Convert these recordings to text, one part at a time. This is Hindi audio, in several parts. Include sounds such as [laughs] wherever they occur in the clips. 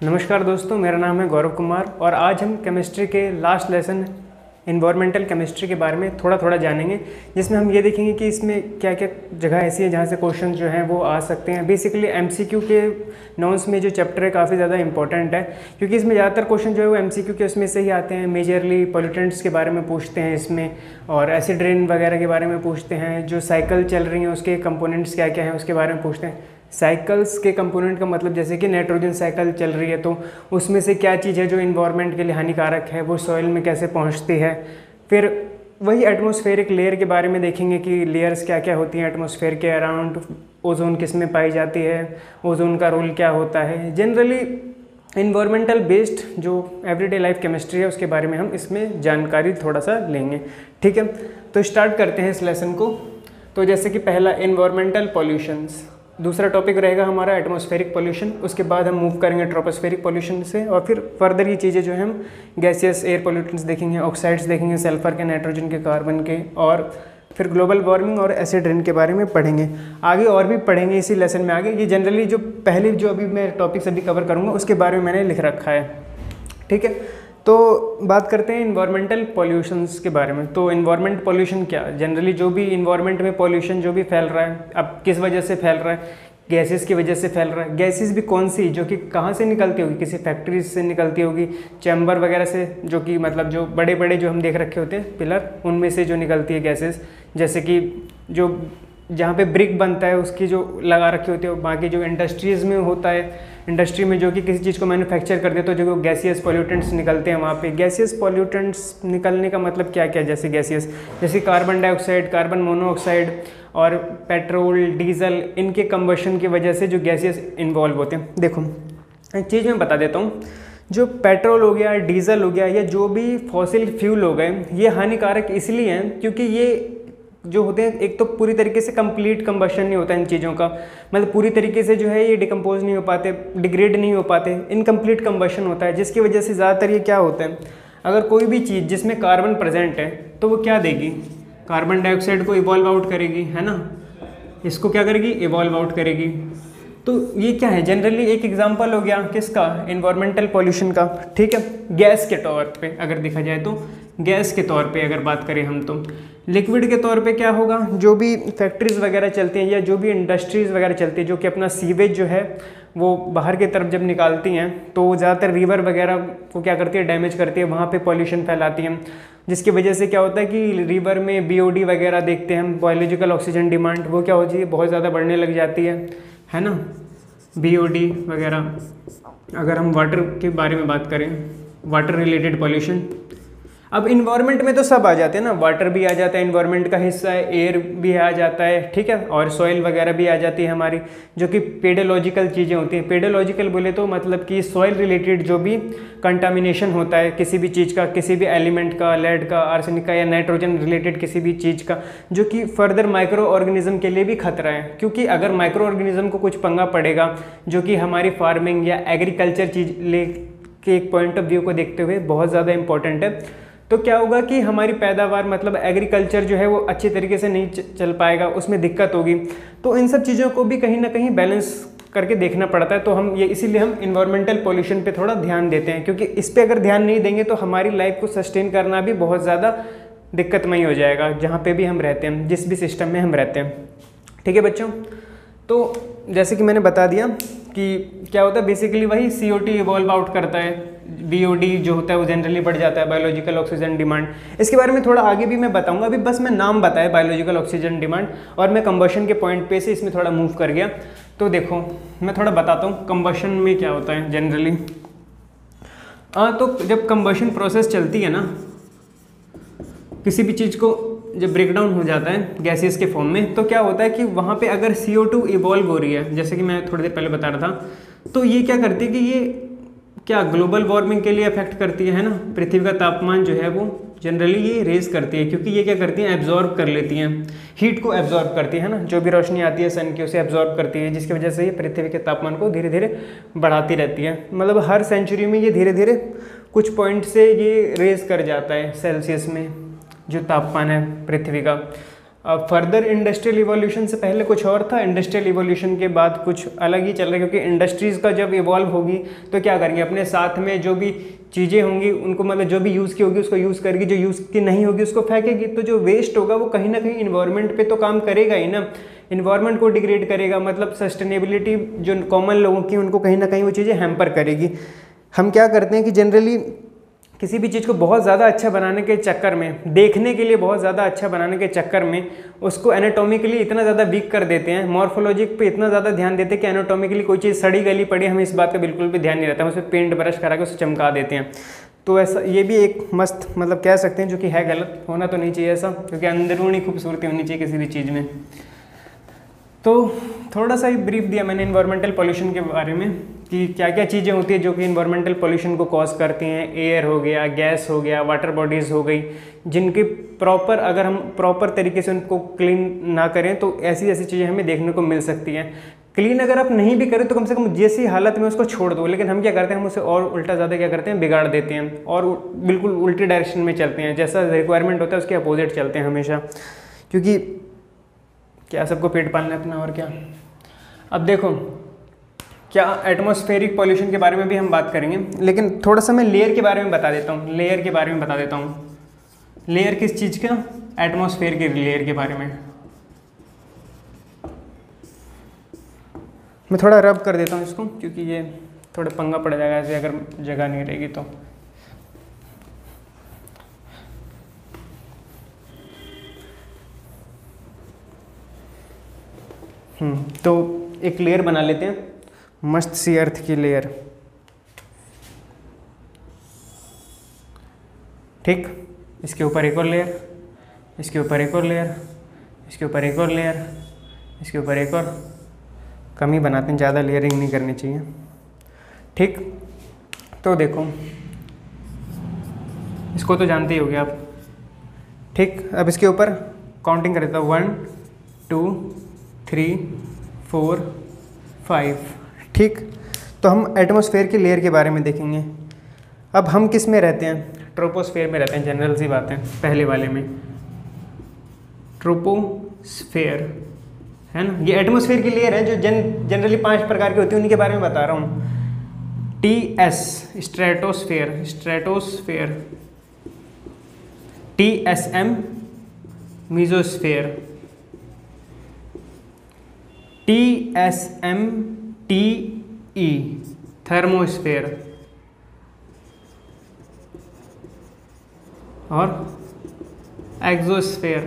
नमस्कार दोस्तों, मेरा नाम है गौरव कुमार और आज हम केमिस्ट्री के लास्ट लेसन इन्वायरमेंटल केमिस्ट्री के बारे में थोड़ा थोड़ा जानेंगे, जिसमें हम ये देखेंगे कि इसमें क्या क्या जगह ऐसी है जहाँ से क्वेश्चन जो हैं वो आ सकते हैं। बेसिकली एमसीक्यू के नॉन्स में जो चैप्टर है काफ़ी ज़्यादा इंपॉर्टेंट है, क्योंकि इसमें ज़्यादातर क्वेश्चन जो है वो एमसीक्यू के उसमें से ही आते हैं। मेजरली पोलिटेंट्स के बारे में पूछते हैं इसमें और एसिड रेन वगैरह के बारे में पूछते हैं। जो साइकिल चल रही हैं उसके कंपोनेंट्स क्या क्या हैं उसके बारे में पूछते हैं। साइकिल्स के कंपोनेंट का मतलब जैसे कि नाइट्रोजन साइकिल चल रही है तो उसमें से क्या चीज़ है जो इन्वायरमेंट के लिए हानिकारक है? वो सॉइल में कैसे पहुँचती है? फिर वही एटमॉस्फेरिक लेयर के बारे में देखेंगे कि लेयर्स क्या क्या होती हैं एटमॉस्फेयर के अराउंड ओजोन किसमें पाई जाती है ओजोन का रोल क्या होता है? जनरली इन्वायरमेंटल बेस्ड जो एवरीडे लाइफ केमिस्ट्री है, उसके बारे में हम इसमें जानकारी थोड़ा सा लेंगे। ठीक है? तो स्टार्ट करते हैं इस लेसन को। तो जैसे कि पहला इन्वायरमेंटल पॉल्यूशंस दूसरा टॉपिक रहेगा हमारा एटमॉस्फेरिक पोल्यूशन उसके बाद हम मूव करेंगे ट्रोपोस्फेरिक पोल्यूशन से और फिर फर्दर ये चीज़ें जो है हम गैसियस एयर पोल्यूटेंट्स देखेंगे ऑक्साइड्स देखेंगे सल्फ़र के नाइट्रोजन के कार्बन के और फिर ग्लोबल वार्मिंग और एसिड रेन के बारे में पढ़ेंगे। आगे और भी पढ़ेंगे इसी लेसन में आगे। ये जनरली जो पहले जो अभी मैं टॉपिक्स अभी कवर करूँगा, उसके बारे में मैंने लिख रखा है। ठीक है? तो बात करते हैं इन्वायरमेंटल पॉल्यूशंस के बारे में। तो इन्वायरमेंट पॉल्यूशन क्या? जनरली जो भी इन्वायरमेंट में पॉल्यूशन जो भी फैल रहा है, अब किस वजह से फैल रहा है? गैसेस की वजह से फैल रहा है। गैसेस भी कौन सी? जो कि कहाँ से निकलती होगी? किसी फैक्ट्रीज से निकलती होगी? चैम्बर वगैरह से, जो कि मतलब जो बड़े बड़े जो हम देख रखे होते हैं पिलर उनमें से जो निकलती है गैसेस जैसे कि जो जहाँ पे ब्रिक बनता है, उसकी जो लगा रखी होती है बाकी जो इंडस्ट्रीज़ में होता है इंडस्ट्री में जो कि किसी चीज़ को मैन्युफैक्चर करते हैं तो जो गैसियस पॉल्यूटेंट्स निकलते हैं वहाँ पे। गैसियस पॉल्यूटेंट्स निकलने का मतलब क्या क्या? जैसे गैसियस जैसे कार्बन डाइऑक्साइड कार्बन मोनोऑक्साइड और पेट्रोल डीजल इनके कम्बशन की वजह से जो गैसियस इन्वॉल्व होते हैं। देखो, एक चीज़ मैं बता देता हूँ। जो पेट्रोल हो गया डीजल हो गया, या जो भी फॉसिल फ्यूल हो गए, ये हानिकारक इसलिए हैं क्योंकि ये जो होते हैं, एक तो पूरी तरीके से कंप्लीट कम्बशन नहीं होता इन चीज़ों का। मतलब पूरी तरीके से जो है ये डिकम्पोज नहीं हो पाते डिग्रेड नहीं हो पाते इनकम्प्लीट कम्बशन होता है, जिसकी वजह से ज़्यादातर ये क्या होता है? अगर कोई भी चीज़ जिसमें कार्बन प्रेजेंट है तो वो क्या देगी? कार्बन डाइऑक्साइड को इवॉल्व आउट करेगी, है ना? इसको क्या करेगी? इवॉल्व आउट करेगी। तो ये क्या है? जनरली एक एग्जांपल हो गया किसका? इन्वायरमेंटल पॉल्यूशन का, ठीक है? गैस के तौर पे, अगर देखा जाए तो। गैस के तौर पे अगर बात करें हम तो। लिक्विड के तौर पे क्या होगा? जो भी फैक्ट्रीज़ वगैरह चलती हैं या जो भी इंडस्ट्रीज़ वगैरह चलती है, जो कि अपना सीवेज जो है, वो बाहर की तरफ़ जब निकालती हैं तो ज़्यादातर रिवर वगैरह को क्या करती है? डैमेज करती है, वहाँ पे पॉल्यूशन फैलाती हैं। जिसकी वजह से क्या होता है कि रिवर में बीओडी वगैरह देखते हैं हम बायोलॉजिकल ऑक्सीजन डिमांड वो क्या होती है? बहुत ज़्यादा बढ़ने लग जाती है। है ना? BOD वगैरह। अगर हम वाटर के बारे में बात करें वाटर रिलेटेड पॉल्यूशन अब इन्वायरमेंट में तो सब आ जाते हैं ना वाटर भी आ जाता है इन्वायरमेंट का हिस्सा है एयर भी आ जाता है, ठीक है? और सॉइल वगैरह भी आ जाती है हमारी, जो कि पेडोलॉजिकल चीज़ें होती हैं। पेडोलॉजिकल बोले तो मतलब कि सॉइल रिलेटेड जो भी कंटामिनेशन होता है, किसी भी चीज़ का, किसी भी एलिमेंट का लेड का आर्सेनिक का या नाइट्रोजन रिलेटेड किसी भी चीज़ का, जो कि फर्दर माइक्रो ऑर्गेनिज्म के लिए भी खतरा है। क्योंकि अगर माइक्रो ऑर्गेनिज्म को कुछ पंगा पड़ेगा, जो कि हमारी फ़ार्मिंग या एग्रीकल्चर चीज़ ले के एक पॉइंट ऑफ़ व्यू को देखते हुए बहुत ज़्यादा इंपॉर्टेंट है। तो क्या होगा कि हमारी पैदावार मतलब एग्रीकल्चर जो है वो अच्छे तरीके से नहीं चल पाएगा, उसमें दिक्कत होगी। तो इन सब चीज़ों को भी कहीं ना कहीं बैलेंस करके देखना पड़ता है तो हम ये इसीलिए हम इन्वायरमेंटल पोल्यूशन पे थोड़ा ध्यान देते हैं, क्योंकि इस पर अगर ध्यान नहीं देंगे तो हमारी लाइफ को सस्टेन करना भी बहुत ज़्यादा दिक्कतमय हो जाएगा, जहाँ पे भी हम रहते हैं, जिस भी सिस्टम में हम रहते हैं। ठीक है बच्चों? तो जैसे कि मैंने बता दिया कि क्या होता है बेसिकली वही सी ओ इवॉल्व आउट करता है। BOD जो होता है वो जनरली बढ़ जाता है बायोलॉजिकल ऑक्सीजन डिमांड इसके बारे में थोड़ा आगे भी मैं बताऊँगा। अभी बस मैं नाम बताया बायोलॉजिकल ऑक्सीजन डिमांड और मैं कंबशन के पॉइंट पे से इसमें थोड़ा मूव कर गया। तो देखो, मैं थोड़ा बताता हूँ कंबशन में क्या होता है जनरली हाँ तो जब कंबशन प्रोसेस चलती है ना, किसी भी चीज़ को जब ब्रेक डाउन हो जाता है गैसेस के फॉर्म में तो क्या होता है कि वहाँ पे अगर सी ओ टू इवॉल्व हो रही है, जैसे कि मैं थोड़ी देर पहले बता रहा था तो ये क्या करती है कि ये क्या ग्लोबल वार्मिंग के लिए अफेक्ट करती है ना? पृथ्वी का तापमान जो है वो जनरली ये रेज करती है, क्योंकि ये क्या करती हैं? एब्जॉर्ब कर लेती हैं। हीट को एब्जॉर्ब करती है ना? जो भी रोशनी आती है सन की, उसे एब्जॉर्ब करती है, जिसकी वजह से ये पृथ्वी के तापमान को धीरे धीरे बढ़ाती रहती है। मतलब हर सेंचुरी में ये धीरे धीरे कुछ पॉइंट से ये रेज कर जाता है सेल्सियस में जो तापमान है पृथ्वी का। फर्दर इंडस्ट्रियल इवोल्यूशन से पहले कुछ और था इंडस्ट्रियल इवोल्यूशन के बाद कुछ अलग ही चल रहा है, क्योंकि इंडस्ट्रीज़ का जब इवॉल्व होगी तो क्या करेंगे? अपने साथ में जो भी चीज़ें होंगी, उनको मतलब जो भी यूज़ की होगी, उसको यूज़ करेगी, जो यूज़ की नहीं होगी, उसको फेंकेगी तो जो वेस्ट होगा, वो कहीं ना कहीं इन्वायरमेंट पे तो काम करेगा ही ना। इन्वायरमेंट को डिग्रेड करेगा मतलब सस्टेनेबिलिटी जो कॉमन लोगों की, उनको कहीं ना कहीं वो चीज़ें हैम्पर करेगी। हम क्या करते हैं कि जनरली किसी भी चीज़ को बहुत ज़्यादा अच्छा बनाने के चक्कर में, देखने के लिए बहुत ज़्यादा अच्छा बनाने के चक्कर में, उसको एनाटॉमिकली इतना ज़्यादा वीक कर देते हैं मॉर्फोलॉजिक पे इतना ज़्यादा ध्यान देते हैं कि एनाटॉमिकली कोई चीज़ सड़ी गली पड़ी, हमें इस बात का बिल्कुल भी ध्यान नहीं रहता हम उस पर पेंट ब्रश करा के उसे चमका देते हैं। तो ऐसा, ये भी एक मस्त मतलब कह सकते हैं जो कि है गलत, होना तो नहीं चाहिए ऐसा, क्योंकि अंदरूनी खूबसूरती होनी चाहिए किसी भी चीज़ में। तो थोड़ा सा ही ब्रीफ दिया मैंने इन्वायरमेंटल पॉल्यूशन के बारे में, कि क्या क्या चीज़ें होती है जो कि इन्वायरमेंटल पॉल्यूशन को कॉज करती हैं। एयर हो गया गैस हो गया वाटर बॉडीज़ हो गई, जिनके प्रॉपर अगर हम प्रॉपर तरीके से उनको क्लीन ना करें तो ऐसी ऐसी चीज़ें हमें देखने को मिल सकती हैं। क्लीन अगर आप नहीं भी करें तो कम से कम जैसी हालत में उसको छोड़ दो। लेकिन हम क्या करते हैं, हम उसे और उल्टा ज़्यादा क्या करते हैं, बिगाड़ देते हैं और बिल्कुल उल्टी डायरेक्शन में चलते हैं। जैसा रिक्वायरमेंट होता है, उसके अपोजिट चलते हैं हमेशा। क्योंकि क्या सबको पेट पालना है अपना और क्या? अब देखो, क्या एटमॉस्फेरिक पॉल्यूशन के बारे में भी हम बात करेंगे, लेकिन थोड़ा सा मैं लेयर के बारे में बता देता हूँ लेयर के बारे में बता देता हूँ। लेयर किस चीज़ का? एटमॉस्फेयर के लेयर के बारे में। मैं थोड़ा रब कर देता हूँ इसको, क्योंकि ये थोड़ा पंगा पड़ जाएगा, ऐसे अगर जगह नहीं रहेगी तो। तो एक लेयर बना लेते हैं। मस्त सी अर्थ की लेयर ठीक? इसके ऊपर एक और लेयर इसके ऊपर एक और लेयर इसके ऊपर एक और लेयर इसके ऊपर एक और। कम ही बनाते हैं, ज़्यादा लेयरिंग नहीं करनी चाहिए। ठीक? तो देखो। इसको तो जानते ही होगे आप। ठीक? अब इसके ऊपर काउंटिंग कर देता हूँ। One two three four five ठीक तो हम एटमॉस्फेयर की लेयर के बारे में देखेंगे। अब हम किसमें रहते हैं? ट्रोपोस्फेयर में रहते हैं जनरल सी बात है पहले वाले में। ट्रोपोस्फेयर है ना? ये एटमॉस्फेयर की लेयर है जो जन जनरली पाँच प्रकार की होती है उनके बारे में बता रहा हूँ। T S stratosphere stratosphere T S M mesosphere T S M T E thermosphere और एक्जोस्फेयर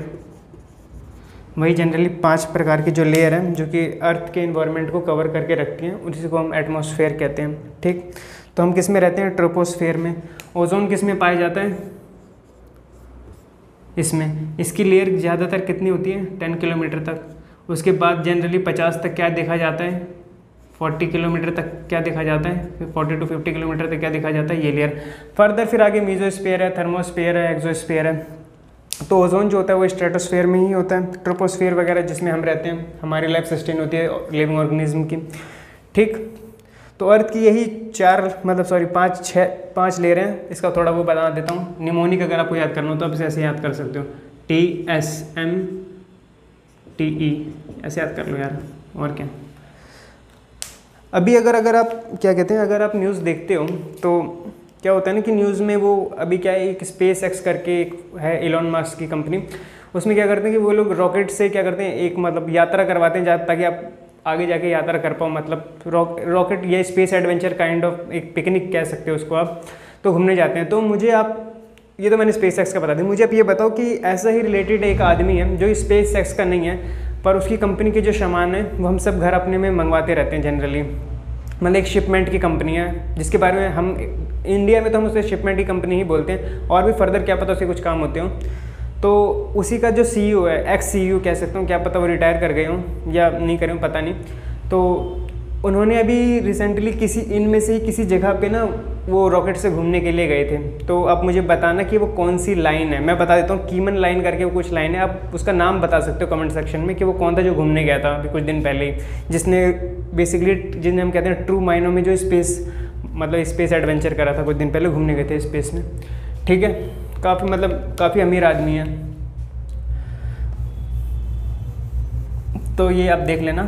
वही जनरली पाँच प्रकार की जो लेयर हैं, जो कि अर्थ के इन्वायरमेंट को कवर करके रखती हैं, उसी को हम एटमॉस्फेयर कहते हैं, ठीक? तो हम किसमें रहते हैं? ट्रोपोस्फेयर में। ओजोन किसमें पाया जाता है? इसमें। इसकी लेयर ज़्यादातर कितनी होती है? टेन किलोमीटर तक। उसके बाद जनरली पचास तक क्या देखा जाता है? फोर्टी किलोमीटर तक क्या देखा जाता है? फिर फोर्टी टू फिफ्टी किलोमीटर तक क्या देखा जाता है? ये लेयर फर्दर फिर आगे मीजोस्फेयर है थर्मोस्फेयर है एक्जोस्फेयर है। तो ओजोन जो होता है वो स्ट्रेटोस्फेयर में ही होता है। ट्रोपोस्फेयर वगैरह जिसमें हम रहते हैं, हमारी लाइफ सस्टेन होती है लिविंग ऑर्गेनिज्म की। ठीक? तो अर्थ की यही चार मतलब सॉरी पाँच छः पाँच लेयर हैं। इसका थोड़ा वो बता देता हूँ। निमोनिक अगर आपको याद करना हो तो आप इसे ऐसे याद कर सकते हो। T S M T E ऐसे याद कर लो यार, और क्या? अभी अगर अगर आप, क्या कहते हैं, अगर आप न्यूज़ देखते हो तो क्या होता है ना कि न्यूज़ में वो अभी क्या है, एक स्पेस एक्स करके एक है एलॉन मास्क की कंपनी उसमें क्या करते हैं कि वो लोग रॉकेट से क्या करते हैं, एक मतलब यात्रा करवाते हैं, जहाँ ताकि आप आगे जाके यात्रा कर पाओ मतलब रॉकेट या स्पेस एडवेंचर काइंड ऑफ़ एक पिकनिक कह सकते हो उसको आप तो घूमने जाते हैं। तो मुझे आप ये तो मैंने स्पेस एक्स का बता दिया। मुझे अब ये बताओ कि ऐसा ही रिलेटेड एक आदमी है जो स्पेस एक्स का नहीं है, पर उसकी कंपनी के जो सामान है, वो हम सब घर अपने में मंगवाते रहते हैं जनरली मतलब एक शिपमेंट की कंपनी है, जिसके बारे में हम इंडिया में तो हम उसे शिपमेंट की कंपनी ही बोलते हैं, और भी फर्दर क्या पता उसके कुछ काम होते हो। तो उसी का जो सी है एक्स सी कह सकता हूँ, क्या पता वो रिटायर कर गए हों या नहीं करे पता नहीं। तो उन्होंने अभी रिसेंटली किसी, इनमें से ही किसी जगह पे ना वो रॉकेट से घूमने के लिए गए थे। तो आप मुझे बताना कि वो कौन सी लाइन है? मैं बता देता हूँ कीमन लाइन करके वो कुछ लाइन है। आप उसका नाम बता सकते हो कमेंट सेक्शन में कि वो कौन था जो घूमने गया था अभी कुछ दिन पहले जिसने बेसिकली जिन्हें हम कहते हैं ट्रू माइनों में जो स्पेस मतलब स्पेस एडवेंचर करा था कुछ दिन पहले, घूमने गए थे स्पेस में। ठीक है? काफ़ी मतलब काफ़ी अमीर आदमी है। तो ये आप देख लेना।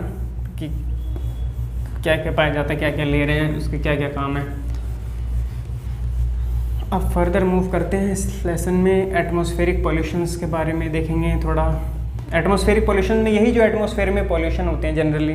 क्या क्या पाया जाता है क्या क्या ले रहे हैं, उसके क्या क्या काम है। अब फर्दर मूव करते हैं इस लेसन में एटमॉस्फेरिक पॉल्यूशंस के बारे में देखेंगे थोड़ा। एटमॉस्फेरिक पॉल्यूशन में यही जो एटमॉस्फेयर में पॉल्यूशन होते हैं जनरली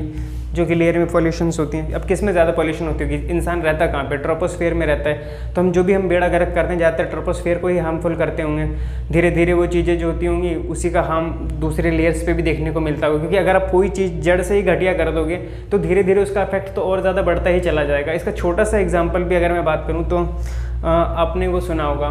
जो कि लेयर में पॉल्यूशंस होती हैं। अब किसमें ज़्यादा पॉल्यूशन होती होगी? इंसान रहता कहाँ पे? ट्रोपोस्फेयर में रहता है। तो हम जो भी हम बेड़ा गर्क करते हैं, ज़्यादातर ट्रोपोस्फेयर को ही हार्मफुल करते होंगे। धीरे धीरे वो चीज़ें जो होती होंगी, उसी का हार्म दूसरे लेयर्स पे भी देखने को मिलता होगा। क्योंकि अगर आप कोई चीज़ जड़ से ही घटिया कर दोगे तो धीरे धीरे उसका इफ़ेक्ट तो और ज़्यादा बढ़ता ही चला जाएगा। इसका छोटा सा एग्ज़ाम्पल भी अगर मैं बात करूँ तो आपने वो सुना होगा।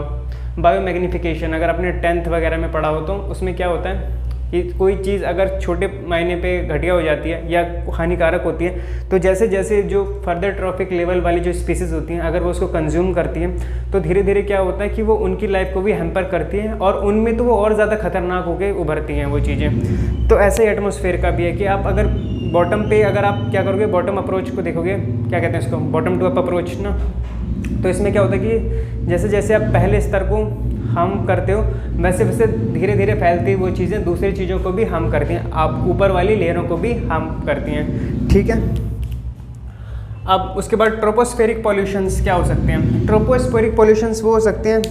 बायो मैग्नीफिकेशन अगर आपने टेंथ वगैरह में पढ़ा हो तो उसमें क्या होता है? कि कोई चीज़ अगर छोटे मायने पे घटिया हो जाती है या हानिकारक होती है तो जैसे जैसे जो फर्दर ट्रॉफिक लेवल वाली जो स्पीसीज़ होती हैं, अगर वो उसको कंज्यूम करती हैं तो धीरे धीरे क्या होता है कि वो उनकी लाइफ को भी हेम्पर करती हैं और उनमें तो वो और ज़्यादा खतरनाक होकर उभरती हैं वो चीज़ें। तो ऐसे ही एटमोसफेयर का भी है कि आप अगर बॉटम पे अगर आप क्या करोगे बॉटम अप्रोच को देखोगे, क्या कहते हैं इसको बॉटम टू अप अप्रोच ना तो इसमें क्या होता है कि जैसे जैसे आप पहले स्तर को हम करते हो वैसे वैसे धीरे धीरे फैलती वो चीज़ें, दूसरी चीज़ों को भी हम करती हैं। आप ऊपर वाली लेयरों को भी हम करती हैं। ठीक है? अब उसके बाद ट्रोपोस्फेरिक पॉल्यूशंस क्या हो सकते हैं? ट्रोपोस्फेरिक पॉल्यूशंस वो हो सकते हैं,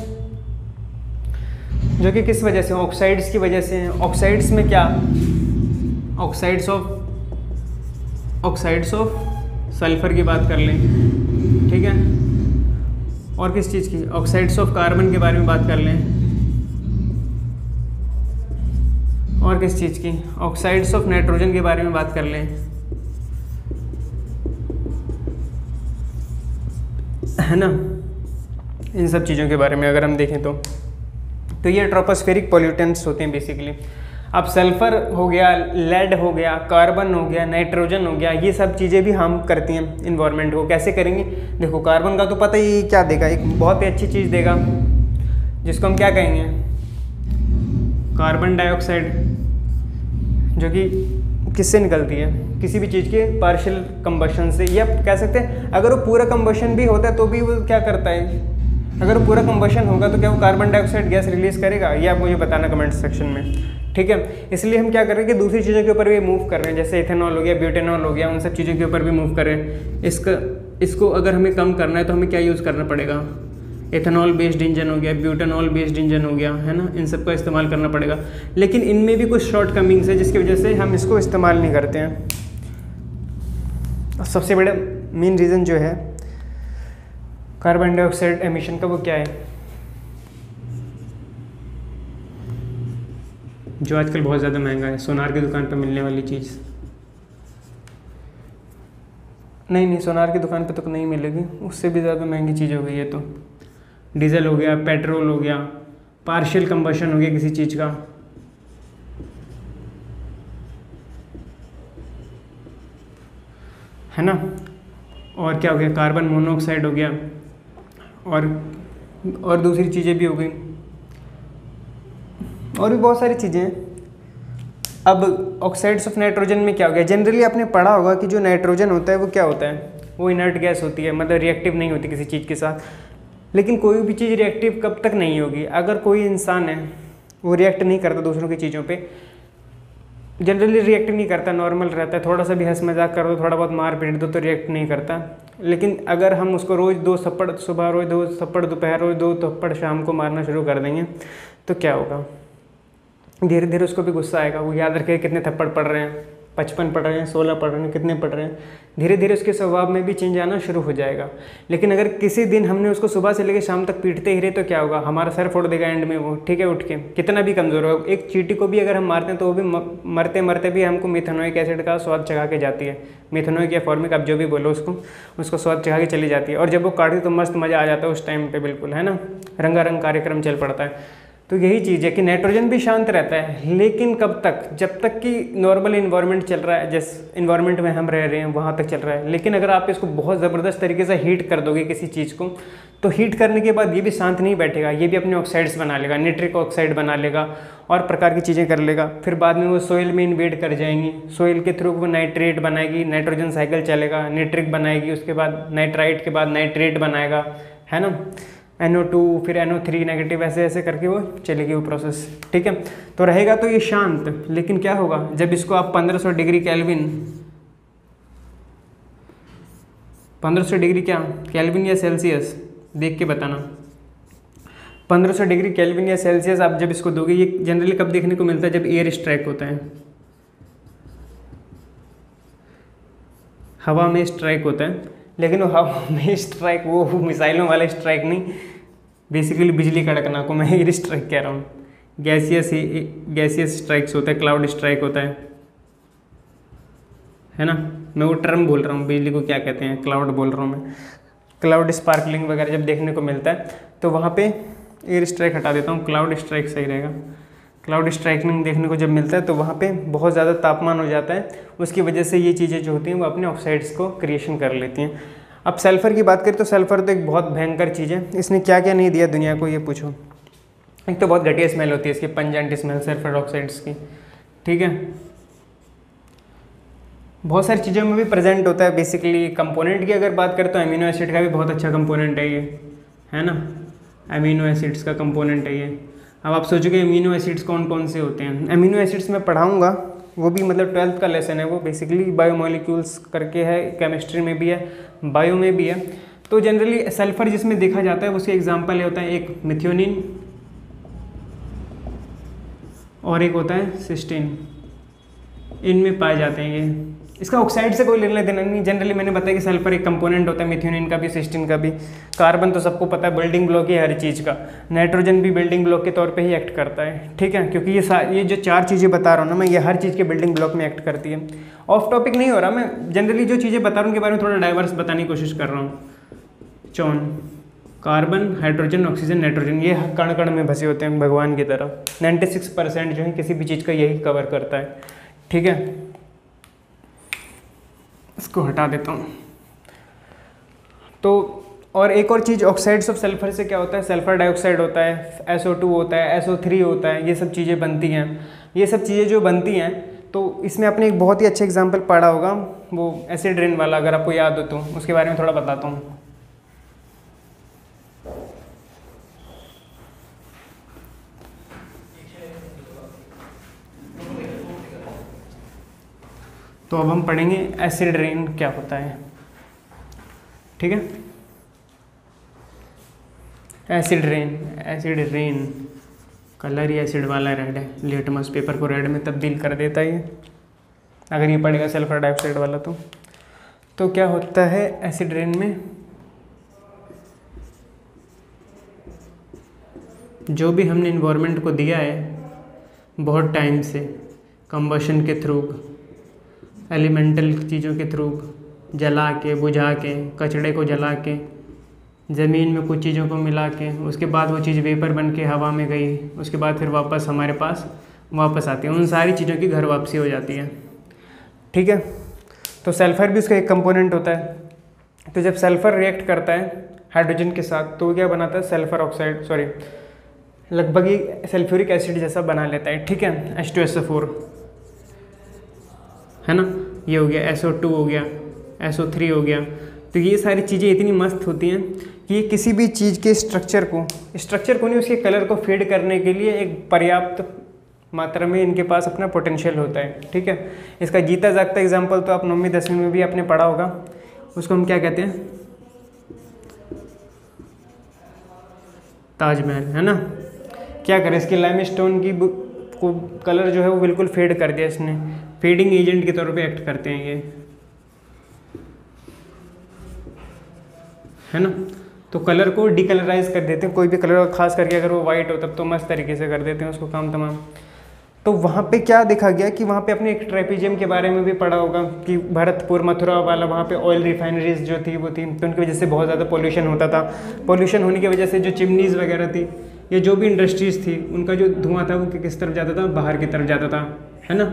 जो कि किस वजह से ऑक्साइड्स की वजह से हैं। ऑक्साइड्स में क्या? Oxides of oxides of sulphur की बात कर लें। ठीक है? और किस चीज़ की? ऑक्साइड्स ऑफ़ कार्बन के बारे में बात कर लें। और किस चीज़ की? ऑक्साइड्स ऑफ़ नाइट्रोजन के बारे में बात कर लें। है ना? इन सब चीज़ों के बारे में अगर हम देखें तो। तो ये ट्रोपोस्फेरिक पॉल्यूटेंट्स होते हैं बेसिकली अब सल्फ़र हो गया लेड हो गया कार्बन हो गया नाइट्रोजन हो गया, ये सब चीज़ें भी हम करती हैं इन्वायरमेंट को। कैसे करेंगे? देखो कार्बन का तो पता ही क्या देगा, एक बहुत ही अच्छी चीज़ देगा, जिसको हम क्या कहेंगे? कार्बन डाइऑक्साइड जो कि किससे निकलती है? किसी भी चीज़ के पार्शियल कम्बशन से। या कह सकते हैं, अगर वो पूरा कंबशन भी होता है तो भी वो क्या करता है? अगर वो पूरा कंबशन होगा तो क्या वो कार्बन डाइऑक्साइड गैस रिलीज़ करेगा? ये आप मुझे बताना कमेंट सेक्शन में। ठीक है? इसलिए हम क्या कर रहे हैं कि दूसरी चीज़ों के ऊपर भी मूव कर रहे हैं, जैसे इथेनॉल हो गया ब्यूटेनॉल हो गया, उन सब चीज़ों के ऊपर भी मूव कर रहे हैं। इसका, इसको अगर हमें कम करना है तो हमें क्या यूज़ करना पड़ेगा? एथेनॉल बेस्ड इंजन हो गया ब्यूटेनॉल बेस्ड इंजन हो गया, है ना? इन सब का इस्तेमाल करना पड़ेगा। लेकिन इनमें भी कुछ शॉर्ट कमिंग्स है, जिसकी वजह से हम इसको इस्तेमाल नहीं करते हैं। सबसे बड़ा मेन रीज़न जो है कार्बन डाइऑक्साइड एमिशन का वो क्या है? जो आजकल बहुत ज़्यादा महँगा है सोनार की दुकान पर मिलने वाली चीज़। नहीं नहीं सोनार की दुकान पे तो नहीं मिलेगी। उससे भी ज़्यादा महँगी चीज़ हो गई है तो। डीजल हो गया पेट्रोल हो गया पार्शियल कंबशन हो गया किसी चीज़ का। है ना? और क्या हो गया? कार्बन मोनोऑक्साइड हो गया। और और दूसरी चीज़ें भी हो गई। और भी बहुत सारी चीज़ें अब ऑक्साइड्स ऑफ़ नाइट्रोजन में क्या हो गया? जनरली आपने पढ़ा होगा कि जो नाइट्रोजन होता है वो क्या होता है? वो इनर्ट गैस होती है मतलब रिएक्टिव नहीं होती किसी चीज़ के साथ। लेकिन कोई भी चीज़ रिएक्टिव कब तक नहीं होगी? अगर कोई इंसान है, वो रिएक्ट नहीं करता दूसरों की चीज़ों पे। जनरली रिएक्ट नहीं करता नॉर्मल रहता है। थोड़ा सा भी हंस मज़ाक कर दो, थोड़ा बहुत मार पीट दो तो रिएक्ट नहीं करता। लेकिन अगर हम उसको रोज़ दो थप्पड़, सुबह रोज़ दो थप्पड़, दोपहर रोज़ दो थप्पड़, शाम को मारना शुरू कर देंगे तो क्या होगा? धीरे धीरे उसको भी गुस्सा आएगा। वो याद रखे कितने थप्पड़ पड़ रहे हैं, पचपन पढ़ रहे हैं, सोलह पढ़ रहे हैं, कितने पढ़ रहे हैं। धीरे धीरे उसके स्वभाव में भी चेंज आना शुरू हो जाएगा। लेकिन अगर किसी दिन हमने उसको सुबह से लेकर शाम तक पीटते ही रहे तो क्या होगा? हमारा सर फोड़ देगा एंड में वो। ठीक है, उठ के। कितना भी कमज़ोर होगा एक चीटी को भी अगर हम मारते हैं तो वो भी मरते मरते भी हमको मिथेनोइक एसिड का स्वाद चढ़ा के जाती है। मिथेनोइक या फॉर्मिक आप जो भी बोलो उसको उसको स्वाद चढ़ा के चली जाती है। और जब वो काटती तो मस्त मज़ा आ जाता है उस टाइम पर बिल्कुल, है ना? रंगारंग कार्यक्रम चल पड़ता है। तो यही चीज़ है कि नाइट्रोजन भी शांत रहता है, लेकिन कब तक? जब तक कि नॉर्मल इन्वायरमेंट चल रहा है, जिस इन्वायरमेंट में हम रह रहे हैं, वहाँ तक चल रहा है। लेकिन अगर आप इसको बहुत ज़बरदस्त तरीके से हीट कर दोगे किसी चीज़ को तो हीट करने के बाद ये भी शांत नहीं बैठेगा, ये भी अपने ऑक्साइड्स बना लेगा निट्रिक ऑक्साइड बना लेगा, और प्रकार की चीज़ें कर लेगा। फिर बाद में वो सोइल में इन्वेड कर जाएँगी। सोइल के थ्रू वो नाइट्रेट बनाएगी नाइट्रोजन साइकिल चलेगा निट्रिक बनाएगी, उसके बाद नाइट्राइट के बाद नाइट्रेट बनाएगा, है ना? NO2 फिर NO3 नेगेटिव ऐसे ऐसे करके वो चलेगी वो प्रोसेस ठीक है? तो रहेगा तो ये शांत, लेकिन क्या होगा? जब इसको आप 1500 डिग्री कैलविन 1500 डिग्री क्या? कैलविन या सेल्सियस देख के बताना। 1500 डिग्री केल्विन या सेल्सियस आप जब इसको दोगे, ये जनरली कब देखने को मिलता है? जब एयर स्ट्राइक होता है। हवा में स्ट्राइक होता है। लेकिन वो हवा में स्ट्राइक वो मिसाइलों वाला स्ट्राइक नहीं बेसिकली बिजली कड़कना को मैं एयर स्ट्राइक कह रहा हूँ। गैसियस गैसियस स्ट्राइक्स होता है क्लाउड स्ट्राइक होता है। है ना? मैं वो टर्म बोल रहा हूँ, बिजली को क्या कहते हैं? क्लाउड बोल रहा हूँ मैं। क्लाउड स्पार्कलिंग वगैरह जब देखने को मिलता है तो वहाँ पे एयर स्ट्राइक हटा देता हूँ क्लाउड स्ट्राइक सही रहेगा। क्लाउड स्ट्राइकनिंग देखने को जब मिलता है तो वहाँ पे बहुत ज़्यादा तापमान हो जाता है। उसकी वजह से ये चीज़ें जो होती हैं, वो अपने ऑक्साइड्स को क्रिएशन कर लेती हैं। अब सल्फ़र की बात करें तो सल्फ़र तो एक बहुत भयंकर चीज़ है। इसने क्या क्या नहीं दिया, दुनिया को ये पूछो। एक तो बहुत घटिया स्मेल होती है इसकी पंजेंट स्मेल सल्फ़र ऑक्साइड्स की। ठीक है? बहुत सारी चीज़ों में भी प्रेजेंट होता है बेसिकली कंपोनेंट की अगर बात करें तो अमीनो एसिड का भी बहुत अच्छा कंपोनेंट है ये। है ना? अमीनो एसिड्स का कंपोनेंट है ये। अब आप सोचोगे अमीनो एसिड्स कौन कौन से होते हैं? अमीनो एसिड्स मैं पढ़ाऊँगा, वो भी मतलब ट्वेल्थ का लेसन है, वो बेसिकली बायोमोलिक्यूल्स करके है केमिस्ट्री में भी है बायो में भी है। तो जनरली सल्फ़र जिसमें देखा जाता है, उसके एग्ज़ाम्पल होता है, एक मिथ्योनिन और एक होता है सिस्टीन इनमें पाए जाते हैं ये। इसका ऑक्साइड से कोई लेना देना नहीं। जनरली मैंने बताया कि सल्फ़र एक कंपोनेंट होता है मिथ्योनिन का भी सिस्टिन का भी। कार्बन तो सबको पता है बिल्डिंग ब्लॉक है हर चीज़ का। नाइट्रोजन भी बिल्डिंग ब्लॉक के तौर पे ही एक्ट करता है, ठीक है? क्योंकि ये ये जो चार चीज़ें बता रहा हूँ ना मैं, ये हर चीज़ के बिल्डिंग ब्लॉक में एक्ट करती है। ऑफ़ टॉपिक नहीं हो रहा मैं। जनरली जो चीज़ें बता रहा हूँ उनके बारे में थोड़ा डाइवर्स बताने की कोशिश कर रहा हूँ। चौन कार्बन हाइड्रोजन ऑक्सीजन नाइट्रोजन ये कण कण में भसे होते हैं भगवान की तरह। 96 परसेंट जो है किसी भी चीज़ का यही कवर करता है, ठीक है? इसको हटा देता हूँ। तो और एक और चीज़ ऑक्साइड्स ऑफ़ सल्फ़र से क्या होता है? सल्फ़र डाइऑक्साइड होता है SO2 होता है SO3 होता है, ये सब चीज़ें बनती हैं। ये सब चीज़ें जो बनती हैं तो इसमें आपने एक बहुत ही अच्छा एग्ज़ाम्पल पढ़ा होगा, वो एसिड रेन वाला, अगर आपको याद हो तो उसके बारे में थोड़ा बताता हूँ। तो अब हम पढ़ेंगे एसिड रेन क्या होता है। ठीक है? Acid rain acid rain colour ही एसिड वाला रेड है। लेटमस पेपर को रेड में तब्दील कर देता है अगर ये पड़ेगा सल्फ़र डाइऑक्साइड वाला तो। तो क्या होता है एसिड रेन में? जो भी हमने इन्वायरमेंट को दिया है, बहुत टाइम से कंबशन के थ्रू एलिमेंटल चीज़ों के थ्रू जला के, बुझा के, कचड़े को जला के, ज़मीन में कुछ चीज़ों को मिला के, उसके बाद वो चीज़ वेपर बन के हवा में गई, उसके बाद फिर वापस हमारे पास वापस आती है। उन सारी चीज़ों की घर वापसी हो जाती है। ठीक है? तो सल्फ़र भी उसका एक कंपोनेंट होता है। तो जब सल्फ़र रिएक्ट करता है हाइड्रोजन के साथ तो क्या बनाता है? सल्फ़र ऑक्साइड सॉरी लगभग ही सल्फ्यूरिक एसिड जैसा बना लेता है। ठीक है? H two S O four है ना? ये हो गया एस हो गया एस हो गया। तो ये सारी चीज़ें इतनी मस्त होती हैं कि ये किसी भी चीज़ के स्ट्रक्चर को स्ट्रक्चर को नहीं, उसके कलर को फेड करने के लिए एक पर्याप्त मात्रा में इनके पास अपना पोटेंशियल होता है, ठीक है? इसका जीता जागता एग्ज़ाम्पल तो आप नौवीं, दसवीं में भी आपने पढ़ा होगा। उसको हम क्या कहते हैं? ताजमहल, है ना? क्या करें? इसके लाइम स्टोन की को कलर जो है वो बिल्कुल फेड कर दिया इसने। फेडिंग एजेंट के तौर पे एक्ट करते हैं ये। है ना? तो कलर को डिकलराइज कर देते हैं, कोई भी कलर खास करके अगर वो वाइट हो, तब तो मस्त तरीके से कर देते हैं उसको काम तमाम। तो वहाँ पे क्या देखा गया कि वहाँ पे अपने एक ट्रेपिजियम के बारे में भी पढ़ा होगा कि भरतपुर, मथुरा वाला वहाँ पे ऑयल रिफाइनरीज जो थी, वो थी तो उनकी वजह से बहुत ज़्यादा पोल्यूशन होता था। पोल्यूशन होने की वजह से जो चिमनीज़ वगैरह थी, या जो भी इंडस्ट्रीज़ थी, उनका जो धुआँ था, वो किस तरफ़ जाता था? बाहर की तरफ़ जाता था, है ना?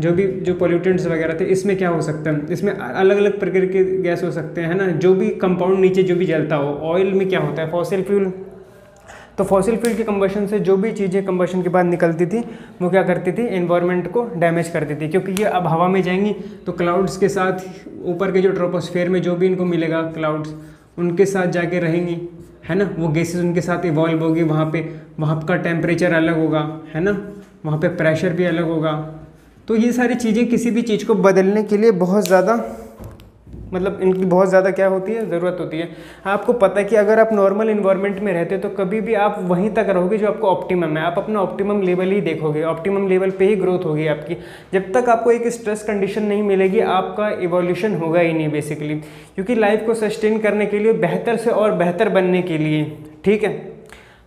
जो भी जो पोल्यूटेंट्स वगैरह थे, इसमें क्या हो सकता है? इसमें अलग अलग प्रकार के गैस हो सकते हैं ना? जो भी कंपाउंड नीचे जो भी जलता हो ऑयल में क्या होता है? फॉसिल फ्यूल तो फॉसिल फ्यूल के कम्बशन से जो भी चीज़ें कम्बशन के बाद निकलती थी, वो क्या करती थी? इन्वायरमेंट को डैमेज करती थी। क्योंकि ये अब हवा में जाएँगी तो क्लाउड्स के साथ ऊपर के जो ट्रोपोस्फेयर में जो भी इनको मिलेगा क्लाउड्स उनके साथ जाके रहेंगी, है ना? वो गैसेज उनके साथ इवॉल्व होगी, वहाँ पे, वहाँ का टेम्परेचर अलग होगा, है ना? वहाँ पे प्रेशर भी अलग होगा। तो ये सारी चीज़ें किसी भी चीज़ को बदलने के लिए बहुत ज़्यादा मतलब इनकी बहुत ज़्यादा क्या होती है? ज़रूरत होती है। आपको पता है कि अगर आप नॉर्मल इन्वायरमेंट में रहते हो तो कभी भी आप वहीं तक रहोगे जो आपको ऑप्टिमम है। आप अपना ऑप्टिमम लेवल ही देखोगे। ऑप्टिमम लेवल पे ही ग्रोथ होगी आपकी। जब तक आपको एक स्ट्रेस कंडीशन नहीं मिलेगी, आपका इवोल्यूशन होगा ही नहीं बेसिकली क्योंकि लाइफ को सस्टेन करने के लिए, बेहतर से और बेहतर बनने के लिए, ठीक है?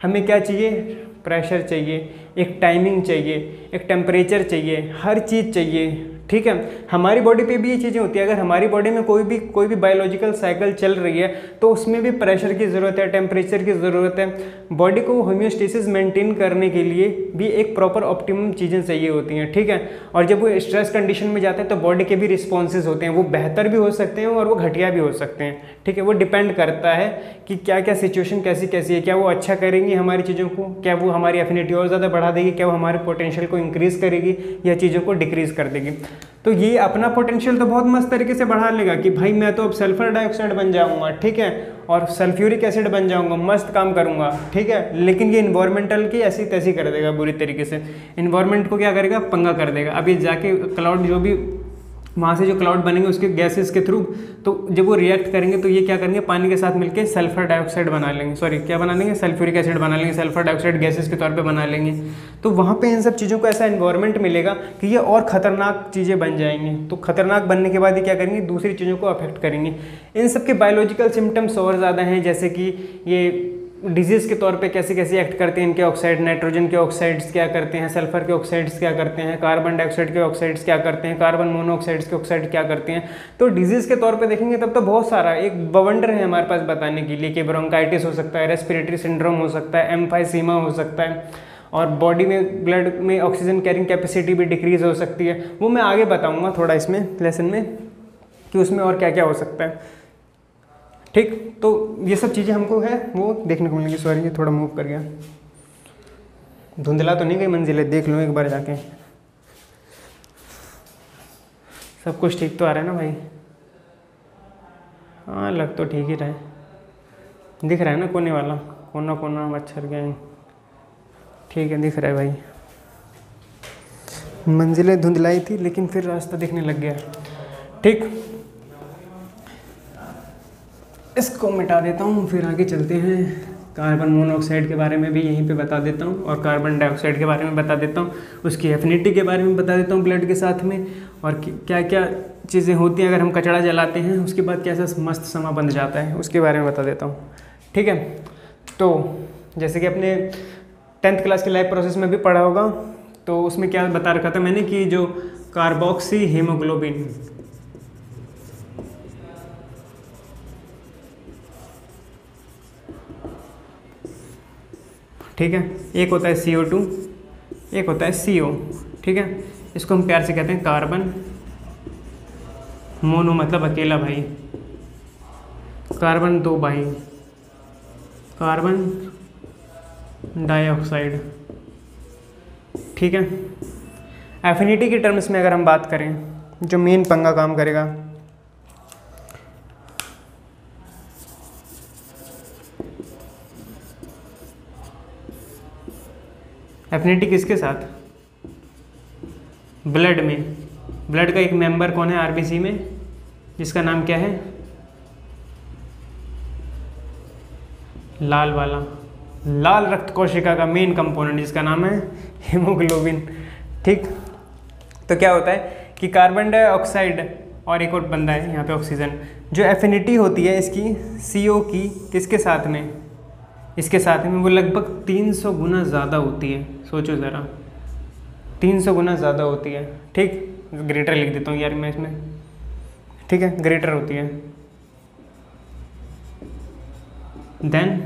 हमें क्या चाहिए? प्रेशर चाहिए एक टाइमिंग चाहिए एक टेम्परेचर चाहिए हर चीज़ चाहिए। ठीक है? हमारी बॉडी पे भी ये चीज़ें होती है। अगर हमारी बॉडी में कोई भी कोई भी बायोलॉजिकल साइकिल चल रही है तो उसमें भी प्रेशर की ज़रूरत है टेम्परेचर की ज़रूरत है। बॉडी को होम्योस्टेसिस मेंटेन करने के लिए भी एक प्रॉपर ऑप्टिमम चीज़ें चाहिए होती हैं, ठीक है? और जब वो स्ट्रेस कंडीशन में जाते हैं तो बॉडी के भी रिस्पॉन्सेज होते हैं। वो बेहतर भी हो सकते हैं और वो घटिया भी हो सकते हैं, ठीक है? वो डिपेंड करता है कि क्या क्या सिचुएशन कैसी कैसी है। क्या वो अच्छा करेंगी हमारी चीज़ों को? क्या वो हमारी एफिनिटी और ज़्यादा बढ़ा देगी? क्या वो हमारे पोटेंशियल को इंक्रीज़ करेगी या चीज़ों को डिक्रीज़ कर देगी? तो ये अपना पोटेंशियल तो बहुत मस्त तरीके से बढ़ा लेगा कि भाई मैं तो अब सल्फ़र डाइऑक्साइड बन जाऊँगा, ठीक है? और सल्फ्यूरिक एसिड बन जाऊँगा, मस्त काम करूँगा, ठीक है? लेकिन ये इन्वायरमेंटल की ऐसी तैसी कर देगा बुरी तरीके से। इन्वायरमेंट को क्या करेगा? पंगा कर देगा। अब ये जाके क्लाउड जो भी वहाँ से जो क्लाउड बनेंगे उसके गैसेस के थ्रू तो जब वो रिएक्ट करेंगे तो ये क्या करेंगे? पानी के साथ मिलकर सल्फ़र डाइऑक्साइड बना लेंगे। सॉरी क्या बना लेंगे? सल्फ्यूरिक एसिड बना लेंगे। सल्फ़र डाइऑक्साइड गैसेस के तौर पे बना लेंगे। तो वहाँ पे इन सब चीज़ों को ऐसा इन्वायरमेंट मिलेगा कि ये और ख़तरनाक चीज़ें बन जाएँगी। तो खतरनाक बनने के बाद ये क्या करेंगे? दूसरी चीज़ों को अफेक्ट करेंगे। इन सब के बायोलॉजिकल सिम्टम्स और ज़्यादा हैं, जैसे कि ये डिज़ीज़ के तौर पे कैसे कैसे एक्ट करते हैं इनके ऑक्साइड नाइट्रोजन के ऑक्साइड्स क्या करते हैं सल्फ़र के ऑक्साइड्स क्या करते हैं कार्बन डाइऑक्साइड के ऑक्साइड्स क्या करते हैं कार्बन मोनोऑक्साइड्स के ऑक्साइड क्या करते हैं? तो डिज़ीज़ के तौर पे देखेंगे तब तो बहुत सारा, एक बवंडर है हमारे पास बताने के लिए कि ब्रोंकाइटिस हो सकता है रेस्पिरेटरी सिंड्रोम हो सकता है एम्फाइसीमा हो सकता है, और बॉडी में ब्लड में ऑक्सीजन कैरिंग कैपेसिटी भी डिक्रीज़ हो सकती है। वो मैं आगे बताऊँगा थोड़ा इसमें लेसन में, कि उसमें और क्या क्या हो सकता है। ठीक तो ये सब चीज़ें हमको है, वो देखने को मिलेंगी सॉरी ये थोड़ा मूव कर गया। धुंधला तो नहीं गई मंजिल, देख लो एक बार जाके। सब कुछ ठीक तो आ रहा है ना भाई? हाँ लग तो ठीक ही रहा दिख रहा है ना कोने वाला? कोना कोना मच्छर गए ठीक है, दिख रहा है भाई। मंजिलें धुंधलाई थी, लेकिन फिर रास्ता दिखने लग गया। ठीक इसको मिटा देता हूँ, फिर आगे चलते हैं। कार्बन मोनोऑक्साइड के बारे में भी यहीं पे बता देता हूँ और कार्बन डाइऑक्साइड के बारे में बता देता हूँ, उसकी एफिनिटी के बारे में बता देता हूँ ब्लड के साथ में। और क्या क्या चीज़ें होती हैं, अगर हम कचरा जलाते हैं, उसके बाद कैसा मस्त समा बन जाता है, उसके बारे में बता देता हूँ। ठीक है? तो जैसे कि अपने टेंथ क्लास के लाइफ प्रोसेस में भी पढ़ा होगा तो उसमें क्या बता रखा था मैंने कि जो कार्बोक्सी हीमोग्लोबिन ठीक है? एक होता है सी ओ टू एक होता है सी ओ ठीक है? इसको हम प्यार से कहते हैं कार्बन मोनो मतलब अकेला भाई। कार्बन दो भाई। कार्बन डाइऑक्साइड ठीक है? एफिनिटी की टर्म्स में अगर हम बात करें, जो मेन पंगा काम करेगा एफिनिटी किसके साथ? ब्लड में। ब्लड का एक मेंबर कौन है आरबीसी में? जिसका नाम क्या है? लाल वाला। लाल रक्त कोशिका का मेन कंपोनेंट जिसका नाम है हीमोग्लोबिन ठीक? तो क्या होता है कि कार्बन डाइऑक्साइड और एक और बंदा है, यहाँ पे ऑक्सीजन जो एफिनिटी होती है इसकी सीओ की, किसके साथ में? इसके साथ ही में वो लगभग 300 गुना ज़्यादा होती है। सोचो ज़रा। 300 गुना ज़्यादा होती है। ठीक? ग्रेटर लिख देता हूँ यार मैं इसमें। ठीक है? ग्रेटर होती है। देन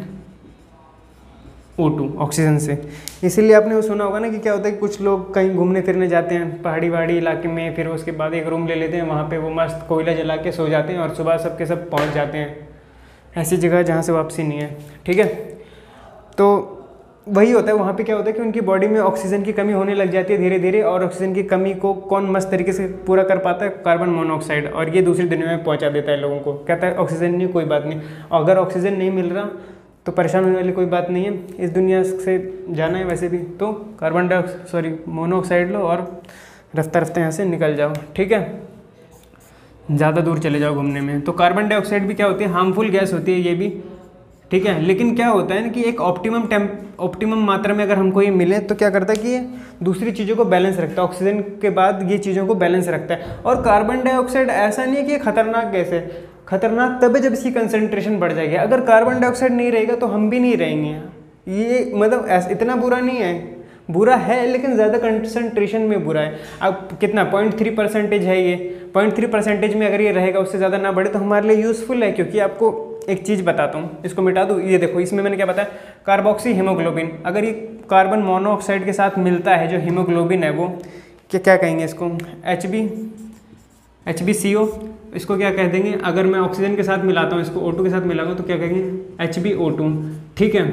ओ टू ऑक्सीजन से। इसीलिए आपने वो सुना होगा ना कि क्या होता है कि कुछ लोग कहीं घूमने फिरने जाते हैं पहाड़ी वहाड़ी इलाके में, फिर उसके बाद एक रूम ले लेते हैं, वहाँ पे वो मस्त कोयला जला के सो जाते हैं और सुबह सबके सब पहुँच जाते हैं। ऐसी जगह जहाँ से वापसी नहीं है। ठीक है? तो वही होता है, वहाँ पे क्या होता है कि उनकी बॉडी में ऑक्सीजन की कमी होने लग जाती है धीरे धीरे और ऑक्सीजन की कमी को कौन मस्त तरीके से पूरा कर पाता है? कार्बन मोनोऑक्साइड और ये दूसरी दुनिया में पहुँचा देता है लोगों को। कहता है ऑक्सीजन नहीं, कोई बात नहीं। अगर ऑक्सीजन नहीं मिल रहा तो परेशान होने वाली कोई बात नहीं है। इस दुनिया से जाना है वैसे भी। तो कार्बन डाइऑक्साइड सॉरी मोनोऑक्साइड लो और रफ्ता रफ्ता यहाँ से निकल जाओ। ठीक है? ज़्यादा दूर चले जाओ घूमने में। तो कार्बन डाइऑक्साइड भी क्या होती है? हार्मफुल गैस होती है ये भी। ठीक है? लेकिन क्या होता है ना कि एक ऑप्टिमम टेम ऑप्टिमम मात्रा में अगर हमको ये मिले तो क्या करता है कि ये दूसरी चीज़ों को बैलेंस रखता है। ऑक्सीजन के बाद ये चीज़ों को बैलेंस रखता है। और कार्बन डाइऑक्साइड ऐसा नहीं है कि ये खतरनाक गैस है। खतरनाक तब है जब इसकी कंसनट्रेशन बढ़ जाएगी। अगर कार्बन डाइऑक्साइड नहीं रहेगा तो हम भी नहीं रहेंगे। ये मतलब इतना बुरा नहीं है। बुरा है, लेकिन ज़्यादा कंसनट्रेशन में बुरा है। अब कितना? पॉइंट थ्री परसेंटेज है ये। पॉइंट थ्री परसेंटेज में अगर ये रहेगा, उससे ज़्यादा ना बढ़े तो हमारे लिए यूज़फुल है, क्योंकि आपको एक चीज़ बताता हूँ, इसको मिटा दूँ? ये देखो, इसमें मैंने क्या बताया? कार्बोक्सी हीमोग्लोबिन अगर ये कार्बन मोनोऑक्साइड के साथ मिलता है, जो हीमोग्लोबिन है वो, क्या क्या कहेंगे इसको? H B H B C O इसको क्या कह देंगे? अगर मैं ऑक्सीजन के साथ मिलाता हूँ, इसको ओ टू के साथ मिलाऊँगा तो क्या कहेंगे? एच बी ओ टू ठीक है?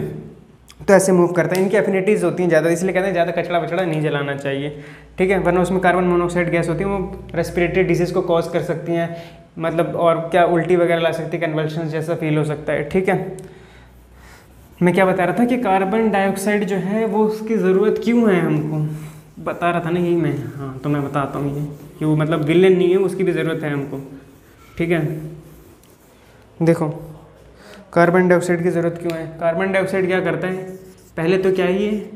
तो ऐसे मूव करता है। इनकी एफिनिटीज़ होती हैं ज़्यादा, इसलिए कहते हैं ज़्यादा कचड़ा वचड़ा नहीं जलाना चाहिए। ठीक है? वरना उसमें कार्बन मोनोऑक्साइड गैस होती है, वो रेस्पिरेटरी डिज़ीज़ को कॉज कर सकती हैं। मतलब और क्या उल्टी वगैरह ला सकती है कन्वल्शन जैसा फील हो सकता है, ठीक है? मैं क्या बता रहा था कि कार्बन डाइऑक्साइड जो है, वो उसकी ज़रूरत क्यों है हमको? बता रहा था ना यही मैं हाँ तो मैं बताता हूँ ये, कि वो मतलब विलन नहीं है, उसकी भी ज़रूरत है हमको, ठीक है? देखो कार्बन डाइऑक्साइड की ज़रूरत क्यों है? कार्बन डाइऑक्साइड क्या करता है? पहले तो क्या ही है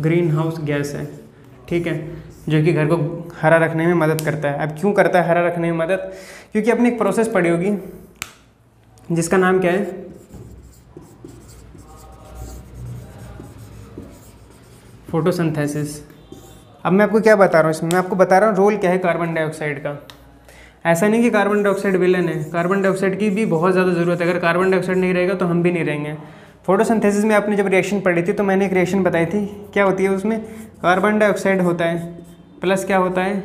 ग्रीन हाउस गैस है, ठीक है? जो कि घर को हरा रखने में मदद करता है। अब क्यों करता है हरा रखने में मदद? क्योंकि अपनी एक प्रोसेस पड़ी होगी, जिसका नाम क्या है? फोटोसिंथेसिस अब मैं आपको क्या बता रहा हूँ इसमें? मैं आपको बता रहा हूँ रोल क्या है कार्बन डाइऑक्साइड का। ऐसा नहीं कि कार्बन डाइऑक्साइड विलन है। कार्बन डाइऑक्साइड की भी बहुत ज़्यादा ज़रूरत है। अगर कार्बन डाइऑक्साइड नहीं रहेगा तो हम भी नहीं रहेंगे। फोटोसिंथेसिस में आपने जब रिएक्शन पढ़ी थी तो मैंने एक रिएक्शन बताई थी। क्या होती है उसमें? कार्बन डाइऑक्साइड होता है। प्लस क्या होता है?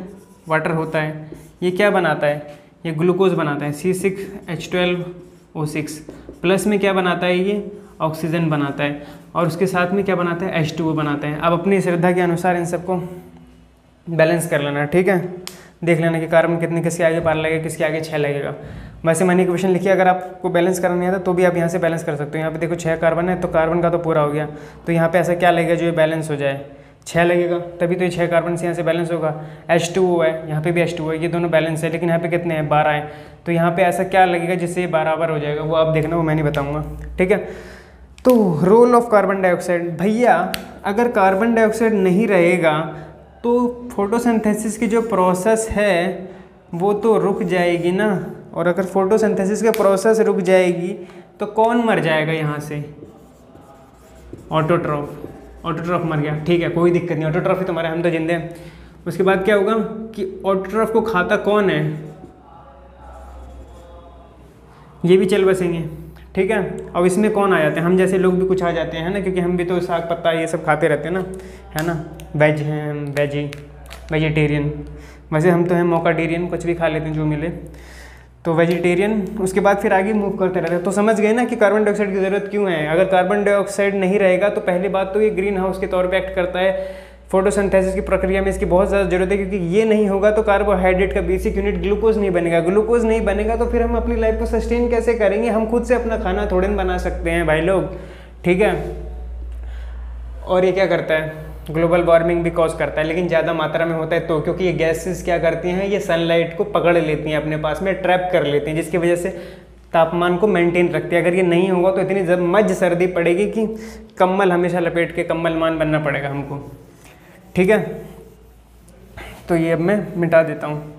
वाटर होता है। ये क्या बनाता है? ये ग्लूकोज बनाता है। C six H twelve O six plus में क्या बनाता है ये? ऑक्सीजन बनाता है। और उसके साथ में क्या बनाता है? एच टू बनाता है। अब अपनी श्रद्धा के अनुसार इन सबको बैलेंस कर लेना, ठीक है? देख लेना कि कार्बन कितने, किसके आगे पार लगेगा, किसके आगे छः लगेगा। वैसे मैंने क्वेश्चन लिखी अगर आपको बैलेंस करना नहीं आता तो भी आप यहाँ से बैलेंस कर सकते हो। यहाँ पे देखो छः कार्बन है तो कार्बन का तो पूरा हो गया। तो यहाँ पे ऐसा क्या लगेगा जो ये बैलेंस हो जाए? छः लगेगा, तभी तो ये छः कार्बन से यहाँ से बैलेंस होगा। एच टू है, यहाँ पे भी एच टू है, ये दोनों बैलेंस है, लेकिन यहाँ पे कितने हैं? बारह हैं। तो यहाँ पे ऐसा क्या लगेगा जिससे ये बराबर हो जाएगा? वो आप देखना, वो मैं नहीं बताऊँगा, ठीक है? तो रोल ऑफ़ कार्बन डाइऑक्साइड भैया, अगर कार्बन डाइऑक्साइड नहीं रहेगा तो फोटोसिंथेसिस की जो प्रोसेस है, वो तो रुक जाएगी ना? और अगर फोटोसिंथेसिस की प्रोसेस रुक जाएगी तो कौन मर जाएगा यहाँ से? ऑटोट्रॉफ ऑटोट्रॉफ मर गया। ठीक है, कोई दिक्कत नहीं ऑटोट्रॉफ ही तुम्हारे हम तो जिंदे हैं। उसके बाद क्या होगा कि ऑटोट्रॉफ को खाता कौन है? ये भी चल बसेंगे, ठीक है? अब इसमें कौन आ जाते हैं? हम जैसे लोग भी कुछ आ जाते हैं ना, क्योंकि हम भी तो साग पत्ता ये सब खाते रहते हैं ना, है ना? वेज हैं वेजी, वेजिटेरियन। वैसे हम तो हैं मौकाटेरियन कुछ भी खा लेते हैं, जो मिले। तो वेजिटेरियन उसके बाद फिर आगे मूव करते रहते तो समझ गए ना कि कार्बन डाइऑक्साइड की ज़रूरत क्यों है? अगर कार्बन डाइऑक्साइड नहीं रहेगा तो पहली बात तो ये ग्रीन हाउस के तौर पर एक्ट करता है। फोटोसिंथेसिस की प्रक्रिया में इसकी बहुत ज़्यादा ज़रूरत है, क्योंकि ये नहीं होगा तो कार्बोहाइड्रेट का बेसिक यूनिट ग्लूकोज नहीं बनेगा। ग्लूकोज नहीं बनेगा तो फिर हम अपनी लाइफ को सस्टेन कैसे करेंगे? हम खुद से अपना खाना थोड़े बना सकते हैं भाई लोग। ठीक है? और ये क्या करता है? ग्लोबल वार्मिंग भी कॉज करता है, लेकिन ज़्यादा मात्रा में होता है तो क्योंकि ये गैसेस क्या करती हैं, ये सनलाइट को पकड़ लेती हैं अपने पास में ट्रैप कर लेती हैं, जिसकी वजह से तापमान को मेंटेन रखती है। अगर ये नहीं होगा तो इतनी जब मज सर्दी पड़ेगी कि कम्बल हमेशा लपेट के कम्बल मान बनना पड़ेगा हमको। ठीक है? तो ये अब मैं मिटा देता हूँ।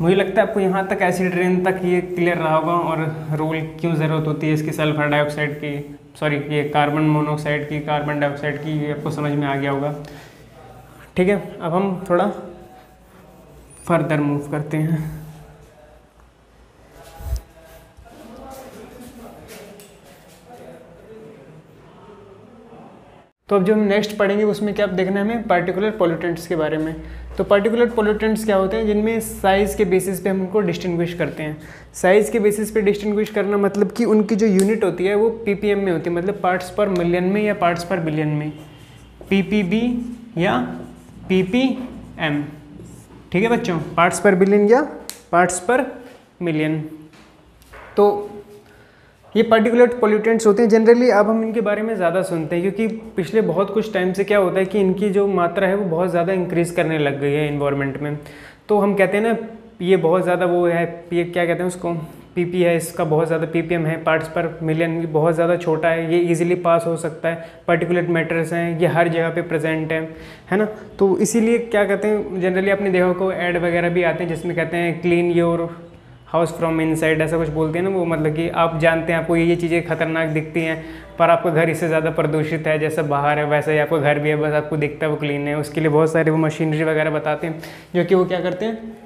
मुझे लगता है आपको यहाँ तक एसिड ट्रेन तक ये क्लियर रहा होगा और रोल क्यों ज़रूरत होती है इसकी सल्फ़र डाइऑक्साइड की? सॉरी ये कार्बन मोनोऑक्साइड की कार्बन डाइऑक्साइड की, ये आपको समझ में आ गया होगा। ठीक है, अब हम थोड़ा फर्दर मूव करते हैं। तो अब जो हम नेक्स्ट पढ़ेंगे, उसमें क्या आप देखना है हमें पार्टिकुलर पोल्यूटेंट्स के बारे में। तो पर्टिकुलर पोल्यूटेंट्स क्या होते हैं, जिनमें साइज़ के बेसिस पे हम उनको डिस्टिंग्विश करते हैं। साइज़ के बेसिस पे डिस्टिंग्विश करना मतलब कि उनकी जो यूनिट होती है, वो पीपीएम में होती है मतलब पार्ट्स पर मिलियन में या पार्ट्स पर बिलियन में। पीपीबी या पीपीएम ठीक है बच्चों? पार्ट्स पर बिलियन या पार्ट्स पर मिलियन तो ये पर्टिकुलर पोल्यूटेंट्स होते हैं। जनरली अब हम इनके बारे में ज़्यादा सुनते हैं, क्योंकि पिछले बहुत कुछ टाइम से क्या होता है कि इनकी जो मात्रा है, वो बहुत ज़्यादा इंक्रीज़ करने लग गई है इन्वायरमेंट में। तो हम कहते हैं ना, ये बहुत ज़्यादा वो है, ये क्या कहते हैं उसको? पीपी है, इसका बहुत ज़्यादा पीपीएम है पार्ट्स पर मिलियन बहुत ज़्यादा छोटा है, ये इजीली पास हो सकता है। पर्टिकुलर मैटर्स हैं, ये हर जगह पे प्रेजेंट है है ना? तो इसीलिए क्या कहते हैं जनरली अपने देखो को ऐड वगैरह भी आते हैं, जिसमें कहते हैं clean your house from inside, ऐसा कुछ बोलते हैं ना वो मतलब कि आप जानते हैं, आपको ये चीज़ें खतरनाक दिखती हैं, पर आपका घर इससे ज़्यादा प्रदूषित है, जैसा बाहर है, वैसा ही आपका घर भी है, बस आपको दिखता है वो क्लीन है। उसके लिए बहुत सारे वो मशीनरी वगैरह बताते हैं, जो कि वो क्या करते हैं,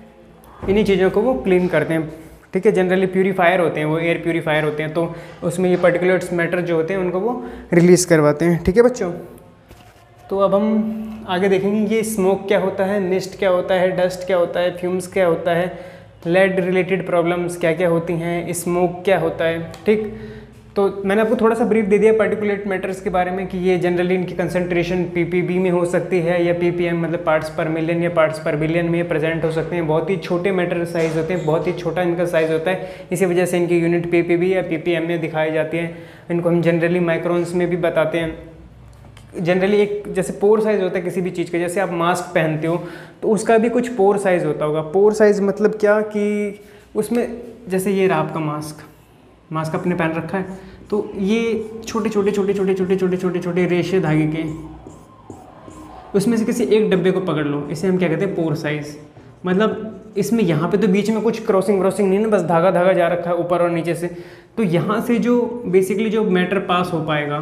इन्हीं चीज़ों को वो क्लीन करते हैं। ठीक है जनरली प्यूरीफायर होते हैं, वो एयर प्यूरीफायर होते हैं तो उसमें ये पर्टिकुलर मैटर जो होते हैं, उनको वो रिलीज़ करवाते हैं। ठीक है बच्चों? तो अब हम आगे देखेंगे ये स्मोक क्या होता है मिस्ट क्या होता है डस्ट क्या होता है फ्यूम्स क्या होता है लेड रिलेटेड प्रॉब्लम्स क्या क्या होती हैं स्मोक क्या होता है, ठीक? तो मैंने आपको थोड़ा सा ब्रीफ दे दिया पर्टिकुलेट मैटर्स के बारे में कि ये जनरली इनकी कंसंट्रेशन पीपीबी में हो सकती है या पीपीएम मतलब पार्ट्स पर मिलियन या पार्ट्स पर बिलियन में प्रेजेंट हो सकते हैं। बहुत ही छोटे मैटर साइज़ होते हैं, बहुत ही छोटा इनका साइज़ होता है। इसी वजह से इनकी यूनिट पीपीबी या पीपीएम में दिखाई जाती है। इनको हम जनरली माइक्रोन्स में भी बताते हैं। जनरली एक जैसे पोर साइज़ होता है किसी भी चीज़ का, जैसे आप मास्क पहनते हो तो उसका भी कुछ पोर साइज़ होता होगा। पोर साइज़ मतलब क्या कि उसमें जैसे ये रहा आपका मास्क मास्क अपने पहन रखा है तो ये छोटे छोटे छोटे छोटे छोटे छोटे छोटे छोटे रेशे धागे के, उसमें से किसी एक डब्बे को पकड़ लो। इसे हम क्या कहते हैं पोर साइज़ मतलब इसमें यहाँ पे तो बीच में कुछ क्रॉसिंग व्रॉसिंग नहीं ना, बस धागा धागा जा रखा है ऊपर और नीचे से। तो यहाँ से जो बेसिकली जो मैटर पास हो पाएगा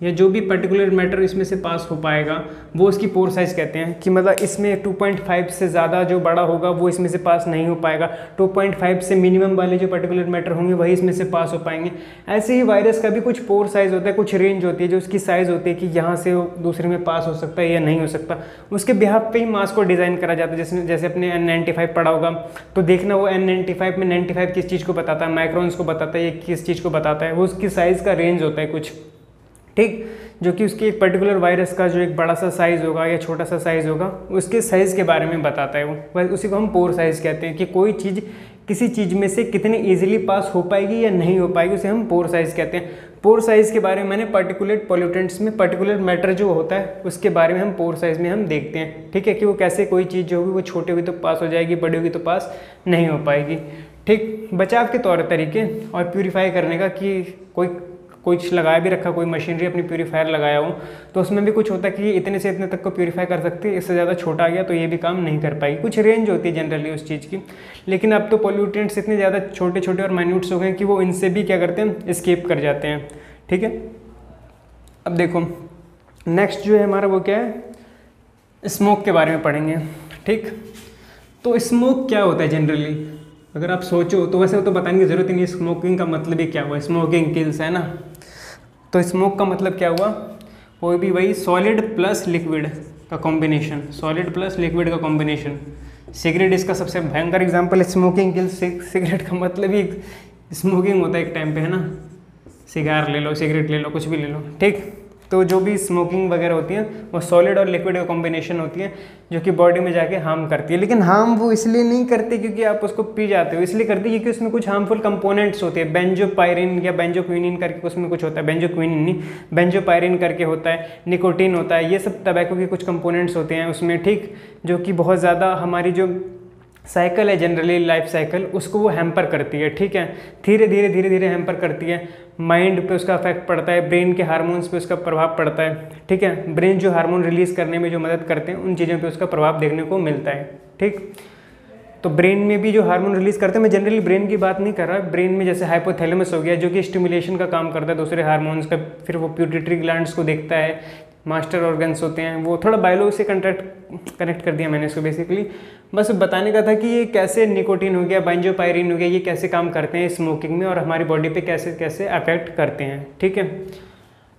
या जो भी पर्टिकुलर मैटर इसमें से पास हो पाएगा, वो उसकी पोर साइज़ कहते हैं कि मतलब इसमें 2.5 से ज़्यादा जो बड़ा होगा, वो इसमें से पास नहीं हो पाएगा। 2.5 से मिनिमम वाले जो पर्टिकुलर मैटर होंगे, वही इसमें से पास हो पाएँगे। ऐसे ही वायरस का भी कुछ पोर साइज़ होता है, कुछ रेंज होती है, जो उसकी साइज़ होती है कि यहाँ से दूसरे में पास हो सकता है या नहीं हो सकता। उसके बिहाफ पर ही मास्क को डिज़ाइन करा जाता है। जैसे जैसे अपने एन पढ़ा होगा तो देखना वो एन में नाइन्टी किस चीज़ को बताता है माइक्रोन्स को बताता है, ये किस चीज़ को बताता है, वो उसकी साइज़ का रेंज होता है कुछ। ठीक? जो कि उसकी एक पर्टिकुलर वायरस का जो एक बड़ा सा साइज़ होगा या छोटा सा साइज़ होगा, उसके साइज़ के बारे में बताता है वो। उसी को हम पोर साइज़ कहते हैं कि कोई चीज़ किसी चीज़ में से कितने ईजिली पास हो पाएगी या नहीं हो पाएगी, उसे हम पोर साइज़ कहते हैं। पोर साइज़ के बारे में मैंने पर्टिकुलर पोल्यूटेंट्स में पर्टिकुलर मैटर जो होता है, उसके बारे में हम पोर साइज़ में हम देखते हैं। ठीक है कि वो कैसे कोई चीज़ जो होगी वो छोटी होगी तो पास हो जाएगी, बड़ी होगी तो पास नहीं हो पाएगी। ठीक? बचाव के तौर तरीके और प्यूरीफाई करने का कि कोई कुछ लगाया भी रखा, कोई मशीनरी अपनी प्योरीफायर लगाया हो तो उसमें भी कुछ होता है कि इतने से इतने तक को प्योरीफाई कर सकते इससे ज़्यादा छोटा आ गया तो ये भी काम नहीं कर पाएगी कुछ रेंज होती है जनरली उस चीज़ की, लेकिन अब तो पोल्यूटेंट्स इतने ज़्यादा छोटे छोटे और माइन्यूट्स हो गए कि वो इनसे भी क्या करते हैं स्केप कर जाते हैं, ठीक है? अब देखो नेक्स्ट जो है हमारा वो क्या है स्मोक के बारे में पढ़ेंगे, ठीक? तो स्मोक क्या होता है जनरली अगर आप सोचो तो वैसे वो तो बताने की ज़रूरत ही नहीं स्मोकिंग का मतलब ही क्या हुआ? स्मोकिंग किल्स है ना? तो स्मोक का मतलब क्या हुआ? कोई भी वही सॉलिड प्लस लिक्विड का कॉम्बिनेशन सॉलिड प्लस लिक्विड का कॉम्बिनेशन सिगरेट इसका सबसे भयंकर एग्ज़ाम्पल है स्मोकिंग सिगरेट का मतलब ही स्मोकिंग होता है एक टाइम पे, है ना? सिगार ले लो सिगरेट ले लो, कुछ भी ले लो, ठीक? तो जो भी स्मोकिंग वगैरह होती है, वो सॉलिड और लिक्विड का कॉम्बिनेशन होती है, जो कि बॉडी में जाके हार्म करती है। लेकिन हार्म वो इसलिए नहीं करती क्योंकि आप उसको पी जाते हो। इसलिए करती है क्योंकि उसमें कुछ हार्मफुल कंपोनेंट्स होते हैं। बेंजोपायरिन या बेंजोक्विनिन करके उसमें कुछ होता है। बेंजोक्विनिन नहीं बेंजोपायरिन करके होता है निकोटीन होता है, ये सब टबैको के कुछ कंपोनेंट्स होते हैं उसमें, ठीक? जो कि बहुत ज़्यादा हमारी जो साइकिल है जनरली लाइफ साइकिल उसको वो हैम्पर करती है, ठीक है? धीरे धीरे धीरे धीरे हैम्पर करती है। माइंड पे उसका इफ़ेक्ट पड़ता है ब्रेन के हार्मोन्स पे उसका प्रभाव पड़ता है, ठीक है? ब्रेन जो हार्मोन रिलीज़ करने में जो मदद करते हैं, उन चीज़ों पे उसका प्रभाव देखने को मिलता है, ठीक? तो ब्रेन में भी जो हार्मोन रिलीज़ करते हैं, मैं जनरली ब्रेन की बात नहीं कर रहा ब्रेन में जैसे हाइपोथैलेमस हो गया, जो कि स्टिमुलेशन का काम करता है, दूसरे हार्मोन्स का, फिर वो प्यूटिटरी ग्लैंड्स को देखता है मास्टर ऑर्गन्स होते हैं, वो थोड़ा बायोलॉजी से कंटेक्ट कनेक्ट कर दिया मैंने इसको बेसिकली बस बताने का था कि ये कैसे निकोटीन हो गया बाइंजोपायरिन हो गया, ये कैसे काम करते हैं स्मोकिंग में और हमारी बॉडी पे कैसे कैसे अफेक्ट करते हैं, ठीक है?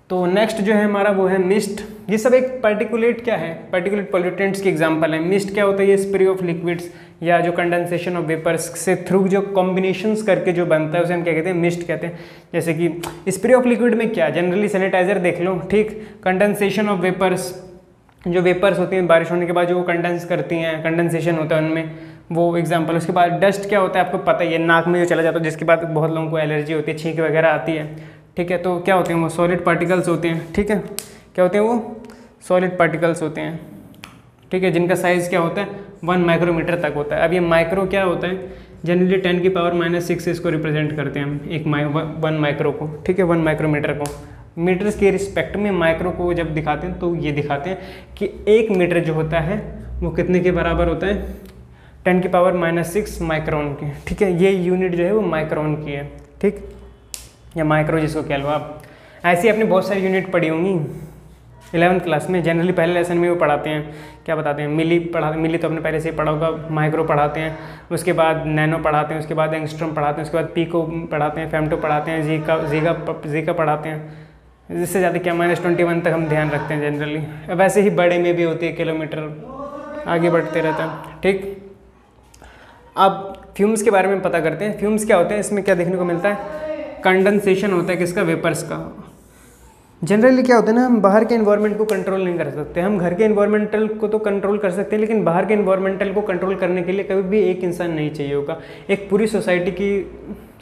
तो नेक्स्ट जो है हमारा वो है मिस्ट ये सब एक पर्टिकुलेट क्या है? पर्टिकुलेट पोल्यूटेंट्स की एग्जांपल है। मिस्ट क्या होता है? ये स्प्रे ऑफ़ लिक्विड्स या जो कंडेंसेशन ऑफ़ वेपर्स से थ्रू जो कॉम्बिनेशंस करके जो बनता है, उसे हम क्या कहते हैं मिस्ट कहते हैं। जैसे कि स्प्रे ऑफ़ लिक्विड में क्या? जनरली सैनिटाइजर देख लो, ठीक? कंडेंसेशन ऑफ़ वेपर्स जो वेपर्स होती हैं, बारिश होने के बाद जो वो कंडेंस करती हैं कंडेंसेशन होता है उनमें। वो एग्ज़ाम्पल उसके बाद डस्ट क्या होता है, आपको पता ही है, नाक में जो चला जाता है, जिसके बाद बहुत लोगों को एलर्जी होती है, छींक वगैरह आती है। ठीक है तो क्या होते हैं वो? सॉलिड पार्टिकल्स होते हैं, ठीक है? क्या होते हैं वो? सॉलिड पार्टिकल्स होते हैं। ठीक है, जिनका साइज़ क्या होता है? वन माइक्रोमीटर तक होता है। अब ये माइक्रो क्या होता है? जनरली टेन की पावर माइनस सिक्स इसको रिप्रेजेंट करते हैं हम, एक माइ, वन माइक्रो को, ठीक है? वन माइक्रोमीटर को। मीटर्स के रिस्पेक्ट में माइक्रो को जब दिखाते हैं तो ये दिखाते हैं कि एक मीटर जो होता है, वो कितने के बराबर होता है? टेन की पावर माइनस सिक्स माइक्रोन के, ठीक है? ये यूनिट जो है, वो माइक्रोन की है, ठीक? या माइक्रो जिसको कह लो आप। ऐसी आपने बहुत सारी यूनिट पढ़ी होंगी। इलेवंथ क्लास में जनरली पहले लेसन में वो पढ़ाते हैं। क्या बताते हैं? मिली पढ़ाते, मिली तो अपने पहले से ही पढ़ा होगा। माइक्रो पढ़ाते हैं। उसके बाद नैनो पढ़ाते हैं। उसके बाद एंगस्ट्रम पढ़ाते हैं। उसके बाद पीको पढ़ाते हैं। फेमटो पढ़ाते हैं। जीका जीका जीका पढ़ाते हैं। जिससे ज़्यादा क्या माइनस ट्वेंटी वन तक हम ध्यान रखते हैं जनरली वैसे ही बड़े में भी होती है किलोमीटर आगे बढ़ते रहता है। ठीक? अब फ्यूम्स के बारे में पता करते हैं। फ्यूम्स क्या होते हैं? इसमें क्या देखने को मिलता है? कंडेंसेशन होता है किसका? वेपर्स का। जनरली क्या होता है ना, हम बाहर के इन्वायरमेंट को कंट्रोल नहीं कर सकते। हम घर के इन्वायरमेंटल को तो कंट्रोल कर सकते हैं, लेकिन बाहर के इन्वायरमेंटल को कंट्रोल करने के लिए कभी भी एक इंसान नहीं चाहिए होगा। एक पूरी सोसाइटी की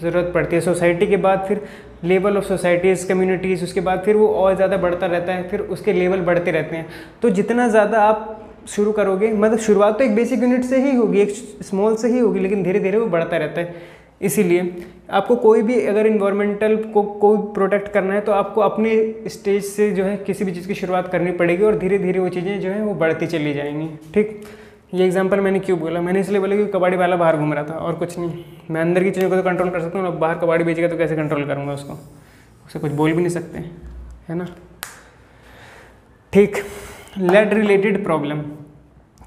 ज़रूरत पड़ती है। सोसाइटी के बाद फिर लेवल ऑफ़ सोसाइटीज़ कम्युनिटीज़ उसके बाद फिर वो और ज़्यादा बढ़ता रहता है, फिर उसके लेवल बढ़ते रहते हैं। तो जितना ज़्यादा आप शुरू करोगे मतलब शुरुआत तो एक बेसिक यूनिट से ही होगी, एक स्मॉल से ही होगी, लेकिन धीरे धीरे वो बढ़ता रहता है। इसीलिए आपको कोई भी अगर इन्वायरमेंटल को कोई प्रोटेक्ट करना है तो आपको अपने स्टेज से जो है किसी भी चीज़ की शुरुआत करनी पड़ेगी और धीरे धीरे वो चीज़ें जो है वो बढ़ती चली जाएँगी। ठीक? ये एग्जांपल मैंने क्यों बोला। मैंने इसलिए बोला कि कबाड़ी वाला बाहर घूम रहा था और कुछ नहीं। मैं अंदर की चीज़ों को तो कंट्रोल कर सकता हूँ अब बाहर कबाड़ी बेचेगा तो कैसे कंट्रोल करूँगा उसको? उसे कुछ बोल भी नहीं सकते, है ना? ठीक। लेड रिलेटेड प्रॉब्लम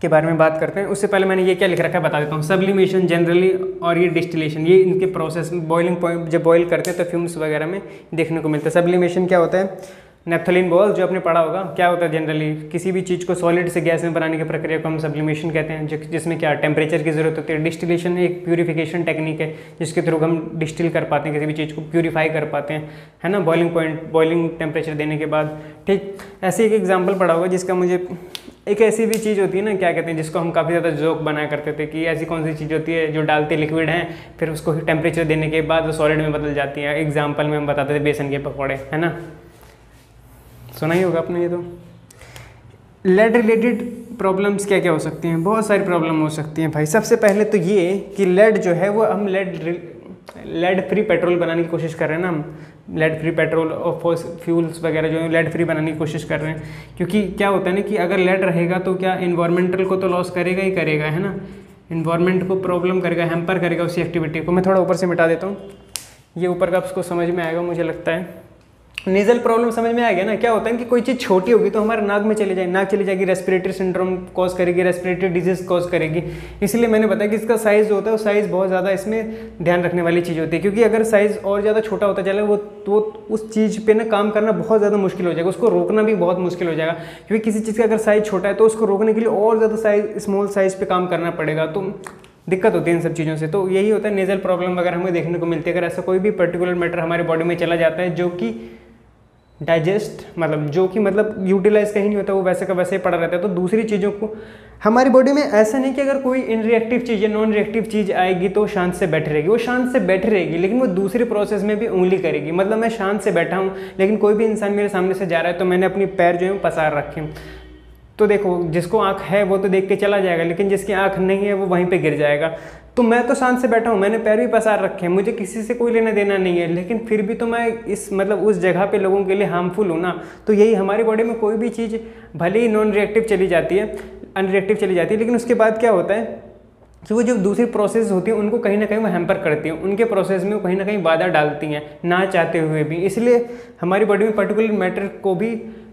के बारे में बात करते हैं। उससे पहले मैंने ये क्या लिख रखा है, बता देता हूँ। सब्लिमेशन जनरली और ये डिस्टिलेशन ये इनके प्रोसेस बॉइलिंग पॉइंट जब बॉयल करते हैं तो फ्यूम्स वगैरह में देखने को मिलता है। सब्लिमेशन क्या होता है? नेप्थोलिन बॉल जो आपने पढ़ा होगा, क्या होता है जनरली किसी भी चीज़ को सॉलिड से गैस में बनाने की प्रक्रिया को हम सब्लिमेशन कहते हैं जिसमें क्या टेम्परेचर की ज़रूरत होती है। डिस्टिलेशन एक प्यूरिफिकेशन टेक्निक है, जिसके थ्रू हम डिस्टिल कर पाते हैं, किसी भी चीज़ को प्यूरीफाई कर पाते हैं, है ना? बॉइलिंग पॉइंट बॉइलिंग टेम्परेचर देने के बाद, ठीक? ऐसे एक एग्ज़ाम्पल पढ़ा होगा, जिसका मुझे एक ऐसी भी चीज़ होती है ना, क्या कहते हैं, जिसको हम काफ़ी ज़्यादा जोक बनाया करते थे कि ऐसी कौन सी चीज़ होती है जो डालते लिक्विड हैं, फिर उसको टेम्परेचर देने के बाद वो सॉलिड में बदल जाती है। एग्ज़ाम्पल में हम बताते थे बेसन के पकौड़े, है ना? सुना ही होगा आपने ये तो। लेड रिलेटेड प्रॉब्लम्स क्या क्या हो सकती हैं? बहुत सारी प्रॉब्लम हो सकती हैं भाई। सबसे पहले तो ये कि लेड जो है, वो हम लेड लेड फ्री पेट्रोल बनाने की कोशिश कर रहे हैं ना हम। लेड फ्री पेट्रोल और फ्यूल्स वगैरह जो है लेड फ्री बनाने की कोशिश कर रहे हैं। क्योंकि क्या होता है ना कि अगर लेड रहेगा तो क्या इन्वायरमेंटल को तो लॉस करेगा ही करेगा, है ना? इन्वायरमेंट को प्रॉब्लम करेगा हैम्पर करेगा उसी एक्टिविटी को। मैं थोड़ा ऊपर से मिटा देता हूँ। ये ऊपर का उसको समझ में आएगा, मुझे लगता है। नेजल प्रॉब्लम समझ में आ गया ना? क्या होता है कि कोई चीज़ छोटी होगी तो हमारे नाक में चली जाएगी नाक चली जाएगी रेस्पिरेटरी सिंड्रोम कॉज करेगी रेस्पिरेटरी डिज़ीज़ कॉज करेगी। इसलिए मैंने बताया कि इसका साइज़ जो होता है वो साइज़ बहुत ज़्यादा इसमें ध्यान रखने वाली चीज़ होती है, क्योंकि अगर साइज़ और ज़्यादा छोटा होता चले, वो तो उस चीज़ पर ना काम करना बहुत ज़्यादा मुश्किल हो जाएगा, उसको रोकना भी बहुत मुश्किल हो जाएगा। क्योंकि किसी चीज़ का अगर साइज़ छोटा है तो उसको रोकने के लिए और ज़्यादा साइज़ स्मॉल साइज़ पर काम करना पड़ेगा तो दिक्कत होती है इन सब चीज़ों से। तो यही होता है नेजल प्रॉब्लम वगैरह हमें देखने को मिलती है। अगर ऐसा कोई भी पर्टिकुलर मैटर हमारे बॉडी में चला जाता है, जो कि डाइजेस्ट मतलब जो कि मतलब यूटिलाइज कहीं नहीं होता, वो वैसे का वैसे ही पड़ा रहता है। तो दूसरी चीज़ों को, हमारी बॉडी में ऐसा नहीं कि अगर कोई इन रिएक्टिव चीज़ या नॉन रिएक्टिव चीज़ आएगी तो शांत से बैठी रहेगी। वो शांत से बैठी रहेगी, लेकिन वो दूसरे प्रोसेस में भी उंगली करेगी। मतलब मैं शांत से बैठा हूँ, लेकिन कोई भी इंसान मेरे सामने से जा रहा है तो मैंने अपनी पैर जो है पसार रखे तो देखो, जिसको आँख है, वो तो देख के चला जाएगा, लेकिन जिसकी आँख नहीं है, वो वहीं पर गिर जाएगा। तो मैं तो शांत से बैठा हूँ, मैंने पैर भी पसार रखे हैं, मुझे किसी से कोई लेना देना नहीं है, लेकिन फिर भी तो मैं इस मतलब उस जगह पे लोगों के लिए हार्मफुल हूँ ना तो यही हमारी बॉडी में कोई भी चीज़ भले ही नॉन रिएक्टिव चली जाती है अनरिएक्टिव चली जाती है, लेकिन उसके बाद क्या होता है कि वो जो दूसरी प्रोसेस होती है, उनको कहीं ना कहीं वो हैम्पर करती हैं, उनके प्रोसेस में वो कहीं ना कहीं बाधा डालती हैं, ना चाहते हुए भी। इसलिए हमारी बॉडी में पर्टिकुलर मैटर को भी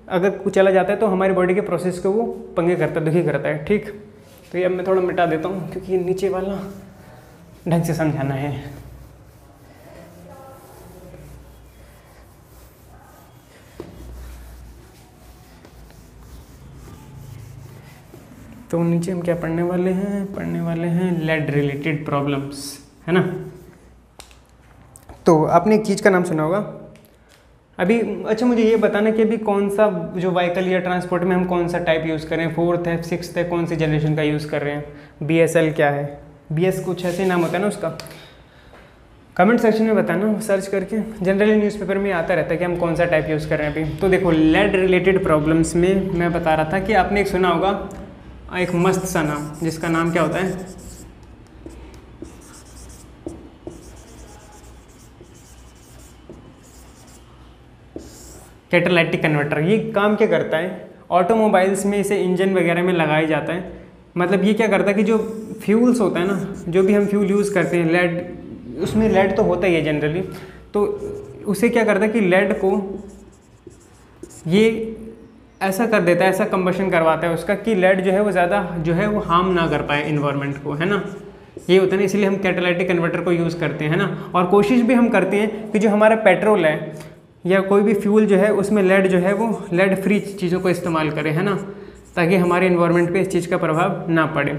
अगर कुछ चला जाता है तो हमारी बॉडी के प्रोसेस को वो पंगे करता दुखी करता है, ठीक? तो ये अब मैं थोड़ा मिटा देता हूँ, क्योंकि नीचे वाला ढंग से समझाना है। तो नीचे हम क्या पढ़ने वाले हैं? पढ़ने वाले हैं लेड रिलेटेड प्रॉब्लम्स है ना? तो आपने एक चीज़ का नाम सुना होगा? अभी अच्छा मुझे ये बताना कि अभी कौन सा जो व्हीकल या ट्रांसपोर्ट में हम कौन सा टाइप यूज़ कर रहे हैं? फोर्थ है सिक्स है कौन सी जनरेशन का यूज़ कर रहे हैं? बीएसएल क्या है? बी एस कुछ ऐसे नाम होता है ना उसका। कमेंट सेक्शन में बताना सर्च करके। जनरली न्यूज़पेपर में आता रहता है कि हम कौन सा टाइप यूज़ कर रहे हैं अभी। तो देखो लेड रिलेटेड प्रॉब्लम्स में मैं बता रहा था कि आपने एक सुना होगा, एक मस्त सा नाम, जिसका नाम क्या होता है? कैटलाइटिक कन्वर्टर ये काम क्या करता है? ऑटोमोबाइल्स में इसे इंजन वगैरह में लगाया जाता है। मतलब ये क्या करता है कि जो फ्यूल्स होता है ना, जो भी हम फ्यूल यूज़ करते हैं लेड उसमें लेड तो होता ही है जनरली तो उसे क्या करता है कि लेड को ये ऐसा कर देता है, ऐसा कंबशन करवाता है उसका कि लेड जो है वो ज़्यादा, जो है वो हार्म ना कर पाए इन्वायरमेंट को, है ना? ये होता है ना, इसलिए हम कैटेलाइटिक कन्वर्टर को यूज़ करते हैं ना? और कोशिश भी हम करते हैं कि जो हमारा पेट्रोल है या कोई भी फ्यूल जो है, उसमें लेड जो है वो लेड फ्री चीज़ों को इस्तेमाल करें, है ना? ताकि हमारे इन्वायरमेंट पे इस चीज़ का प्रभाव ना पड़े।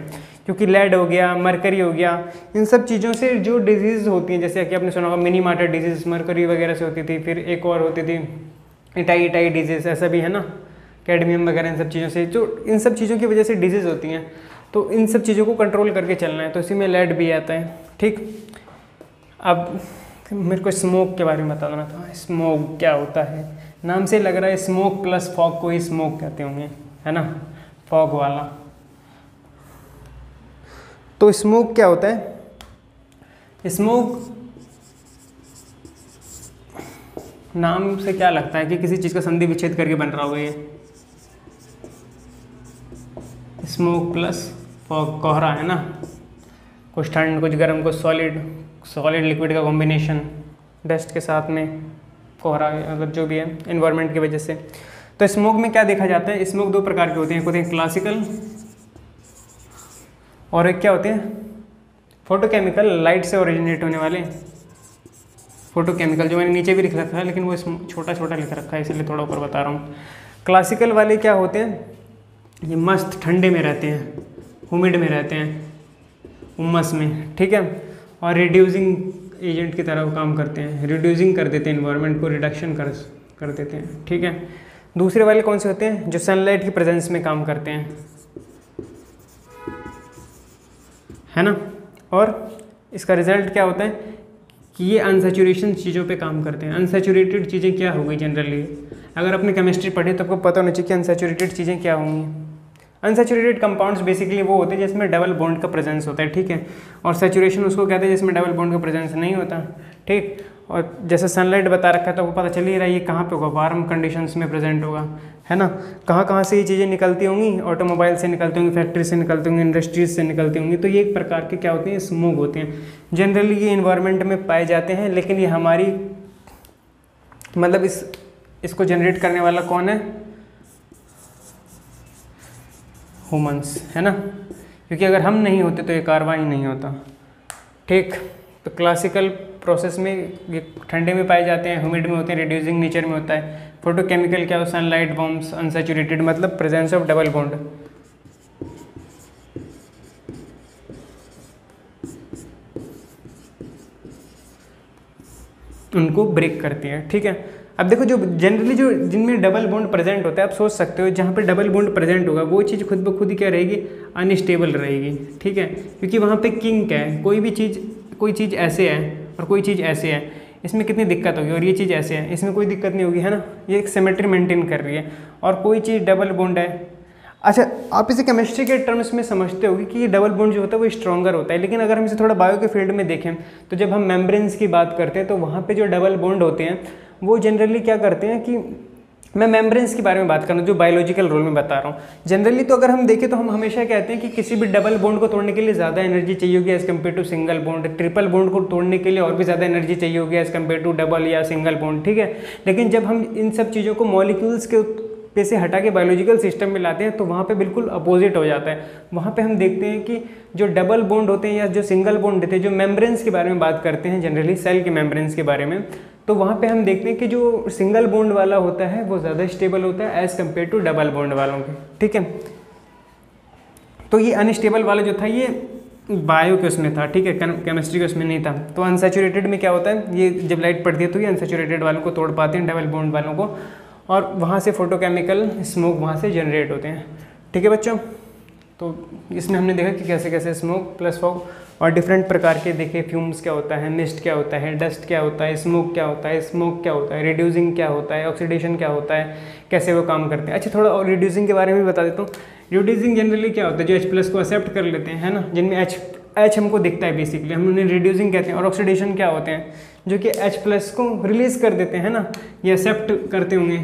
क्योंकि लेड हो गया मरकरी हो गया, इन सब चीज़ों से जो डिज़ीज़ होती हैं, जैसे कि आपने सुना होगा मिनी मार्टर डिज़ीज़ मरकरी वगैरह से होती थी, फिर एक और होती थी इटाई इटाई डिज़ीज़ ऐसा भी है ना? कैडमियम वगैरह इन सब चीज़ों से, जो इन सब चीज़ों की वजह से डिज़ीज़ होती हैं तो इन सब चीज़ों को कंट्रोल करके चलना है तो इसी में लेड भी आता है, ठीक? अब मेरे को स्मोक के बारे में बताना था। स्मोक क्या होता है? नाम से लग रहा है स्मोक प्लस फॉग को ही स्मोक कहते होंगे, है ना? फॉग वाला। तो स्मोक क्या होता है? स्मोक नाम से क्या लगता है कि किसी चीज़ का संधि विच्छेद करके बन रहा होगा ये? स्मोक प्लस फॉग कोहरा है ना? कुछ ठंड कुछ गर्म कुछ सॉलिड सॉलिड लिक्विड का कॉम्बिनेशन डस्ट के साथ में कोहरा मतलब जो भी है इन्वायरमेंट की वजह से। तो स्मोक में क्या देखा जाता है? स्मोक दो प्रकार के होते हैं, एक होते हैं क्लासिकल और एक क्या होते हैं? फोटोकेमिकल लाइट से ओरिजिनेट होने वाले। फोटोकेमिकल जो मैंने नीचे भी लिख रखा है, लेकिन वो छोटा छोटा लिख रखा है, इसलिए थोड़ा ऊपर बता रहा हूँ। क्लासिकल वाले क्या होते हैं? ये मस्त ठंडे में रहते हैं हुमिड में रहते हैं, उमस में, ठीक है? और रिड्यूसिंग एजेंट की तरह काम करते हैं रिड्यूसिंग कर देते हैं इन्वायरमेंट को रिडक्शन कर कर देते हैं, ठीक है? दूसरे वाले कौन से होते हैं? जो सनलाइट की प्रेजेंस में काम करते हैं। है ना? और इसका रिज़ल्ट क्या होता है? कि ये अनसेचुरेशन चीज़ों पे काम करते हैं। अनसेचुरेटेड चीज़ें क्या हो गई जनरली अगर आपने केमिस्ट्री पढ़ी तो आपको पता होना चाहिए कि अनसेचुरेटेड चीज़ें क्या होंगी। अनसेचुरेटेड कंपाउंड्स बेसिकली वो होते हैं जिसमें डबल बॉन्ड का प्रेजेंस होता है, ठीक है? और सेचुरेशन उसको कहते हैं जिसमें डबल बॉन्ड का प्रेजेंस नहीं होता, ठीक? और जैसे सनलाइट बता रखा है तो वो पता चल ही रहा है ये कहाँ पे होगा वार्म कंडीशंस में प्रेजेंट होगा, है ना? कहाँ कहाँ से ये चीज़ें निकलती होंगी? ऑटोमोबाइल से निकलती होंगी फैक्ट्री से निकलती होंगी इंडस्ट्रीज़ से निकलती होंगी तो ये एक प्रकार के क्या होते हैं? स्मोक होते हैं। जनरली ये इन्वायरमेंट में पाए जाते हैं, लेकिन ये हमारी मतलब इस, इसको जनरेट करने वाला कौन है? ह्यूमंस है ना? क्योंकि अगर हम नहीं होते तो ये कार्रवाई नहीं होता। ठीक? तो क्लासिकल प्रोसेस में ये ठंडे में पाए जाते हैं ह्यूमिड में होते हैं रिड्यूसिंग नेचर में होता है। फोटोकेमिकल क्या हो? सनलाइट बॉम्ब्स अनसेचुरेटेड मतलब प्रेजेंस ऑफ़ डबल बॉन्ड उनको ब्रेक करती है, ठीक है? अब देखो जो जनरली जो जिनमें डबल बॉन्ड प्रेजेंट होता है, आप सोच सकते हो जहाँ पे डबल बॉन्ड प्रेजेंट होगा, वो चीज़ खुद ब खुद क्या रहेगी? अनस्टेबल रहेगी, ठीक है? क्योंकि वहाँ पे किंग है, कोई भी चीज़ कोई चीज़ ऐसे है और कोई चीज़ ऐसे है, इसमें कितनी दिक्कत होगी और ये चीज़ ऐसे है, इसमें कोई दिक्कत नहीं होगी, है ना? ये एक सिमेट्री मेंटेन कर रही है और कोई चीज़ डबल बॉन्ड है। अच्छा आप इसे केमिस्ट्री के टर्म्स में समझते होगी कि ये डबल बॉन्ड जो होता है वो स्ट्रॉन्गर होता है, लेकिन अगर हम इसे थोड़ा बायो के फ़ील्ड में देखें तो जब हम मेम्ब्रेन्स की बात करते हैं तो वहाँ पे जो डबल बॉन्ड होते हैं, वो जनरली क्या करते हैं कि मैं मेम्ब्रेन्स के बारे में बात कर रहा हूँ, जो बायोलॉजिकल रोल में बता रहा हूँ। जनरली तो अगर हम देखें तो हम हमेशा कहते हैं कि किसी भी डबल बॉन्ड को तोड़ने के लिए ज़्यादा एनर्जी चाहिए होगी as compare to single bond triple bond को तोड़ने के लिए और भी ज़्यादा एनर्जी चाहिए होगी एज़ कंपेयर टू डबल या सिंगल बॉन्ड ठीक है? लेकिन जब हम इन सब चीज़ों को मॉलिक्यूल्स के पे से हटा के बायोलॉजिकल सिस्टम में लाते हैं तो वहाँ पे बिल्कुल अपोजिट हो जाता है। वहाँ पे हम देखते हैं कि जो डबल बॉन्ड होते हैं या जो सिंगल बॉन्ड होते हैं, जो मेम्ब्रेन्स के बारे में बात करते हैं जनरली सेल के मेम्ब्रेन्स के बारे में तो वहाँ पे हम देखते हैं कि जो सिंगल बॉन्ड वाला होता है, वो ज़्यादा स्टेबल होता है as compare to double bond वालों के। ठीक है? तो ये अनस्टेबल वाला जो था, ये बायो के उसमें था, ठीक है? केमिस्ट्री के उसमें नहीं था। तो अनसेचुरेटेड में क्या होता है? ये जब लाइट पड़ती है तो ये अनसेचुरेटेड वालों को तोड़ पाते हैं डबल बॉन्ड वालों को। और वहाँ से फोटोकेमिकल स्मोक वहाँ से जनरेट होते हैं। ठीक है बच्चों? तो इसमें हमने देखा कि कैसे कैसे स्मोक प्लस फॉग और डिफरेंट प्रकार के देखे फ्यूम्स क्या होता है मिस्ट क्या होता है डस्ट क्या होता है स्मोक क्या होता है स्मोक क्या होता है रिड्यूसिंग क्या होता है ऑक्सीडेशन क्या होता है, कैसे वो काम करते हैं। अच्छा थोड़ा और रिड्यूसिंग के बारे में भी बता देता हूँ। रिड्यूसिंग जनरली क्या होता है, जो एच प्लस को एक्सेप्ट कर लेते हैं ना, जिनमें एच एच हमको दिखता है बेसिकली हम उन्हें रिड्यूसिंग कहते हैं और ऑक्सीडेशन क्या होते हैं, जो कि एच प्लस को रिलीज़ कर देते हैं ना, ये एक्सेप्ट करते होंगे।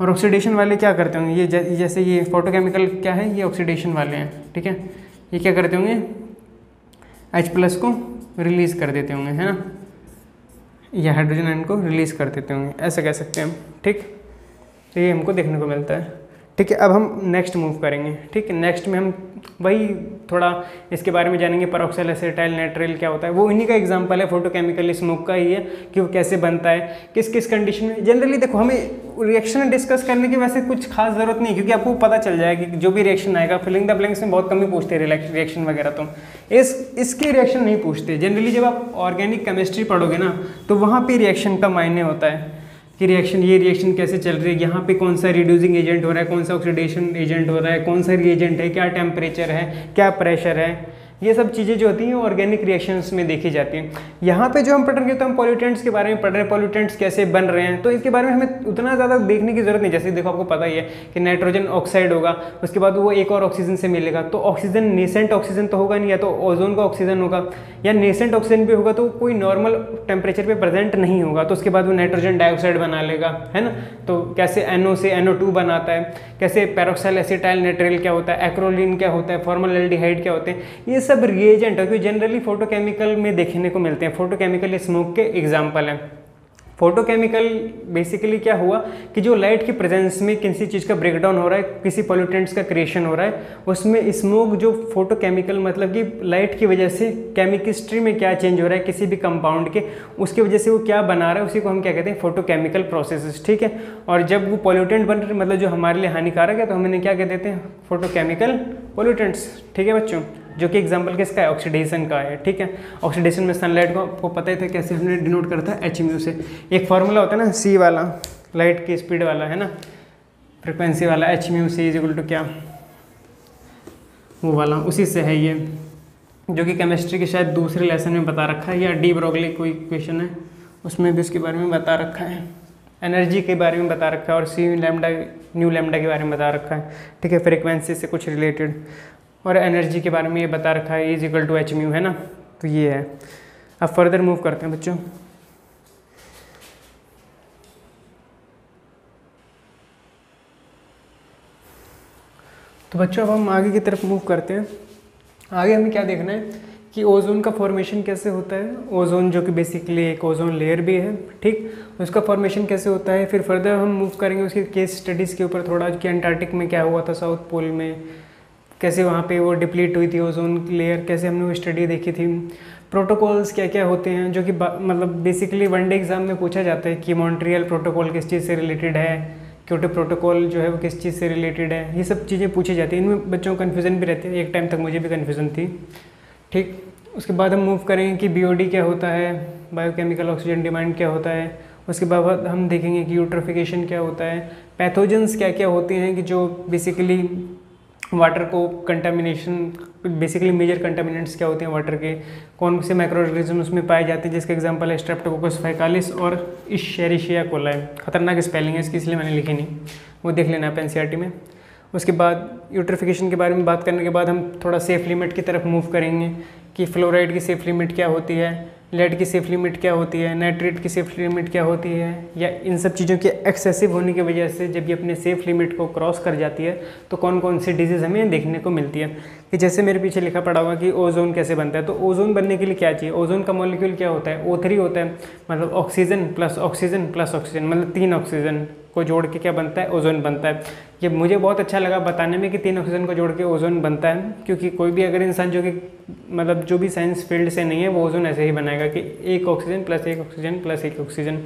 और ऑक्सीडेशन वाले क्या करते होंगे, ये जैसे ये फोटोकेमिकल क्या है, ये ऑक्सीडेशन वाले हैं, ठीक है? ये क्या करते होंगे एच प्लस को रिलीज़ कर देते होंगे, है ना? या हाइड्रोजन आयन को रिलीज़ कर देते होंगे, ऐसा कह सकते हैं हम, ठीक? तो ये हमको देखने को मिलता है। ठीक है, अब हम नेक्स्ट मूव करेंगे। ठीक है नेक्स्ट में हम वही थोड़ा इसके बारे में जानेंगे परोक्सल एसिटाइल नाइट्रेल क्या होता है। वो इन्हीं का एग्जांपल है फोटोकेमिकल स्मोक का ही है कि वो कैसे बनता है, किस किस कंडीशन में। जनरली देखो, हमें रिएक्शन डिस्कस करने की वैसे कुछ खास ज़रूरत नहीं, क्योंकि आपको पता चल जाएगा कि जो भी रिएक्शन आएगा फिलिंग द ब्लैंक्स में बहुत कम ही पूछते हैं रिएक्शन वगैरह तो। इस, इसके रिएक्शन नहीं पूछते। जनरली जब आप ऑर्गेनिक केमिस्ट्री पढ़ोगे ना तो वहाँ पर रिएक्शन का मायने होता है। कि रिएक्शन ये रिएक्शन कैसे चल रही है? यहाँ पे कौन सा रिड्यूसिंग एजेंट हो रहा है? कौन सा ऑक्सीडेशन एजेंट हो रहा है? कौन सा रिएजेंट है? क्या टेम्परेचर है? क्या प्रेशर है? ये सब चीज़ें जो होती हैं ऑर्गेनिक रिएक्शंस में देखी जाती हैं। यहाँ पे जो हम पढ़ रहे हैं तो हम पॉल्यूटेंट्स के बारे में पढ़ रहे हैं पॉल्यूटेंट्स कैसे बन रहे हैं तो इसके बारे में हमें उतना ज़्यादा देखने की ज़रूरत नहीं। जैसे देखो, आपको पता ही है कि नाइट्रोजन ऑक्साइड होगा, उसके बाद वो एक और ऑक्सीजन से मिलेगा तो ऑक्सीजन नेसेंट ऑक्सीजन तो होगा नहीं, या तो ओजोन का ऑक्सीजन होगा, या नेसेंट ऑक्सीजन भी होगा तो कोई नॉर्मल टेम्परेचर पर प्रेजेंट नहीं होगा तो उसके बाद वो नाइट्रोजन डाइऑक्साइड बना लेगा, है ना? तो कैसे एनओ से एनओ बनाता है। कैसे पैरोक्साइल एसिटाइल नेट्रेल क्या होता है एक्रोलिन क्या होता है फॉर्मल क्या होते हैं, ये सब रिएजेंट है क्योंकि जनरली फोटोकेमिकल में देखने को मिलते हैं। फोटोकेमिकल स्मोक के एग्ज़ाम्पल हैं। फोटोकेमिकल बेसिकली क्या हुआ कि जो लाइट की प्रेजेंस में किसी चीज़ का ब्रेकडाउन हो रहा है, किसी पॉल्यूटेंट्स का क्रिएशन हो रहा है, उसमें स्मोक जो फोटोकेमिकल मतलब कि लाइट की वजह से केमिकस्ट्री में क्या चेंज हो रहा है किसी भी कंपाउंड के, उसकी वजह से वो क्या बना रहा है, उसी को हम क्या कहते हैं फोटोकेमिकल प्रोसेस ठीक है? और जब वो पॉल्यूटेंट बन रहे मतलब जो हमारे लिए हानिकारक है तो हम इन्हें क्या कह देते हैं? फोटोकेमिकल पॉल्यूटेंट्स ठीक है बच्चों? जो कि एग्ज़ाम्पल किसका है? ऑक्सीडेशन का है, ठीक है? ऑक्सीडेशन में सनलाइट को आपको पता ही था कैसे हमने डिनोट करता है एच से। एक फार्मूला होता है ना सी वाला लाइट की स्पीड वाला, है ना? फ्रिक्वेंसी वाला H mu C is equal to क्या? वो वाला, उसी से है ये। जो कि केमिस्ट्री के शायद दूसरे लेसन में बता रखा है, या डी ब्रोगली कोई क्वेश्चन है, उसमें भी उसके बारे में बता रखा है। एनर्जी के बारे में बता रखा है और सी लैमडा न्यू लैमडा के बारे में बता रखा है, ठीक है? फ्रिक्वेंसी से कुछ रिलेटेड और एनर्जी के बारे में ये बता रखा है is equal to H mu है ना? तो ये है। अब फर्दर मूव करते हैं बच्चों। तो बच्चों, अब हम आगे की तरफ़ मूव करते हैं। आगे हमें क्या देखना है कि ओजोन का फॉर्मेशन कैसे होता है? ओजोन जो कि बेसिकली एक ओजोन लेयर भी है, ठीक? उसका फॉर्मेशन कैसे होता है? फिर फर्दर हम मूव करेंगे उसके केस स्टडीज़ के ऊपर थोड़ा कि अंटार्कटिक में क्या हुआ था साउथ पोल में कैसे वहाँ पे वो डिप्लीट हुई थी ओजोन लेयर कैसे हमने वो स्टडी देखी थी। प्रोटोकॉल्स क्या क्या होते हैं, जो कि मतलब बेसिकली वनडे एग्ज़ाम में पूछा जाता है कि मॉन्ट्रियल प्रोटोकॉल किस चीज़ से रिलेटेड है क्योटो प्रोटोकॉल जो है वो किस चीज़ से रिलेटेड है, ये सब चीज़ें पूछी जाती हैं। इनमें बच्चों को कन्फ्यूज़न भी रहती है, एक टाइम तक मुझे भी कन्फ्यूज़न थी। ठीक, उसके बाद हम मूव करेंगे कि BOD क्या होता है बायोकेमिकल ऑक्सीजन डिमांड क्या होता है, उसके बाद हम देखेंगे कि यूट्रोफिकेशन क्या होता है पैथोजेंस क्या क्या होते हैं कि जो बेसिकली वाटर को कंटामिनेशन बेसिकली मेजर कंटामिनेंट्स क्या होते हैं वाटर के? कौन से माइक्रो उसमें पाए जाते हैं? जिसका एग्जांपल है स्ट्रेप्टोकोकस फैकालिस और इशेरिशिया कोलाई खतरनाक स्पेलिंग है इसकी, इसलिए मैंने लिखी नहीं। वो देख लेना आप एन में। उसके बाद यूट्रिफिकेशन के बारे में बात करने के बाद हम थोड़ा सेफ़ लिमिट की तरफ़ मूव करेंगे कि फ्लोराइड की सेफ़ लिमिट क्या होती है लेड की सेफ़ लिमिट क्या होती है? नाइट्रेट की सेफ़ लिमिट क्या होती है? या इन सब चीज़ों के एक्सेसिव होने की वजह से जब ये अपने सेफ़ लिमिट को क्रॉस कर जाती है तो कौन कौन सी डिज़ीज़ हमें देखने को मिलती है? कि जैसे मेरे पीछे लिखा पड़ा हुआ कि ओजोन कैसे बनता है तो ओजोन बनने के लिए क्या चाहिए? ओजोन का मॉलिक्यूल क्या होता है? ओ होता है। मतलब oxygen plus oxygen plus oxygen मतलब तीन ऑक्सीजन को जोड़ के क्या बनता है? ओजोन बनता है। ये मुझे बहुत अच्छा लगा बताने में कि तीन ऑक्सीजन को जोड़ के ओजोन बनता है, क्योंकि कोई भी अगर इंसान जो कि मतलब जो भी साइंस फ़ील्ड से नहीं है, वो ओजोन ऐसे ही बनाएगा कि एक ऑक्सीजन प्लस एक ऑक्सीजन प्लस एक ऑक्सीजन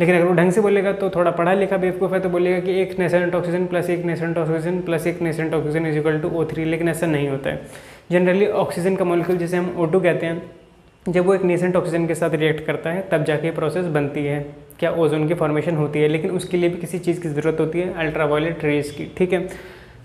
लेकिन अगर वो ढंग से बोलेगा तो थोड़ा पढ़ा लिखा बेवकूफ़ है तो बोलेगा कि एक नेसेंट ऑक्सीजन प्लस एक नेसेंट ऑक्सीजन प्लस एक nascent oxygen is equal to O three लेकिन ऐसा नहीं होता है। जनरली ऑक्सीजन का मॉलिक्यूल जिसे हम ओ टू कहते हैं जब वो एक नेसेंट ऑक्सीजन के साथ रिएक्ट करता है, तब जाके प्रोसेस बनती है क्या ओजोन की फॉर्मेशन होती है, लेकिन उसके लिए भी किसी चीज़ की ज़रूरत होती है अल्ट्रा वायलेट रेज की, ठीक है?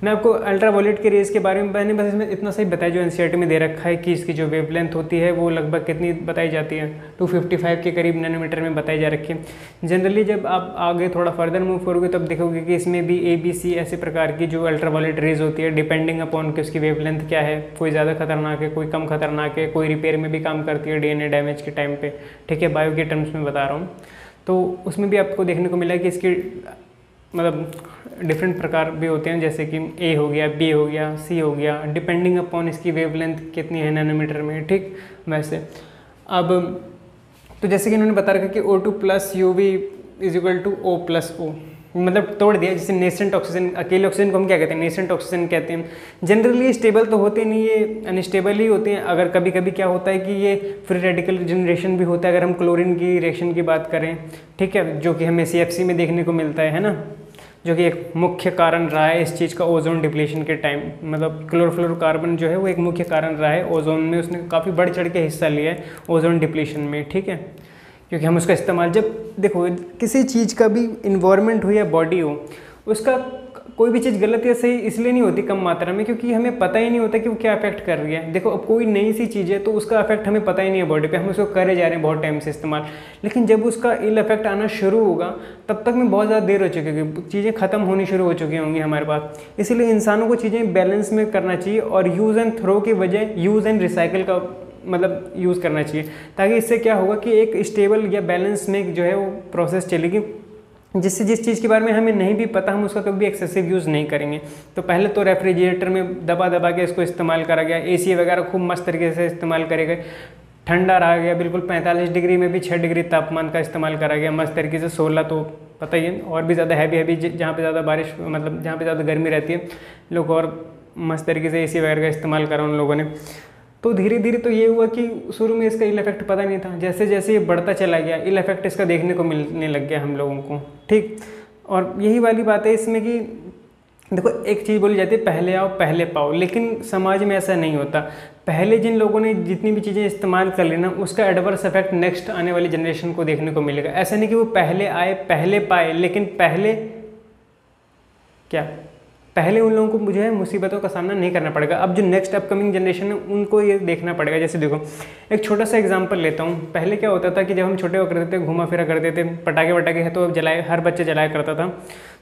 मैं आपको अल्ट्रा वॉलेट के रेस के बारे में, मैंने बस इसमें इतना सही बताया, जो एन में दे रखा है कि इसकी जो वेव लेंथ होती है, वो लगभग कितनी बताई जाती है? 255 के करीब नैनोमीटर में बताई जा रखी है। जनरली जब आप आगे थोड़ा फर्दर मूव करोगे, तब देखोगे कि इसमें भी ए बी सी ऐसे प्रकार की जो अल्ट्रा वॉलेट रेज होती है डिपेंडिंग अपॉन कि उसकी वेव लेंथ क्या है, कोई ज़्यादा खतरनाक है, कोई कम खतरनाक है, कोई रिपेयर में भी काम करती है डीएनए डैमेज के टाइम पर ठीक है बायो के टर्म्स में बता रहा हूँ। तो उसमें भी आपको देखने को मिला कि इसकी मतलब डिफरेंट प्रकार भी होते हैं, जैसे कि ए हो गया बी हो गया सी हो गया डिपेंडिंग अपॉन इसकी वेवलेंथ कितनी है नैनोमीटर में, ठीक? वैसे। अब तो जैसे कि इन्होंने बता रखा कि O two plus U V is equal to O plus O मतलब तोड़ दिया, जैसे नेसेंट ऑक्सीजन अकेले ऑक्सीजन को हम क्या कहते हैं? नेसेंट ऑक्सीजन कहते हैं। जनरली स्टेबल तो होते नहीं, ये अनस्टेबल ही होते हैं। अगर कभी कभी क्या होता है कि ये फ्री रेडिकल जनरेशन भी होता है, अगर हम क्लोरीन की रिएक्शन की बात करें, ठीक है? जो कि हमें सीएफसी में देखने को मिलता है ना? जो कि एक मुख्य कारण रहा है इस चीज़ का ओजोन डिप्लेशन के टाइम। मतलब क्लोरोफ्लोरोकार्बन जो है वो एक मुख्य कारण रहा है। ओजोन में उसने काफ़ी बढ़ चढ़ के हिस्सा लिया है ओजोन डिप्लेशन में, ठीक है? क्योंकि हम उसका इस्तेमाल जब, देखो, किसी चीज़ का भी इन्वायरमेंट हो या बॉडी हो, उसका कोई भी चीज़ गलत या सही इसलिए नहीं होती कम मात्रा में, क्योंकि हमें पता ही नहीं होता कि वो क्या अफेक्ट कर रही है। देखो, अब कोई नई सी चीज़ है तो उसका अफेक्ट हमें पता ही नहीं है बॉडी पे। हम उसको करे जा रहे हैं बहुत टाइम से इस्तेमाल। लेकिन जब उसका इल इफ़ेक्ट आना शुरू होगा, तब तक में बहुत ज़्यादा देर हो चुकी होगी चीज़ें ख़त्म होनी शुरू हो चुकी होंगी हमारे पास। इसीलिए इंसानों को चीज़ें बैलेंस में करना चाहिए और यूज़ एंड थ्रो की वजह यूज़ एंड रिसाइकिल का मतलब यूज़ करना चाहिए। ताकि इससे क्या होगा कि एक स्टेबल या बैलेंस में जो है वो प्रोसेस चलेगी। जिससे जिस चीज़ के बारे में हमें नहीं भी पता, हम उसका कभी एक्सेसिव यूज़ नहीं करेंगे। तो पहले तो रेफ्रिजरेटर में दबा दबा के इसको इस्तेमाल करा गया। एसी वगैरह खूब मस्त तरीके से इस्तेमाल करे गए। ठंडा रहा गया, बिल्कुल 45 डिग्री में भी 6 डिग्री तापमान का इस्तेमाल करा गया मस्त तरीके से 16 तो पता ही है, और भी ज़्यादा हैवी हैवी जहाँ पे ज़्यादा बारिश मतलब जहाँ पे ज़्यादा गर्मी रहती है, लोग और मस्त तरीके से एसी वगैरह का इस्तेमाल करा उन लोगों ने। तो धीरे धीरे तो ये हुआ कि शुरू में इसका इल इफ़ेक्ट पता नहीं था। जैसे जैसे ये बढ़ता चला गया इल इफ़ेक्ट इसका देखने को मिलने लग गया हम लोगों को। ठीक? और यही वाली बात है इसमें कि देखो, एक चीज़ बोली जाती है, पहले आओ, पहले पाओ। लेकिन समाज में ऐसा नहीं होता। पहले जिन लोगों ने जितनी भी चीज़ें इस्तेमाल कर लेना उसका एडवर्स इफ़ेक्ट नेक्स्ट आने वाली जनरेशन को देखने को मिलेगा। ऐसा नहीं कि वो पहले आए, पहले पाए, लेकिन पहले क्या? पहले उन लोगों को मुझे मुसीबतों का सामना नहीं करना पड़ेगा। अब जो नेक्स्ट अपकमिंग जनरेशन है, उनको ये देखना पड़ेगा। जैसे देखो, एक छोटा सा एग्जांपल लेता हूँ। पहले क्या होता था कि जब हम छोटे हुआ करते थे घुमा फिरा करते थे पटाखे वटाखे है तो अब जलाए, हर बच्चे जलाया करता था।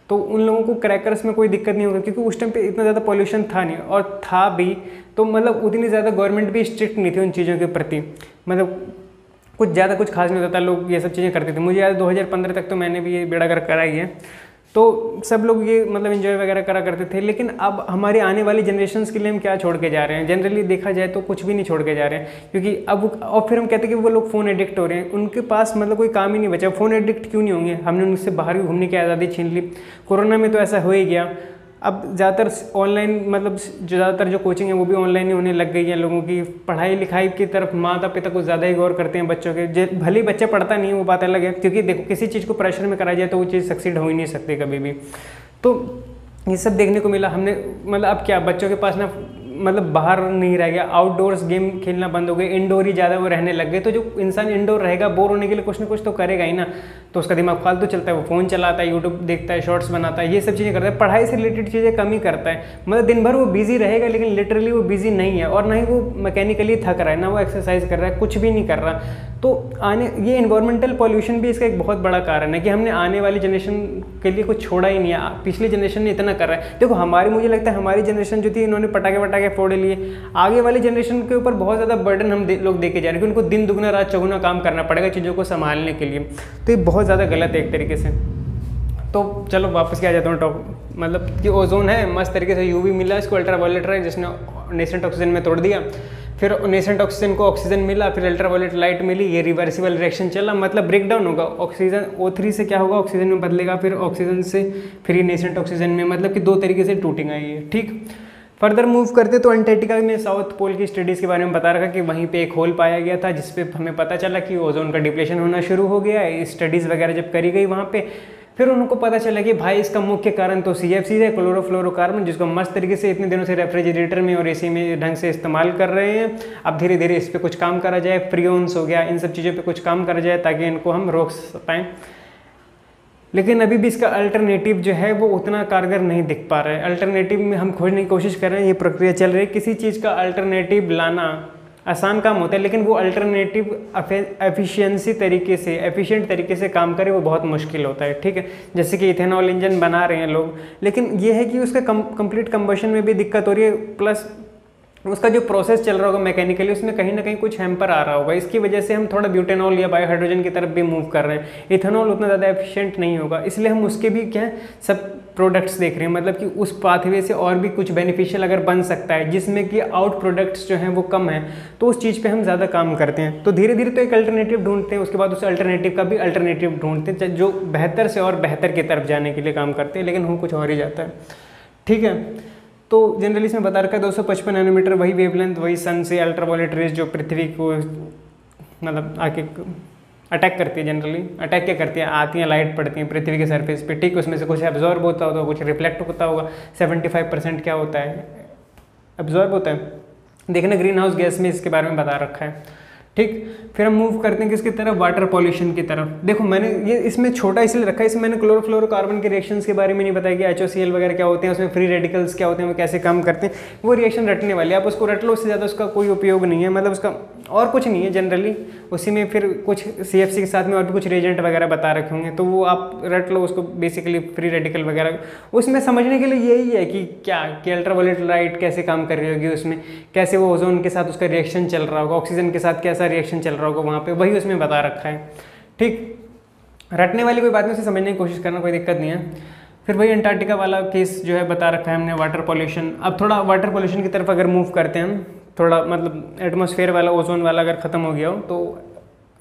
तो उन लोगों को क्रैकर्स में कोई दिक्कत नहीं होगा क्योंकि उस टाइम पे इतना ज़्यादा पॉल्यूशन था नहीं। और था भी तो मतलब उतनी ज़्यादा गवर्नमेंट भी स्ट्रिक्ट नहीं थी उन चीज़ों के प्रति। मतलब कुछ ज़्यादा कुछ खास नहीं होता था, लोग ये सब चीज़ें करते थे। मुझे याद दो हज़ार पंद्रह तक तो मैंने भी ये बेड़ा कर कराई है। तो सब लोग ये मतलब इन्जॉय वगैरह करा करते थे, लेकिन अब हमारे आने वाली जनरेशन के लिए हम क्या छोड़ के जा रहे हैं? जनरली देखा जाए तो कुछ भी नहीं छोड़ के जा रहे हैं, क्योंकि अब और फिर हम कहते हैं कि वो लोग फ़ोन एडिक्ट हो रहे हैं। उनके पास मतलब कोई काम ही नहीं बचा। फ़ोन एडिक्ट क्यों नहीं होंगे? हमने उनसे बाहर घूमने की आज़ादी छीन ली। कोरोना में तो ऐसा हो ही गया। अब ज़्यादातर ऑनलाइन मतलब ज़्यादातर जो कोचिंग है वो भी ऑनलाइन ही होने लग गई है लोगों की। पढ़ाई लिखाई की तरफ़ माता पिता कुछ ज़्यादा ही गौर करते हैं बच्चों के। भले ही बच्चा पढ़ता नहीं वो बात अलग है, क्योंकि देखो, किसी चीज़ को प्रेशर में कराया जाए तो वो चीज़ सक्सीड हो ही नहीं सकती कभी भी। तो ये सब देखने को मिला। हमने मतलब अब क्या, बच्चों के पास ना मतलब बाहर नहीं रह गया आउटडोर्स गेम खेलना बंद हो गए इंडोर ही ज़्यादा वो रहने लग गए। तो जो इंसान इंडोर रहेगा बोर होने के लिए कुछ ना कुछ तो करेगा ही ना। तो उसका दिमाग फालतू चलता है, वो फ़ोन चलाता है यूट्यूब देखता है शॉर्ट्स बनाता है, ये सब चीज़ें करता है। पढ़ाई से रिलेटेड चीज़ें कम ही करता है। मतलब दिन भर वो बिज़ी रहेगा, लेकिन लिटरली वो बिज़ी नहीं है। और ना ही वो मैकेनिकली थक रहा है, ना वो एक्सरसाइज कर रहा है, कुछ भी नहीं कर रहा। तो आने ये इन्वायरमेंटल पॉल्यूशन भी इसका एक बहुत बड़ा कारण है कि हमने आने वाली जनरेशन के लिए कुछ छोड़ा ही नहीं है। पिछली जनरेशन ने इतना कर रहा है। देखो हमारी मुझे लगता है हमारी जनरेशन जो थी इन्होंने पटाखे वटाखे फोड़े लिए। आगे वाली जनरेशन के ऊपर बहुत ज़्यादा बर्डन हम दे, लोग देखे जा रहे हैं कि उनको दिन दुगना रात चौगुना काम करना पड़ेगा चीज़ों को संभालने के लिए। तो ये बहुत ज़्यादा गलत है एक तरीके से। तो चलो वापस क्या जाता हूँ टॉप। मतलब कि ओजोन है मस्त तरीके से यूवी मिला इसको अल्ट्रा वायलेट जिसने नेसेंट ऑक्सीजन में तोड़ दिया। फिर नेसेंट ऑक्सीजन को ऑक्सीजन मिला, फिर अल्ट्रा वायलेट लाइट मिली, ये रिवर्सिबल रिएक्शन चला मतलब ब्रेक डाउन होगा। ऑक्सीजन ओ थ्री से क्या होगा? ऑक्सीजन में बदलेगा, फिर ऑक्सीजन से, फिर ये नेसेंट ऑक्सीजन में मतलब कि दो तरीके से टूटेगा ये ठीक? फर्दर मूव करते तो अंटार्कटिका में साउथ पोल की स्टडीज़ के बारे में बता रखा कि वहीं पे एक होल पाया गया था जिस पे हमें पता चला कि ओजोन का डिप्लेशन होना शुरू हो गया स्टडीज़ वगैरह जब करी गई वहाँ पे फिर उनको पता चला कि भाई इसका मुख्य कारण तो सी एफ़ सी है क्लोरोफ्लोरोकार्बन जिसको मस्त तरीके से इतने दिनों से रेफ्रिजरेटर में और एसी में ढंग से इस्तेमाल कर रहे हैं। अब धीरे धीरे इस पर कुछ काम करा जाए फ्रियोन्स हो गया, इन सब चीज़ों पर कुछ काम करा जाए ताकि इनको हम रोक पाएँ लेकिन अभी भी इसका अल्टरनेटिव जो है, वो उतना कारगर नहीं दिख पा रहा है। अल्टरनेटिव में हम खोजने की कोशिश कर रहे हैं, ये प्रक्रिया चल रही है। किसी चीज़ का अल्टरनेटिव लाना आसान काम होता है, लेकिन वो अल्टरनेटिव एफिशिएंसी तरीके से एफिशिएंट तरीके से काम करे, वो बहुत मुश्किल होता है, ठीक है? जैसे कि इथेनॉल इंजन बना रहे हैं लोग, लेकिन ये है कि उसका कंप्लीट कंबशन में भी दिक्कत हो रही है प्लस उसका जो प्रोसेस चल रहा होगा मैकेनिकली उसमें कहीं ना कहीं कुछ हैम्पर आ रहा होगा। इसकी वजह से हम थोड़ा ब्यूटेनॉल या बायोहाइड्रोजन की तरफ़ भी मूव कर रहे हैं। इथेनॉल उतना ज़्यादा एफिशिएंट नहीं होगा, इसलिए हम उसके भी क्या सब प्रोडक्ट्स देख रहे हैं। मतलब कि उस पाथवे से और भी कुछ बेनिफिशियल अगर बन सकता है, जिसमें कि आउट प्रोडक्ट्स जो हैं वो कम है तो उस चीज़ पे हम ज़्यादा काम करते हैं। तो धीरे धीरे तो एक अल्टरनेटिव ढूंढते हैं, उसके बाद उस अल्टरनेटिव का भी अल्टरनेटिव ढूंढते हैं, जो बेहतर से और बेहतर की तरफ़ जाने के लिए काम करते हैं, लेकिन वो कुछ और ही जाता है। ठीक है? तो जनरली इसमें बता रखा है, दो सौ पचपन नैनोमीटर वही वेवलेंथ वही सन से अल्ट्रावॉलेट रेज जो पृथ्वी को मतलब आके अटैक करती है जनरली अटैक क्या करती है? आती हैं लाइट पड़ती हैं, पृथ्वी के सरफेस पे। ठीक, उसमें से कुछ एब्जॉर्ब होता होगा, कुछ रिफ्लेक्ट होता होगा। 75 परसेंट क्या होता है? एब्जॉर्ब होता है। देखना ग्रीन हाउस गैस में इसके बारे में बता रखा है। ठीक? फिर हम मूव करते हैं किसकी तरफ़ वाटर पॉल्यूशन की तरफ़। देखो, मैंने ये इसमें छोटा इसलिए रखा है, इसमें मैंने क्लोरोफ्लोरोकार्बन के रिएक्शंस के बारे में नहीं बताया कि एचओसीएल वगैरह क्या होते हैं, उसमें फ्री रेडिकल्स क्या होते हैं, वो कैसे काम करते हैं। वो रिएक्शन रटने वाले आप उसको रट लो, उससे ज़्यादा उसका कोई उपयोग नहीं है। मतलब उसका और कुछ नहीं है जनरली उसी में फिर कुछ सीएफसी के साथ में और भी कुछ रेजेंट वगैरह बता रखे होंगे। तो वो आप रट लो, उसको बेसिकली फ्री रेडिकल वगैरह। उसमें समझने के लिए यही है कि क्या, कि अल्ट्रावोलेट लाइट कैसे काम कर रही होगी उसमें? कैसे वो ओजोन के साथ उसका रिएक्शन चल रहा होगा? ऑक्सीजन के साथ कैसा रिएक्शन चल रहा होगा वहाँ पर वही उसमें बता रखा है। ठीक? रटने वाली कोई बात नहीं, उसे समझने की कोशिश करना, कोई दिक्कत नहीं है। फिर वही अंटार्कटिका वाला केस जो है बता रखा है हमने वाटर पोल्यूशन अब थोड़ा वाटर पोल्यूशन की तरफ़ अगर मूव करते हैं हम, थोड़ा मतलब एटमॉस्फेयर वाला ओजोन वाला अगर ख़त्म हो गया हो तो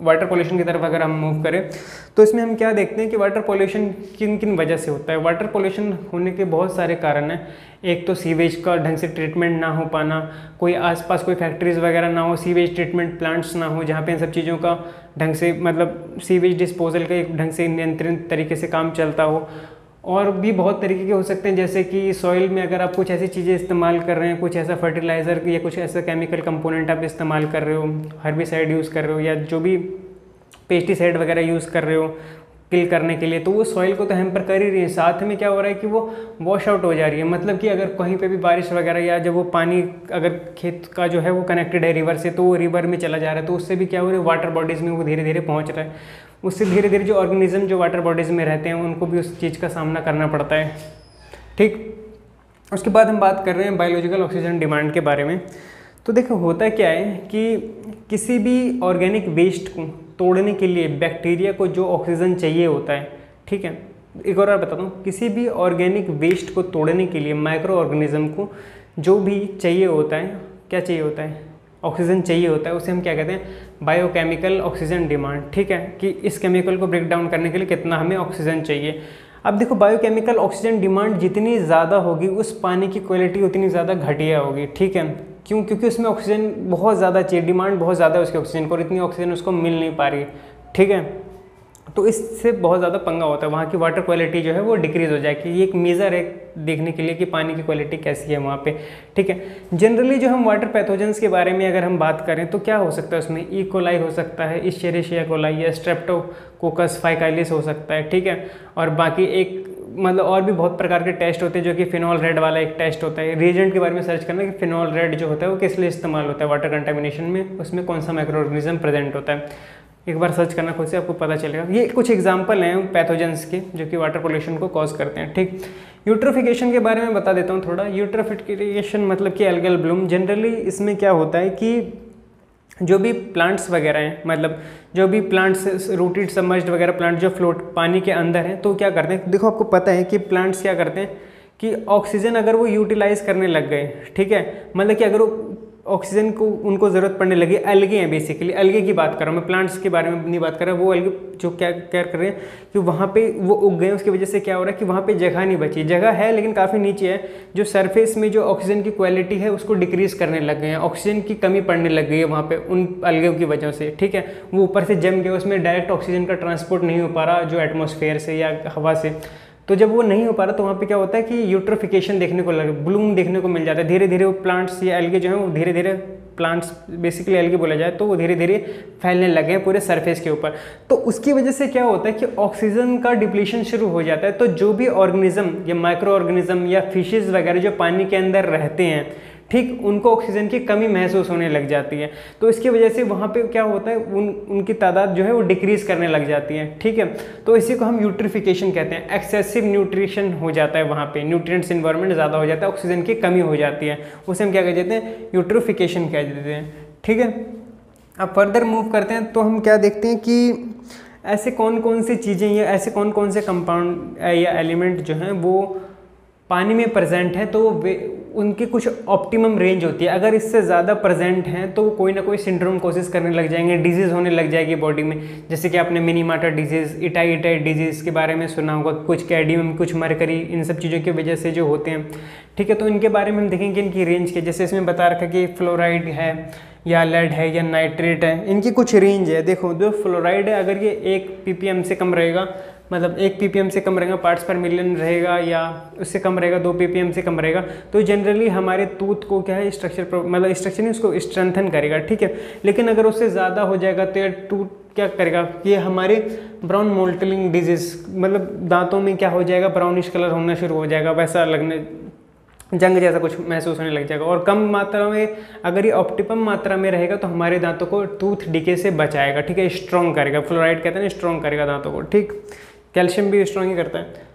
वाटर पोल्यूशन की तरफ़ अगर हम मूव करें तो इसमें हम क्या देखते हैं कि वाटर पोल्यूशन किन किन वजह से होता है? वाटर पोल्यूशन होने के बहुत सारे कारण हैं। एक तो सीवेज का ढंग से ट्रीटमेंट ना हो पाना, कोई आसपास कोई फैक्ट्रीज़ वगैरह ना हो सीवेज ट्रीटमेंट प्लांट्स ना हो, जहाँ पे इन सब चीज़ों का ढंग से मतलब सीवेज डिस्पोजल का एक ढंग से नियंत्रित तरीके से काम चलता हो। और भी बहुत तरीके के हो सकते हैं, जैसे कि सॉइल में अगर आप कुछ ऐसी चीज़ें इस्तेमाल कर रहे हैं, कुछ ऐसा फर्टिलाइज़र या कुछ ऐसा केमिकल कंपोनेंट आप इस्तेमाल कर रहे हो हर्बिसाइड यूज़ कर रहे हो या जो भी पेस्टिसाइड वगैरह यूज़ कर रहे हो किल करने के लिए तो वो सॉइल को तो हेम्पर कर ही रही है। साथ में क्या हो रहा है कि वो वॉश आउट हो जा रही है। मतलब कि अगर कहीं पे भी बारिश वगैरह या जब वो पानी अगर खेत का जो है वो कनेक्टेड है रिवर से तो वो रिवर में चला जा रहा है तो उससे भी क्या हो रहा है वाटर बॉडीज़ में वो धीरे धीरे पहुँच रहा है। उससे धीरे धीरे जो ऑर्गेनिज्म जो वाटर बॉडीज़ में रहते हैं, उनको भी उस चीज़ का सामना करना पड़ता है। ठीक? उसके बाद हम बात कर रहे हैं बायोलॉजिकल ऑक्सीजन डिमांड के बारे में। तो देखो, होता क्या है कि किसी भी ऑर्गेनिक वेस्ट को तोड़ने के लिए बैक्टीरिया को जो ऑक्सीजन चाहिए होता है, ठीक है? एक और बता दूँ किसी भी ऑर्गेनिक वेस्ट को तोड़ने के लिए माइक्रो ऑर्गेनिज्म को जो भी चाहिए होता है, क्या चाहिए होता है? ऑक्सीजन चाहिए होता है, उसे हम क्या कहते हैं? बायोकेमिकल ऑक्सीजन डिमांड ठीक है? कि इस केमिकल को ब्रेक डाउन करने के लिए कितना हमें ऑक्सीजन चाहिए। अब देखो बायोकेमिकल ऑक्सीजन डिमांड जितनी ज़्यादा होगी, उस पानी की क्वालिटी उतनी ज़्यादा घटिया होगी, ठीक है? क्यों? क्योंकि उसमें ऑक्सीजन बहुत ज़्यादा चाहिए डिमांड बहुत ज़्यादा है उसके ऑक्सीजन को, और इतनी ऑक्सीजन उसको मिल नहीं पा रही, ठीक है? तो इससे बहुत ज़्यादा पंगा होता है। वहाँ की वाटर क्वालिटी जो है वो डिक्रीज़ हो जाएगी ये एक मेज़र है देखने के लिए कि पानी की क्वालिटी कैसी है वहाँ पे। ठीक है? जनरली जो हम वाटर पैथोजेंस के बारे में अगर हम बात करें तो क्या हो सकता है उसमें? ई कोलाई हो सकता है इशेरेशिया कोलाई या स्ट्रेप्टोकोकस फाइकाइलिस हो सकता है। ठीक है? और बाकी एक मतलब और भी बहुत प्रकार के टेस्ट होते हैं जो कि फिनॉल रेड वाला एक टेस्ट होता है। रिएजेंट के बारे में सर्च करना कि फिनॉल रेड जो होता है वो किस लिए इस्तेमाल होता है। वाटर कंटेमिनेशन में उसमें कौन सा माइक्रो ऑर्गेनिज्म प्रेजेंट होता है। एक बार सर्च करना खुद से, आपको पता चलेगा। ये कुछ एग्ज़ाम्पल हैं पैथोजेंस के, जो कि वाटर पोल्यूशन को कॉज करते हैं, ठीक? यूट्रोफिकेशन के बारे में बता देता हूँ थोड़ा। यूट्रोफिकेशन मतलब कि एल्गल ब्लूम जनरली इसमें क्या होता है कि जो भी प्लांट्स वगैरह हैं मतलब जो भी प्लांट्स रूटेड सबमर्ज्ड वगैरह प्लांट जो फ्लोट पानी के अंदर हैं तो क्या करते हैं? देखो, आपको पता है कि प्लांट्स क्या करते हैं कि ऑक्सीजन अगर वो यूटिलाइज करने लग गए, ठीक है? मतलब कि अगर वो ऑक्सीजन को, उनको ज़रूरत पड़ने लगी। अलगे हैं बेसिकली अलगे की बात कर रहा हूँ। मैं प्लांट्स के बारे में नहीं बात कर रहा वो अलगे जो क्या क्या कर रहे हैं कि वहाँ पे वो उग गए, उसकी वजह से क्या हो रहा है कि वहाँ पे जगह नहीं बची। जगह है, लेकिन काफ़ी नीचे है। जो सरफेस में जो ऑक्सीजन की क्वालिटी है, उसको डिक्रीज़ करने लग गए हैं। ऑक्सीजन की कमी पड़ने लग गई है वहाँ पर उन अलगे की वजह से। ठीक है? वो ऊपर से जम गया उसमें डायरेक्ट ऑक्सीजन का ट्रांसपोर्ट नहीं हो पा रहा, जो एटमोसफेयर से या हवा से। तो जब वो नहीं हो पा रहा तो वहाँ पे क्या होता है कि यूट्रोफिकेशन देखने को लग, ब्लूम देखने को मिल जाता है। धीरे धीरे वो प्लांट्स या एल्गे जो हैं वो धीरे धीरे प्लांट्स बेसिकली एल्गे बोला जाए तो वो धीरे धीरे फैलने लगे हैं पूरे सरफेस के ऊपर। तो उसकी वजह से क्या होता है कि ऑक्सीजन का डिप्लीशन शुरू हो जाता है। तो जो भी ऑर्गेनिज्म या माइक्रो ऑर्गेनिज्म या फिशेज़ वगैरह जो पानी के अंदर रहते हैं ठीक उनको ऑक्सीजन की कमी महसूस होने लग जाती है। तो इसकी वजह से वहाँ पे क्या होता है, उन, उनकी तादाद जो है वो डिक्रीज़ करने लग जाती है, ठीक है? तो इसी को हम यूट्रिफिकेशन कहते हैं। एक्सेसिव न्यूट्रिशन हो जाता है वहाँ पे न्यूट्रिएंट्स इन्वायरमेंट ज़्यादा हो जाता है ऑक्सीजन की कमी हो जाती है। उसे हम क्या कह देते हैं? यूट्रिफिकेशन कह देते हैं, ठीक है? अब फर्दर मूव करते हैं तो हम क्या देखते हैं कि ऐसे कौन कौन सी चीज़ें या ऐसे कौन कौन से कंपाउंड या एलिमेंट जो हैं वो पानी में प्रेजेंट है तो वे उनकी कुछ ऑप्टिमम रेंज होती है। अगर इससे ज़्यादा प्रेजेंट हैं तो कोई ना कोई सिंड्रोम कोशिश करने लग जाएँगे डिज़ीज़ होने लग जाएगी बॉडी में। जैसे कि आपने mini Minamata disease Itai Itai disease के बारे में सुना होगा, कुछ कैडियम कुछ मरकरी इन सब चीज़ों की वजह से जो होते हैं। ठीक है तो इनके बारे में हम देखेंगे इनकी रेंज के जैसे इसमें बता रखा कि फ्लोराइड है, या लेड है, या नाइट्रेट है, इनकी कुछ रेंज है। देखो, जो फ्लोराइड है, अगर ये एक पी से कम रहेगा मतलब एक पीपीएम से कम रहेगा पार्ट्स पर मिलियन रहेगा या उससे कम रहेगा, दो पीपीएम से कम रहेगा। तो जनरली हमारे टूथ को क्या है स्ट्रक्चर मतलब स्ट्रक्चर नहीं, उसको स्ट्रेंथन करेगा, ठीक है? लेकिन अगर उससे ज़्यादा हो जाएगा तो टूथ क्या करेगा? ये हमारे ब्राउन मोल्टलिंग डिज़ीज़ मतलब दांतों में क्या हो जाएगा ब्राउनिश कलर होना शुरू हो जाएगा, वैसा लगने, जंग जैसा कुछ महसूस होने लग जाएगा। और कम मात्रा में, अगर ये ऑप्टिपम मात्रा में रहेगा तो हमारे दांतों को टूथ डिके से बचाएगा, ठीक है? स्ट्रॉन्ग करेगा फ्लोराइड कहते हैं स्ट्रॉन्ग करेगा दांतों को, ठीक? कैल्शियम भी स्ट्रॉन्ग करता है।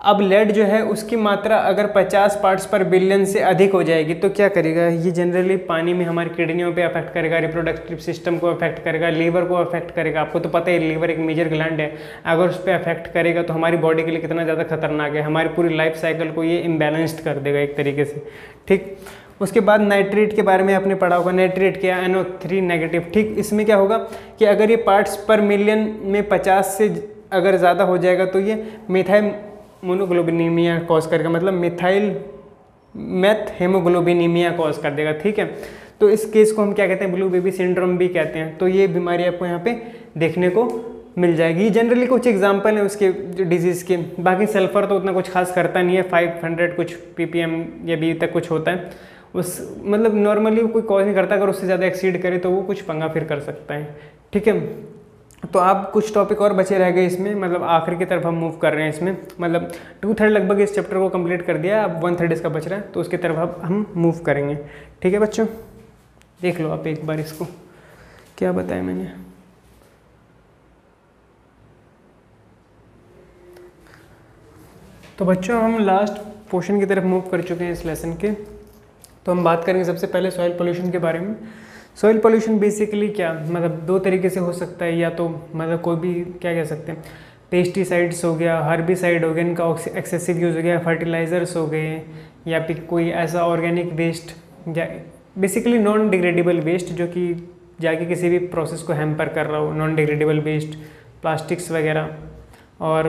अब लेड जो है, उसकी मात्रा अगर 50 पार्ट्स पर बिलियन से अधिक हो जाएगी तो क्या करेगा? ये जनरली पानी में हमारी किडनियों पे अफेक्ट करेगा रिप्रोडक्टिव सिस्टम को अफेक्ट करेगा लीवर को अफेक्ट करेगा। आपको तो पता है लीवर एक मेजर ग्लैंड है। अगर उस पर अफेक्ट करेगा तो हमारी बॉडी के लिए कितना ज़्यादा खतरनाक है। हमारी पूरी लाइफ साइकिल को ये इम्बेलेंस्ड कर देगा एक तरीके से। ठीक? उसके बाद नाइट्रेट के बारे में आपने पढ़ा होगा। नाइट्रेट क्या एनो थ्री नेगेटिव ठीक? इसमें क्या होगा कि अगर ये पार्ट्स पर मिलियन में पचास से अगर ज़्यादा हो जाएगा तो ये मिथाइल मोनोग्लोबिनीमिया कॉज करेगा। मतलब मिथाइल मैथ हेमोग्लोबिनीमिया कॉज कर देगा, ठीक है? तो इस केस को हम क्या कहते हैं? ब्लू बेबी सिंड्रोम भी कहते हैं। तो ये बीमारी आपको यहाँ पे देखने को मिल जाएगी। ये जनरली कुछ एग्ज़ाम्पल है उसके डिज़ीज़ के। बाकी सल्फ़र तो उतना कुछ खास करता नहीं है। 500 कुछ पीपीएम या बी तक कुछ होता है। उस मतलब नॉर्मली कोई कॉज नहीं करता। अगर उससे ज़्यादा एक्सीड करे तो वो कुछ पंगा फिर कर सकता है। ठीक है? तो आप कुछ टॉपिक और बचे रह गए इसमें मतलब आखिर की तरफ़ हम मूव कर रहे हैं इसमें। मतलब टू थर्ड लगभग इस चैप्टर को कंप्लीट कर दिया, अब वन थर्ड इसका बच रहा है तो उसकी तरफ़ अब हम मूव करेंगे। ठीक है बच्चों? देख लो आप एक बार इसको। क्या बताया मैंने? तो बच्चों, हम लास्ट पोर्शन की तरफ़ मूव कर चुके हैं इस लेसन के। तो हम बात करेंगे सबसे पहले सॉइल पोल्यूशन के बारे में। सॉइल पोल्यूशन बेसिकली क्या? मतलब दो तरीके से हो सकता है या तो मतलब कोई भी क्या कह सकते हैं? पेस्टिसाइड्स हो गया हर्बिसाइड हो गया, इनका एक्सेसिव यूज़ हो गया फर्टिलाइज़र्स हो गए, या फिर कोई ऐसा ऑर्गेनिक वेस्ट या बेसिकली नॉन डिग्रेडेबल वेस्ट जो कि जाके किसी भी प्रोसेस को हैम्पर कर रहा हो नॉन डिग्रेडेबल वेस्ट प्लास्टिक्स वगैरह। और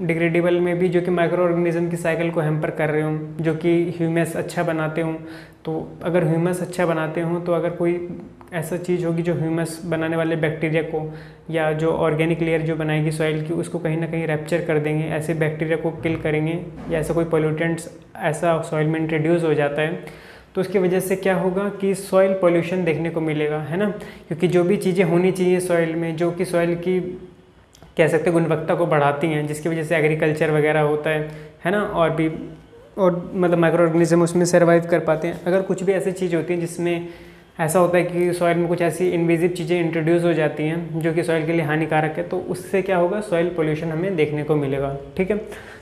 डिग्रेडेबल में भी जो कि माइक्रो ऑर्गेनिज्म की साइकिल को हैम्पर कर रहे हूँ, जो कि ह्यूमस अच्छा बनाते हूँ तो अगर ह्यूमस अच्छा बनाते हों तो अगर कोई ऐसा चीज़ होगी जो ह्यूमस बनाने वाले बैक्टीरिया को या जो ऑर्गेनिक लेयर जो बनाएगी सॉइल की, उसको कहीं ना कहीं रैप्चर कर देंगे, ऐसे बैक्टीरिया को किल करेंगे, या ऐसा कोई पोल्यूटेंट्स ऐसा सॉइल में इंट्रोड्यूस हो जाता है तो उसकी वजह से क्या होगा कि सॉइल पोल्यूशन देखने को मिलेगा, है ना? क्योंकि जो भी चीज़ें होनी चाहिए सॉइल में, जो कि सॉइल की कह सकते हैं गुणवत्ता को बढ़ाती हैं, जिसकी वजह से एग्रीकल्चर वगैरह होता है है ना? और भी, और मतलब माइक्रो ऑर्गेनिज्म उसमें सर्वाइव कर पाते हैं। अगर कुछ भी ऐसी चीज़ होती है जिसमें ऐसा होता है कि सॉइल में कुछ ऐसी इन्विजिव चीज़ें इंट्रोड्यूस हो जाती हैं, जो कि सॉइल के लिए हानिकारक है तो उससे क्या होगा? सॉइल पोल्यूशन हमें देखने को मिलेगा, ठीक है?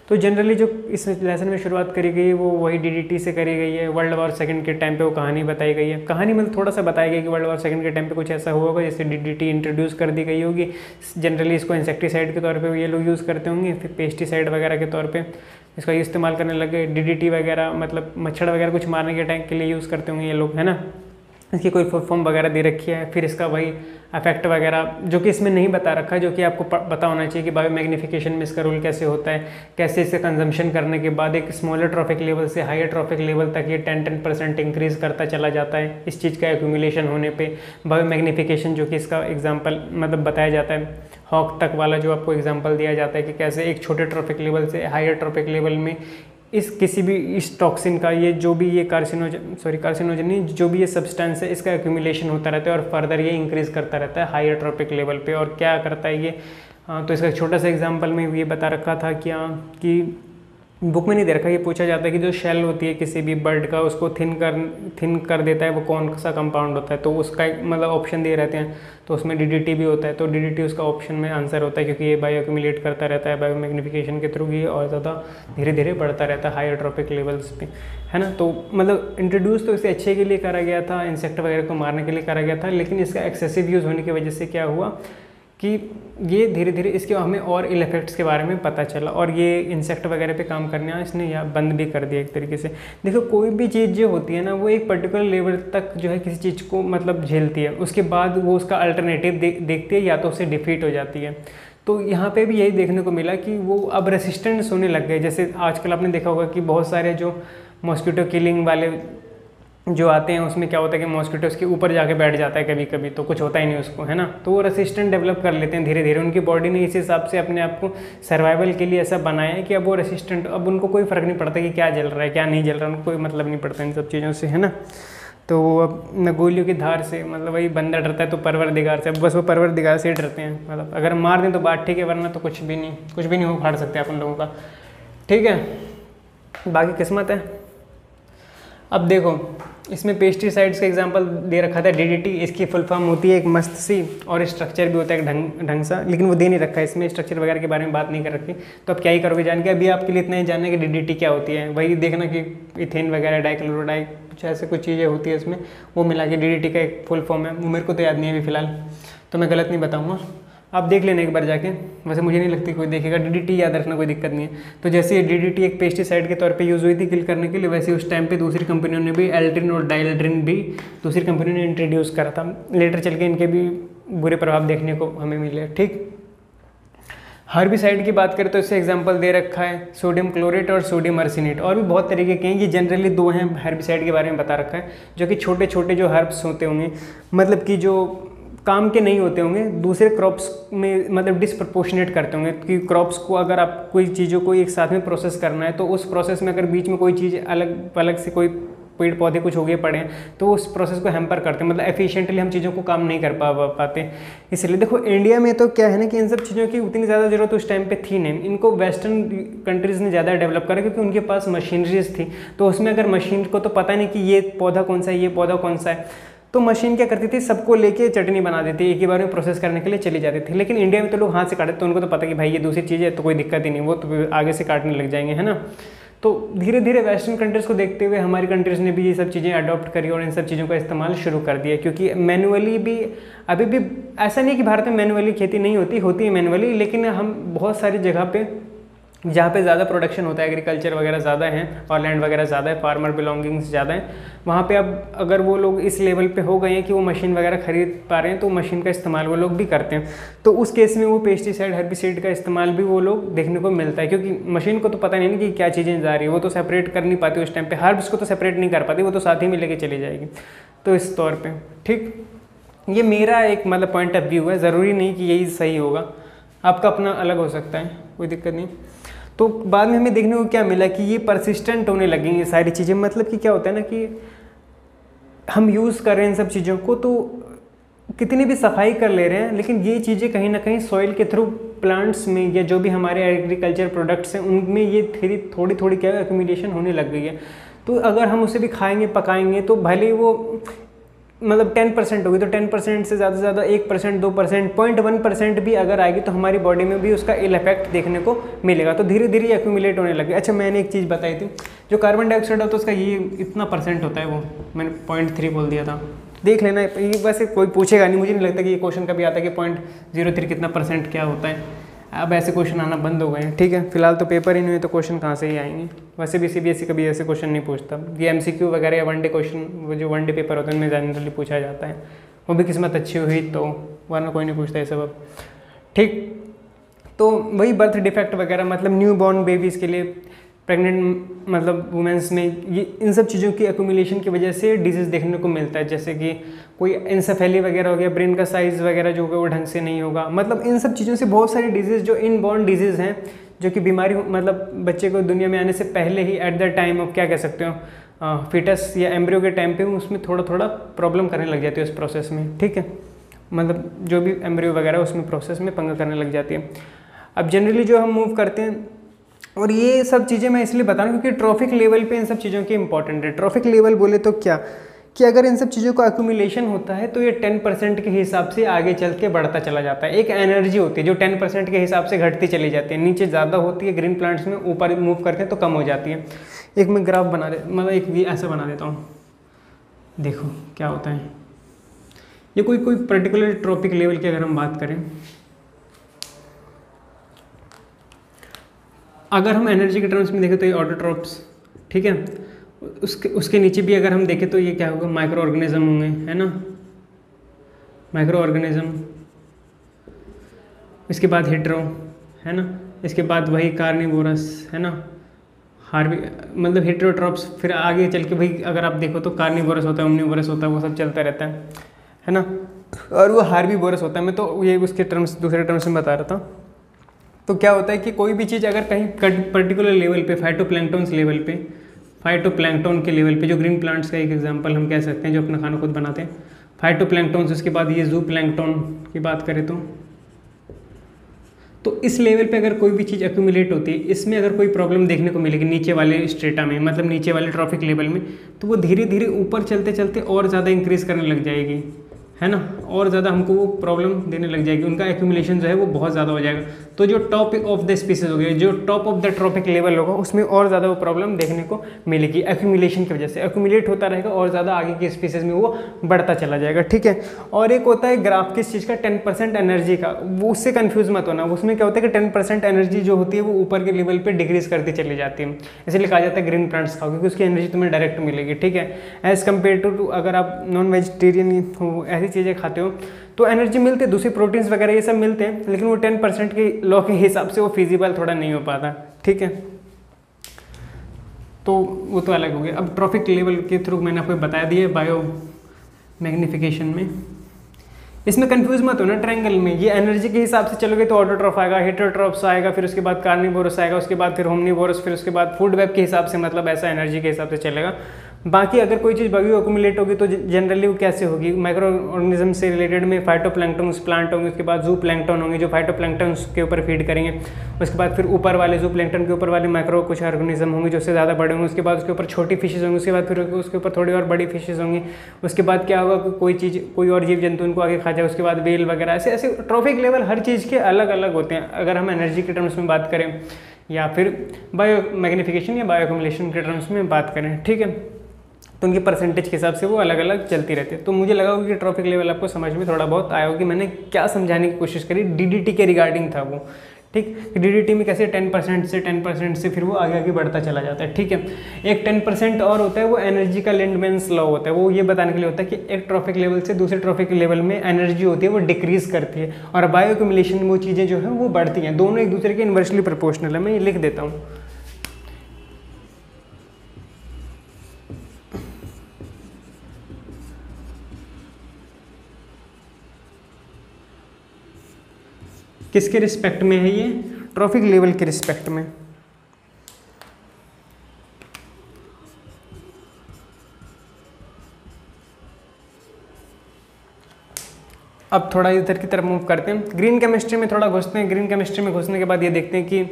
तो जनरली जो इस लेसन में शुरुआत करी गई है, वो वही डीडीटी से करी गई है। वर्ल्ड वॉर सेकंड के टाइम पे वो कहानी बताई गई है। कहानी मतलब थोड़ा सा बताया गया कि वर्ल्ड वॉर सेकंड के टाइम पे कुछ ऐसा हुआ होगा जैसे डीडीटी इंट्रोड्यूस कर दी गई होगी। जनरली इसको इंसेक्टिसाइड के तौर पर ये लोग यूज़ करते होंगे, फिर पेस्टिसाइड वगैरह के तौर पर इसका इस्तेमाल करने लगे। डीडीटी वगैरह मतलब मच्छर वगैरह कुछ मारने के टाइम के लिए यूज़ करते होंगे ये लोग, है ना? इसकी कोई फॉर्म वगैरह दे रखी है, फिर इसका वही अफेक्ट वगैरह, जो कि इसमें नहीं बता रखा, जो कि आपको पता होना चाहिए कि बायो मैग्नीफिकेशन में इसका रोल कैसे होता है, कैसे इसे कंजम्पशन करने के बाद एक स्मॉलर ट्रॉफिक लेवल से हायर ट्रॉफिक लेवल तक ये टेन टेन परसेंट इंक्रीज करता चला जाता है, इस चीज़ का एक्यूमुलेशन होने पर बायो मैग्नीफिकेशन जो कि इसका एग्ज़ाम्पल मतलब बताया जाता है हॉक तक वाला जो आपको एग्ज़ाम्पल दिया जाता है कि कैसे एक छोटे ट्रॉफिक लेवल से हायर ट्रॉफिक लेवल में इस किसी भी इस टॉक्सिन का ये जो भी ये कार्सिनोजन सॉरी कार्सिनोजन नहीं जो भी ये सब्सटेंस है इसका एक्यूमुलेशन होता रहता है और फर्दर ये इंक्रीज़ करता रहता है हाई ट्रॉपिक लेवल पे और क्या करता है ये? आ, तो इसका छोटा सा एग्जांपल में ये बता रखा था कि आ, कि बुक में नहीं दे रखा, ये पूछा जाता है कि जो शेल होती है किसी भी बर्ड का, उसको थिन कर थिन कर देता है, वो कौन सा कंपाउंड होता है? तो उसका एक मतलब ऑप्शन दिए रहते हैं। तो उसमें डी भी होता है तो डीडीटी उसका ऑप्शन में आंसर होता है, क्योंकि ये बायो करता रहता है बायो मैग्निफिकेशन के थ्रू ये और ज़्यादा धीरे धीरे बढ़ता रहता है हाई ट्रॉपिक लेवल्स पे, है ना? तो मतलब इंट्रोड्यूस तो इसे अच्छे के लिए करा गया था इंसेक्ट वगैरह को मारने के लिए करा गया था, लेकिन इसका एक्सेसिव यूज़ होने की वजह से क्या हुआ? कि ये धीरे धीरे इसके हमें और इल इफेक्ट्स के बारे में पता चला और ये इंसेक्ट वगैरह पे काम करना इसने या बंद भी कर दिया एक तरीके से। देखो कोई भी चीज़ जो होती है ना वो एक पर्टिकुलर लेवल तक जो है किसी चीज़ को मतलब झेलती है। उसके बाद वो उसका अल्टरनेटिव दे, देखती है या तो उसे डिफीट हो जाती है। तो यहाँ पे भी यही देखने को मिला कि वो अब रेसिस्टेंस होने लग गए। जैसे आजकल आपने देखा होगा कि बहुत सारे जो मॉस्किटो किलिंग वाले जो आते हैं, उसमें क्या होता है कि मॉस्किटो उसके ऊपर जाके बैठ जाता है कभी कभी तो कुछ होता ही नहीं उसको, है ना? तो वो रेसिस्टेंट डेवलप कर लेते हैं धीरे धीरे उनकी बॉडी ने इस हिसाब से अपने आप को सर्वाइवल के लिए ऐसा बनाया है कि अब वो रेसिस्टेंट अब उनको कोई फ़र्क नहीं पड़ता कि क्या जल रहा है, क्या नहीं जल रहा है उनको कोई मतलब नहीं पड़ता इन सब चीज़ों से, है ना? तो वो अब न गोलियों की धार से मतलब वही बंदा डरता है तो परवर दिगार से, अब बस वो परवर दिगार से ही डरते हैं मतलब अगर मार दें तो बात ठीक है, वरना तो कुछ भी नहीं, कुछ भी नहीं हो फाड़ सकते अपन लोगों का। ठीक है? बाकी किस्मत है? अब देखो, इसमें पेस्टिसाइड्स का एग्जांपल दे रखा था डीडीटी इसकी फुल फॉर्म होती है एक मस्त सी और स्ट्रक्चर भी होता है एक ढंग ढंग सा, लेकिन वो दे नहीं रखा है इसमें स्ट्रक्चर वगैरह के बारे में बात नहीं कर रखी। तो अब क्या ही करोगे जान के, अभी आपके लिए इतना ही जानना है कि डीडीटी क्या होती है। वही देखना कि इथेन वगैरह डाइक्लोरोडाई कुछ ऐसे कुछ चीज़ें होती है इसमें, वो मिला के डी का एक फुल फॉर्म है, वो मेरे को तो याद नहीं है अभी फ़िलहाल तो मैं गलत नहीं बताऊँगा। आप देख लेना एक बार जाके। वैसे मुझे नहीं लगती कोई देखेगा। डीडीटी याद रखना कोई दिक्कत नहीं है। तो जैसे ये डीडीटी एक पेस्टिसाइड के तौर पे यूज़ हुई थी किल करने के लिए, वैसे उस टाइम पे दूसरी कंपनियों ने भी एल्ड्रिन और डाइल्ड्रिन भी दूसरी कंपनियों ने इंट्रोड्यूस करा था। लेटर चल के इनके भी बुरे प्रभाव देखने को हमें मिले। ठीक? हार्बिसाइड की बात करें तो इससे एग्जांपल दे रखा है सोडियम क्लोरेट और सोडियम अर्सिनेट और भी बहुत तरीके के हैं। ये जनरली दो हैं हार्बिसाइड के बारे में बता रखा है, जो कि छोटे छोटे जो हर्ब्स होते होंगे मतलब कि जो काम के नहीं होते होंगे, दूसरे क्रॉप्स में मतलब डिसप्रपोर्शनेट करते होंगे कि क्रॉप्स को अगर आप कोई चीज़ों को एक साथ में प्रोसेस करना है तो उस प्रोसेस में अगर बीच में कोई चीज़ अलग अलग से कोई पेड़ पौधे कुछ हो गए पड़े हैं तो उस प्रोसेस को हैम्पर करते हैं। मतलब एफिशिएंटली हम चीज़ों को काम नहीं कर पा, पाते। इसलिए देखो इंडिया में तो क्या है ना कि इन सब चीज़ों की उतनी ज़्यादा ज़रूरत उस टाइम पे थी नहीं। इनको वेस्टर्न कंट्रीज़ ने ज़्यादा डेवलप करा क्योंकि उनके पास मशीनरीज थी। तो उसमें अगर मशीन को तो पता नहीं कि ये पौधा कौन सा है, ये पौधा कौन सा है। तो मशीन क्या करती थी? सबको लेके चटनी बना देती, एक ही बार में प्रोसेस करने के लिए चली जाती थी। लेकिन इंडिया में तो लोग हाथ से काटते तो उनको तो पता कि भाई ये दूसरी चीज़ है तो कोई दिक्कत ही नहीं, वो तो आगे से काटने लग जाएँगे, है ना? तो धीरे धीरे वेस्टर्न कंट्रीज़ को देखते हुए हमारी कंट्रीज़ ने भी ये सब चीज़ें अडॉप्ट करी और इन सब चीज़ों का इस्तेमाल शुरू कर दिया, क्योंकि मैनुअली भी, अभी भी ऐसा नहीं कि भारत में मैनुअली खेती नहीं होती होती है मैनुअली लेकिन हम बहुत सारी जगह पे जहाँ पे ज़्यादा प्रोडक्शन होता है एग्रीकल्चर वगैरह ज़्यादा है और लैंड वगैरह ज़्यादा है फार्मर बिलोंगिंग्स ज़्यादा हैं, वहाँ पे अब अगर वो लोग इस लेवल पे हो गए हैं कि वो मशीन वगैरह खरीद पा रहे हैं तो मशीन का इस्तेमाल वो लोग भी करते हैं। तो उस केस में वो पेस्टिसाइड हर्बिसाइड का इस्तेमाल भी वो लोग देखने को मिलता है, क्योंकि मशीन को तो पता नहीं कि क्या चीज़ें जा रही है। वो तो सेपरेट कर नहीं पाती उस टाइम पर हर्ब्स को तो सेपरेट नहीं कर पाती, वो तो साथ ही में लेके चली जाएगी। तो इस तौर पर ठीक? ये मेरा एक मतलब पॉइंट ऑफ़ व्यू है। ज़रूरी नहीं कि यही सही होगा। आपका अपना अलग हो सकता है, कोई दिक्कत नहीं। तो बाद में हमें देखने को क्या मिला कि ये परसिस्टेंट होने लगेंगे सारी चीज़ें। मतलब कि क्या होता है ना कि हम यूज़ कर रहे हैं इन सब चीज़ों को तो कितनी भी सफ़ाई कर ले रहे हैं, लेकिन ये चीज़ें कहीं ना कहीं सॉइल के थ्रू प्लांट्स में या जो भी हमारे एग्रीकल्चर प्रोडक्ट्स हैं, उनमें ये थोड़ी थोड़ी थोड़ी क्या एक्यूमिलेशन होने लग गई है। तो अगर हम उसे भी खाएँगे, पकाएँगे तो भले वो मतलब टेन परसेंट होगी तो टेन परसेंट से ज़्यादा से ज़्यादा एक परसेंट दो परसेंट पॉइंट वन परसेंट भी अगर आएगी तो हमारी बॉडी में भी उसका इल इफ़ेक्ट देखने को मिलेगा। तो धीरे धीरे एक्यूमुलेट होने लगे अच्छा मैंने एक चीज़ बताई थी, जो कार्बन डाइऑक्साइड होता है उसका ये इतना परसेंट होता है वो, मैंने पॉइंट थ्री बोल दिया था। देख लेना, ये वैसे कोई पूछेगा नहीं, मुझे नहीं लगता कि ये क्वेश्चन कभी आता है कि पॉइंट ज़ीरो थ्री कितना परसेंट क्या होता है। अब ऐसे क्वेश्चन आना बंद हो गए हैं। ठीक है, फ़िलहाल तो पेपर ही नहीं हुए तो क्वेश्चन कहाँ से ही आएँगे? वैसे भी सीबीएसई कभी ऐसे क्वेश्चन नहीं पूछता। ये एमसीक्यू वगैरह या वन डे क्वेश्चन वो जो वन डे पेपर होते हैं, उनमें जनरली पूछा जाता है। वो भी किस्मत अच्छी हुई तो वरना कोई नहीं पूछता ये सब अब। ठीक तो वही बर्थ डिफेक्ट वगैरह मतलब न्यू बॉर्न बेबीज़ के लिए प्रेग्नेंट मतलब वुमेंस में ये, इन सब चीज़ों की एकोमुलेशन की वजह से डिज़ीज़ देखने को मिलता है। जैसे कि कोई इंसेफेली वगैरह हो गया ब्रेन का साइज़ वगैरह जो होगा वो ढंग से नहीं होगा। मतलब इन सब चीज़ों से बहुत सारी डिज़ीज़ जो इन बॉर्न डिज़ीज़ हैं, जो कि बीमारी मतलब बच्चे को दुनिया में आने से पहले ही एट द टाइम ऑफ़ क्या कह सकते हो फिटस या एम्ब्रियो के टाइम पे उसमें थोड़ा थोड़ा प्रॉब्लम करने लग जाती है उस प्रोसेस में। ठीक है? मतलब जो भी एम्ब्रियो वगैरह उसमें प्रोसेस में पंगा करने लग जाती है। अब जनरली जो हम मूव करते हैं और ये सब चीज़ें मैं इसलिए बता रहा हूँ क्योंकि ट्रॉफिक लेवल पे इन सब चीज़ों की इंपॉर्टेंट है। ट्रॉफिक लेवल बोले तो क्या? कि अगर इन सब चीज़ों का अक्यूमुलेशन होता है तो ये टेन परसेंट के हिसाब से आगे चल के बढ़ता चला जाता है। एक एनर्जी होती है जो टेन परसेंट के हिसाब से घटती चली जाती है। नीचे ज़्यादा होती है ग्रीन प्लांट्स में ऊपर मूव करते हैं तो कम हो जाती है। एक मैं ग्राफ बना दे मतलब एक भी ऐसा बना देता हूँ। देखो क्या होता है। ये कोई कोई पर्टिकुलर ट्रॉपिक लेवल की अगर हम बात करें अगर हम एनर्जी के टर्म्स में देखें तो ये ऑटोट्रॉप्स ठीक है? उसके उसके नीचे भी अगर हम देखें तो ये क्या होगा? माइक्रो ऑर्गेनिज्म होंगे, है ना? माइक्रो ऑर्गेनिज्म इसके बाद हिट्रो है ना? इसके बाद वही कार्निवोरस है ना? हार्वी मतलब हिट्रोट्रॉप्स फिर आगे चल के भाई अगर आप देखो तो कार्निवोरस होता है ओमनीवोरस होता है, वो सब चलता रहता है है ना? और वो हार्वी बोरस होता है, मैं तो ये उसके टर्म्स दूसरे टर्म्स में बता रहा था। तो क्या होता है कि कोई भी चीज़ अगर कहीं पर्टिकुलर लेवल पे फाइटोप्लैंक्टन्स लेवल पे फाइटोप्लैंक्टन के लेवल पे, जो ग्रीन प्लांट्स का एक एग्जांपल हम कह सकते हैं, जो अपना खाना खुद बनाते हैं फाइटोप्लैंक्टन्स उसके बाद ये जू प्लैंक्टन की बात करें तो। तो इस लेवल पे अगर कोई भी चीज़ एक्यूमुलेट होती है, इसमें अगर कोई प्रॉब्लम देखने को मिलेगी नीचे वाले स्ट्रेटा में मतलब नीचे वाले ट्रॉफिक लेवल में तो वो धीरे धीरे ऊपर चलते चलते और ज़्यादा इंक्रीज़ करने लग जाएगी। है ना? और ज़्यादा हमको वो प्रॉब्लम देने लग जाएगी। उनका एक्यूमुलेशन जो है वो बहुत ज़्यादा हो जाएगा। तो जो टॉप ऑफ़ द स्पीसीज हो गया, जो top of the tropic level होगा, उसमें और ज़्यादा वो प्रॉब्लम देखने को मिलेगी। एक्यूमुलेशन की वजह से। एक्यूमुलेट होता रहेगा और ज़्यादा आगे की स्पीसीज में वो बढ़ता चला जाएगा। ठीक है? और एक होता है ग्राफ किस चीज़ का? टेन परसेंट एनर्जी का। वो उससे कन्फ्यूज़ मत होना। उसमें क्या होता है कि टेन परसेंट एनर्जी जो होती है, वो ऊपर के लेवल पर डिक्रीज करती चली जाती है। इसलिए कहा जाता है ग्रीन प्लांट्स खाओ क्योंकि उसकी एनर्जी तुम्हें डायरेक्ट मिलेगी। ठीक है? एज़ कंपेयर टू अगर आप नॉन वेजिटेरियन हो ऐसी चीज़ें खाते हो तो एनर्जी मिलती है, दूसरी प्रोटीन्स वगैरह ये सब मिलते हैं, लेकिन वो टेन परसेंट के लॉ के हिसाब से वो फिजिबल थोड़ा नहीं हो पाता, ठीक है? तो वो तो अलग हो गया। अब ट्रॉफिक लेवल के थ्रू मैंने आपको बताया दिया बायो मैग्निफिकेशन में। इसमें कंफ्यूज मत हो ना ट्रायंगल में। ये एनर्जी के हिसाब से चलोगे तो ऑटोट्रॉफ आएगा हेटरोट्रॉफ्स आएगा, फिर उसके बाद कार्निवोरस आएगा, उसके बाद फिर होमनीवोरस फिर उसके बाद फ़ूड वेब के हिसाब से मतलब ऐसा एनर्जी के हिसाब से चलेगा। बाकी अगर कोई चीज़ बगी अकोमुलेट होगी तो जनरली वो कैसे होगी? माइक्रो ऑर्गेनिज्म से रिलेटेड में फाइटो प्लांट होंगे, उसके बाद जू प्लैंकटन होंगे, जो फाइटो के ऊपर फ़ीड करेंगे, उसके बाद फिर ऊपर वाले जू प्लैंकटन के ऊपर वाले माइक्रो कुछ ऑर्गेनिज्म होंगे जो उससे ज़्यादा बड़े होंगे, उसके बाद उसके ऊपर छोटी फिशेज होंगी, उसके बाद फिर उसके ऊपर थोड़ी और बड़ी फिशेज होंगी, उसके बाद क्या होगा कोई चीज़, कोई और जीव जंतु उनको आगे खा जाए, उसके बाद वेल वगैरह, ऐसे ऐसे ट्रॉफिक लेवल हर चीज़ के अलग अलग होते हैं। अगर हम एनर्जी के टर्म्स में बात करें या फिर बायो मैग्निफिकेशन या बायो के टर्म्स में बात करें, ठीक है? तो उनकी परसेंटेज के हिसाब से वो अलग अलग चलती रहती है। तो मुझे लगा कि ट्रॉफिक लेवल आपको समझ में थोड़ा बहुत आया होगी मैंने क्या समझाने की कोशिश करी। डीडीटी के रिगार्डिंग था वो, ठीक? डीडीटी में कैसे 10 परसेंट से 10 परसेंट से फिर वो आगे आगे बढ़ता चला जाता है, ठीक है? एक 10 परसेंट और होता है वो एनर्जी का लेंडमेंस लॉ होता है। वो ये बताने के लिए होता है कि एक ट्रॉफिक लेवल से दूसरे ट्रॉफिक लेवल में एनर्जी होती है, वो डिक्रीज करती है और बायो वो चीज़ें जो है वो बढ़ती हैं। दोनों एक दूसरे के इन्वर्सली प्रपोर्शनल है, मैं ये लिख देता हूँ। किसके रिस्पेक्ट में है ये? ट्रॉफिक लेवल के रिस्पेक्ट में। अब थोड़ा इधर की तरफ़ मूव करते हैं। ग्रीन केमिस्ट्री में थोड़ा घुसते हैं। ग्रीन केमिस्ट्री में घुसने के बाद ये देखते हैं कि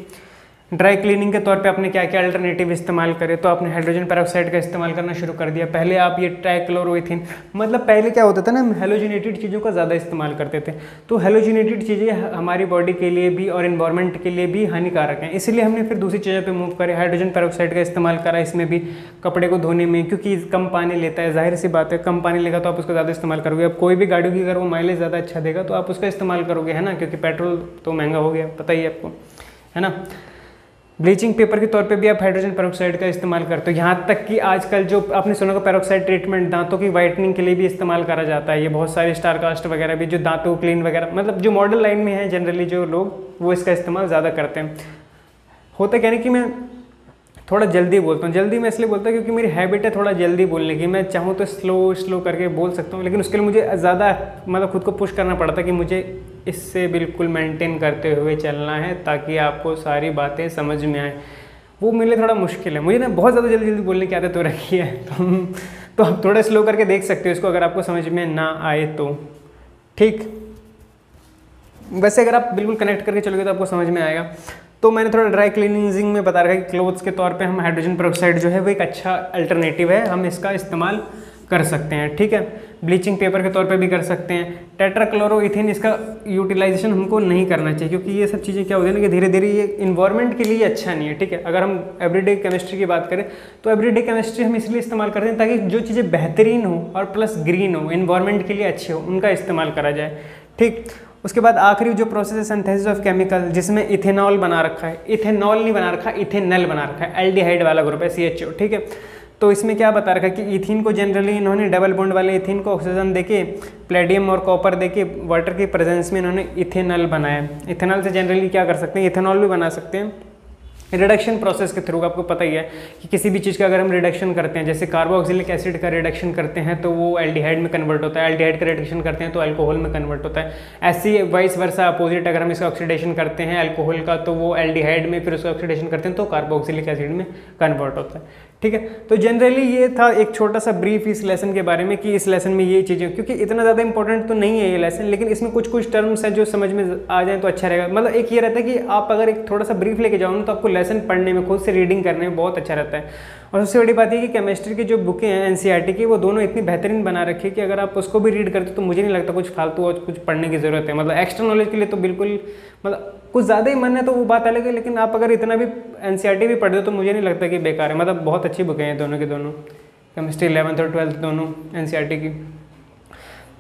ड्राई क्लीनिंग के तौर पे आपने क्या क्या अल्टरनेटिव इस्तेमाल करे तो आपने हाइड्रोजन पेरोक्साइड का इस्तेमाल करना शुरू कर दिया। पहले आप ये ट्राइक्लोरोथिन मतलब पहले क्या होता था ना, हम हेलोजिनेटेड चीज़ों का ज़्यादा इस्तेमाल करते थे। तो हेलोजिनेटेड चीज़ें हमारी बॉडी के लिए भी और इन्वायरमेंट के लिए भी हानिकारक हैं। इसलिए हमने फिर दूसरी चीज़ों पर मूव करे हाइड्रोजन पेरोक्साइड का इस्तेमाल करा इसमें भी कपड़े को धोने में, क्योंकि कम पानी लेता है। ज़ाहिर सी बात है, कम पानी लेगा तो आप उसका ज़्यादा इस्तेमाल करोगे। अब कोई भी गाड़ी की अगर वो माइलेज ज़्यादा अच्छा देगा तो आप उसका इस्तेमाल करोगे, है ना? क्योंकि पेट्रोल तो महँगा हो गया, पता ही आपको, है ना? ब्लीचिंग पेपर के तौर पे भी आप हाइड्रोजन पेरोक्साइड का इस्तेमाल करते हो। यहाँ तक कि आजकल जो आपने सुना होगा पेरोक्साइड ट्रीटमेंट दांतों की वाइटनिंग के लिए भी इस्तेमाल करा जाता है। ये बहुत सारे स्टार कास्ट वगैरह भी जो दांतों क्लीन वगैरह मतलब जो मॉडल लाइन में है जनरली जो लोग, वो इसका इस्तेमाल ज़्यादा करते हैं। होता कहने कि मैं थोड़ा जल्दी बोलता हूँ। जल्दी मैं इसलिए बोलता हूँ क्योंकि मेरी हैबिट है थोड़ा जल्दी बोलने की। मैं चाहूँ तो स्लो स्लो करके बोल सकता हूँ, लेकिन उसके लिए मुझे ज़्यादा मतलब खुद को पुश करना पड़ता है कि मुझे इससे बिल्कुल मेंटेन करते हुए चलना है ताकि आपको सारी बातें समझ में आए। वो मेरे लिए थोड़ा मुश्किल है। मुझे ना बहुत ज़्यादा जल्दी जल्दी बोलने की आदत तो रखी है। [laughs] तो तो आप थोड़ा स्लो करके देख सकते हो इसको अगर आपको समझ में ना आए तो। ठीक? वैसे अगर आप बिल्कुल कनेक्ट करके चलोगे तो आपको समझ में आएगा। तो मैंने थोड़ा ड्राई क्लीनिंजिंग में बता रखा है कि क्लोथ्स के तौर पे हम हाइड्रोजन पेरोक्साइड जो है, वो एक अच्छा अल्टरनेटिव है। हम इसका इस्तेमाल कर सकते हैं, ठीक है? ब्लीचिंग पेपर के तौर पे भी कर सकते हैं। टेट्राक्लोरोइथिन इसका यूटिलाइजेशन हमको नहीं करना चाहिए, क्योंकि ये सब चीज़ें क्या होती है ना कि धीरे धीरे ये इन्वायरमेंट के लिए अच्छा नहीं है, ठीक है? अगर हम एवरीडे केमिस्ट्री की बात करें तो एवरीडे केमिस्ट्री हम इसलिए इस्तेमाल करते हैं ताकि जो चीज़ें बेहतरीन हो और प्लस ग्रीन हो इन्वायरमेंट के लिए अच्छे हो, उनका इस्तेमाल करा जाए, ठीक? उसके बाद आखिरी जो प्रोसेस है सिंथेसिस ऑफ़ केमिकल जिसमें इथेनॉल बना रखा है। इथेनॉल नहीं बना रखा इथेनल बना रखा है। एल्डिहाइड वाला ग्रुप है सी एच ओ ठीक है? तो इसमें क्या बता रखा है कि इथिन को जनरली इन्होंने डबल बॉन्ड वाले इथिन को ऑक्सीजन देके प्लेडियम और कॉपर देके वाटर की प्रेजेंस में इन्होंने इथेनल बनाया इथेनॉल से जनरली क्या कर सकते हैं? इथेनॉल भी बना सकते हैं। रिडक्शन प्रोसेस के थ्रू आपको पता ही है कि किसी भी चीज़ का अगर हम रिडक्शन करते हैं, जैसे कार्बोक्सिलिक एसिड का रिडक्शन करते हैं तो वो एल्डिहाइड में कन्वर्ट होता है। एल्डिहाइड का रिडक्शन करते हैं तो अल्कोहल में कन्वर्ट होता है। ऐसी वाइस वर्षा अपोजिट अगर हम इसका ऑक्सीडेशन करते हैं अल्कोहल का तो वो एल्डिहाइड में, फिर उसका ऑक्सीडेशन करते हैं तो कार्बोक्सिलिक एसिड में कन्वर्ट होता है। ठीक है? तो जनरली ये था एक छोटा सा ब्रीफ इस लेसन के बारे में कि इस लेसन में ये चीज़ें, क्योंकि इतना ज़्यादा इंपॉर्टेंट तो नहीं है ये लेसन लेकिन इसमें कुछ कुछ टर्म्स हैं जो समझ में आ जाए तो अच्छा रहेगा। मतलब एक ये रहता है कि आप अगर एक थोड़ा सा ब्रीफ लेके जाओ तो आपको लेसन पढ़ने में, खुद से रीडिंग करने में बहुत अच्छा रहता है। और सबसे बड़ी बात यह कि केमिस्ट्री की जो बुकें हैं एन की, वो दोनों इतनी बेहतरीन बना रखी है कि अगर आप उसको भी रीड करते तो मुझे नहीं लगता कुछ फालतू और कुछ पढ़ने की ज़रूरत है। मतलब एक्स्ट्रा नॉलेज के लिए तो बिल्कुल मतलब कुछ ज़्यादा ही मन है तो वो बात अलग है, लेकिन आप अगर इतना भी एन भी पढ़ दो तो मुझे नहीं लगता कि बेकार है। मतलब बहुत अच्छी बुकें हैं दोनों की दोनों। केमिस्ट्री इलेवंथ और ट्वेल्थ दोनों एन की।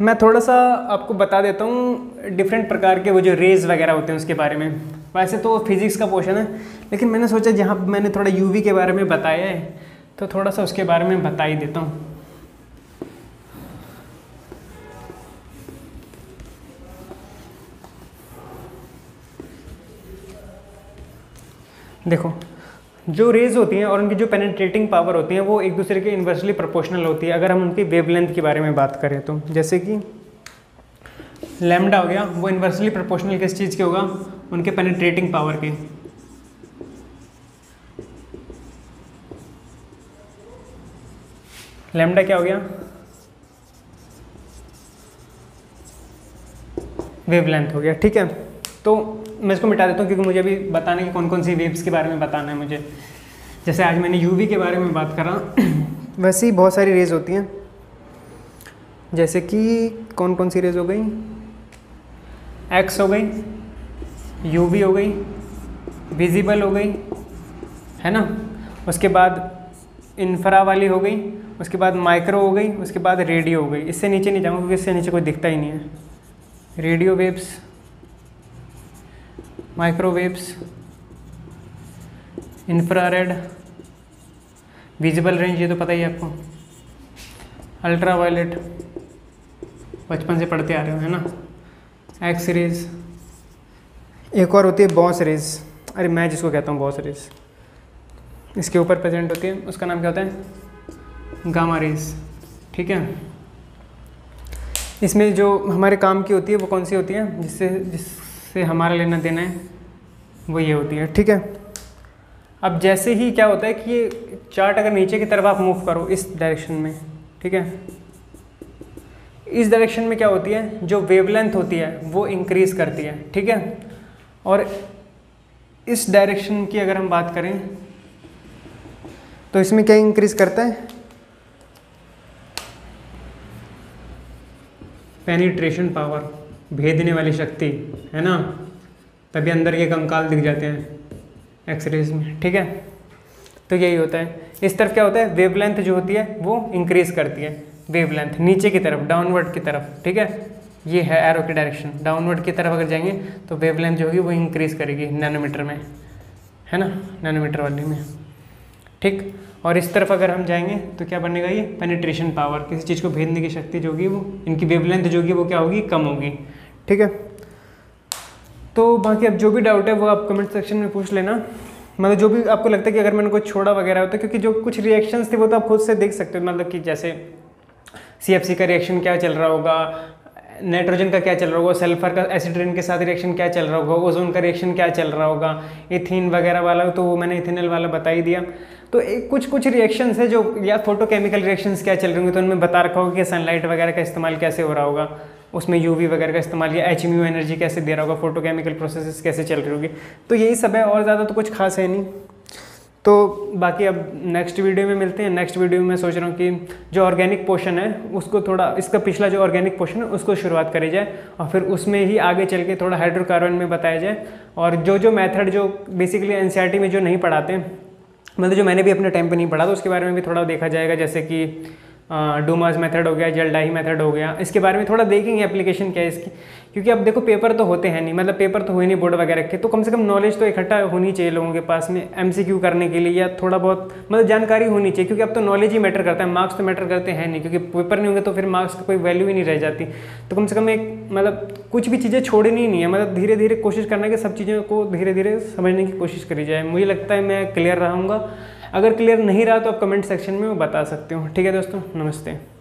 मैं थोड़ा सा आपको बता देता हूँ डिफरेंट प्रकार के वो जो रेज वगैरह होते हैं उसके बारे में। वैसे तो फिज़िक्स का पोर्शन है, लेकिन मैंने सोचा जहाँ मैंने थोड़ा यूवी के बारे में बताया है तो थोड़ा सा उसके बारे में बता ही देता हूँ। देखो, जो रेज होती हैं और उनकी जो पेनेट्रेटिंग पावर होती है, वो एक दूसरे के इन्वर्सली प्रोपोर्शनल होती है। अगर हम उनकी वेवलेंथ के बारे में बात करें तो जैसे कि लेमडा हो गया, वो इन्वर्सली प्रोपोर्शनल किस चीज़ के होगा? उनके पेनेट्रेटिंग पावर के। लेमडा क्या हो गया? वेवलेंथ हो गया, ठीक है। तो मैं इसको मिटा देता हूँ क्योंकि मुझे अभी बताने की कौन कौन सी वेव्स के बारे में बताना है मुझे। जैसे आज मैंने यूवी के बारे में बात करा, [clears throat] वैसे ही बहुत सारी रेज होती हैं। जैसे कि कौन कौन सी रेज हो गई? एक्स हो गई। यूवी हो गई विजिबल हो गई, है ना? उसके बाद इन्फ्रा वाली हो गई, उसके बाद माइक्रो हो गई, उसके बाद रेडियो हो गई। इससे नीचे नहीं जाऊँगा क्योंकि इससे नीचे कोई दिखता ही नहीं है। Radio waves microwaves infrared visible range ये तो पता ही है आपको। अल्ट्रा वायलेट बचपन से पढ़ते आ रहे हो, है ना? एक्स रेज एक और होती है बॉस रेस अरे मैं जिसको कहता हूँ बॉस रेस इसके ऊपर प्रेजेंट होती है। उसका नाम क्या होता है? गामा रेज ठीक है? इसमें जो हमारे काम की होती है, वो कौन सी होती है? जिससे जिससे हमारा लेना देना है, वो ये होती है। ठीक है? अब जैसे ही क्या होता है कि ये चार्ट अगर नीचे की तरफ़ आप मूव करो, इस डायरेक्शन में। ठीक है? इस डायरेक्शन में क्या होती है? जो वेवलेंथ होती है, वो इंक्रीज करती है। ठीक है? और इस डायरेक्शन की अगर हम बात करें तो इसमें क्या इंक्रीज करता है? पेनिट्रेशन पावर भेदने वाली शक्ति, है ना? तभी अंदर के कंकाल दिख जाते हैं एक्सरेज में, ठीक है? तो यही होता है। इस तरफ़ क्या होता है? वेवलेंथ जो होती है, वो इंक्रीज करती है। वेवलेंथ नीचे की तरफ़ डाउनवर्ड की तरफ़, ठीक है? ये है एरो की डायरेक्शन डाउनवर्ड की तरफ़ अगर जाएँगे तो वेवलेंथ जो होगी वो इंक्रीज करेगी नैनोमीटर में, है ना? नैनोमीटर वाली में। ठीक? और इस तरफ़ अगर हम जाएँगे तो क्या बनेगा ये? पेनिट्रेशन पावर किसी चीज़ को भेजने की शक्ति जो होगी वो, इनकी वेवलेंथ जो होगी वो क्या होगी? कम होगी। ठीक है? तो बाकी अब जो भी डाउट है, वो आप कमेंट सेक्शन में पूछ लेना। मतलब जो भी आपको लगता है कि अगर मैंने कुछ छोड़ा वगैरह होता क्योंकि जो कुछ रिएक्शंस थे वो तो आप खुद से देख सकते हो। मतलब कि जैसे सीएफसी का रिएक्शन क्या चल रहा होगा? नाइट्रोजन का क्या चल रहा होगा, सल्फ़र का एसिड रेन के साथ रिएक्शन क्या चल रहा होगा, ओजोन का रिएक्शन क्या चल रहा होगा, इथिन वगैरह वाला तो मैंने इथिनल वाला बता ही दिया। तो एक कुछ कुछ रिएक्शंस है जो, या फोटोकेमिकल रिएक्शंस क्या चल रहे होंगे तो उनमें बता रखा होगा कि सनलाइट वगैरह का इस्तेमाल कैसे हो रहा होगा, उसमें यूवी वगैरह का इस्तेमाल, या एच एनर्जी कैसे दे रहा होगा फोटोकेमिकल प्रोसेसेस कैसे चल रही होगी। तो यही सब है, और ज़्यादा तो कुछ खास है नहीं। तो बाकी अब नेक्स्ट वीडियो में मिलते हैं। नेक्स्ट वीडियो में सोच रहा हूँ कि जो ऑर्गेनिक पोर्शन है, उसको थोड़ा, इसका पिछला जो ऑर्गेनिक पोर्शन है, उसको शुरुआत करी जाए और फिर उसमें ही आगे चल के थोड़ा हाइड्रोकार्बन में बताया जाए। और जो जो मेथड जो बेसिकली एन में जो नहीं पढ़ाते मतलब जो मैंने भी अपने टाइम पर नहीं पढ़ा तो उसके बारे में भी थोड़ा देखा जाएगा। जैसे कि डोमाज मेथड हो गया जलडाही मेथड हो गया। इसके बारे में थोड़ा देखेंगे एप्लीकेशन क्या है इसकी। क्योंकि अब देखो पेपर तो होते हैं नहीं मतलब पेपर तो हुए नहीं बोर्ड वगैरह के तो कम से कम नॉलेज तो इकट्ठा होनी चाहिए लोगों के पास में एमसीक्यू करने के लिए या थोड़ा बहुत मतलब जानकारी होनी चाहिए, क्योंकि अब तो नॉलेज ही मैटर करता है मार्क्स तो मैटर करते हैं नहीं, क्योंकि पेपर नहीं होंगे तो फिर मार्क्स का कोई वैल्यू ही नहीं रह जाती। तो कम से कम एक मतलब कुछ भी चीज़ें छोड़नी नहीं है मतलब धीरे धीरे कोशिश करना कि सब चीज़ों को धीरे धीरे समझने की कोशिश करी जाए। मुझे लगता है मैं क्लियर रहूँगा अगर क्लियर नहीं रहा तो आप कमेंट सेक्शन में बता सकते हो। ठीक है दोस्तों, नमस्ते।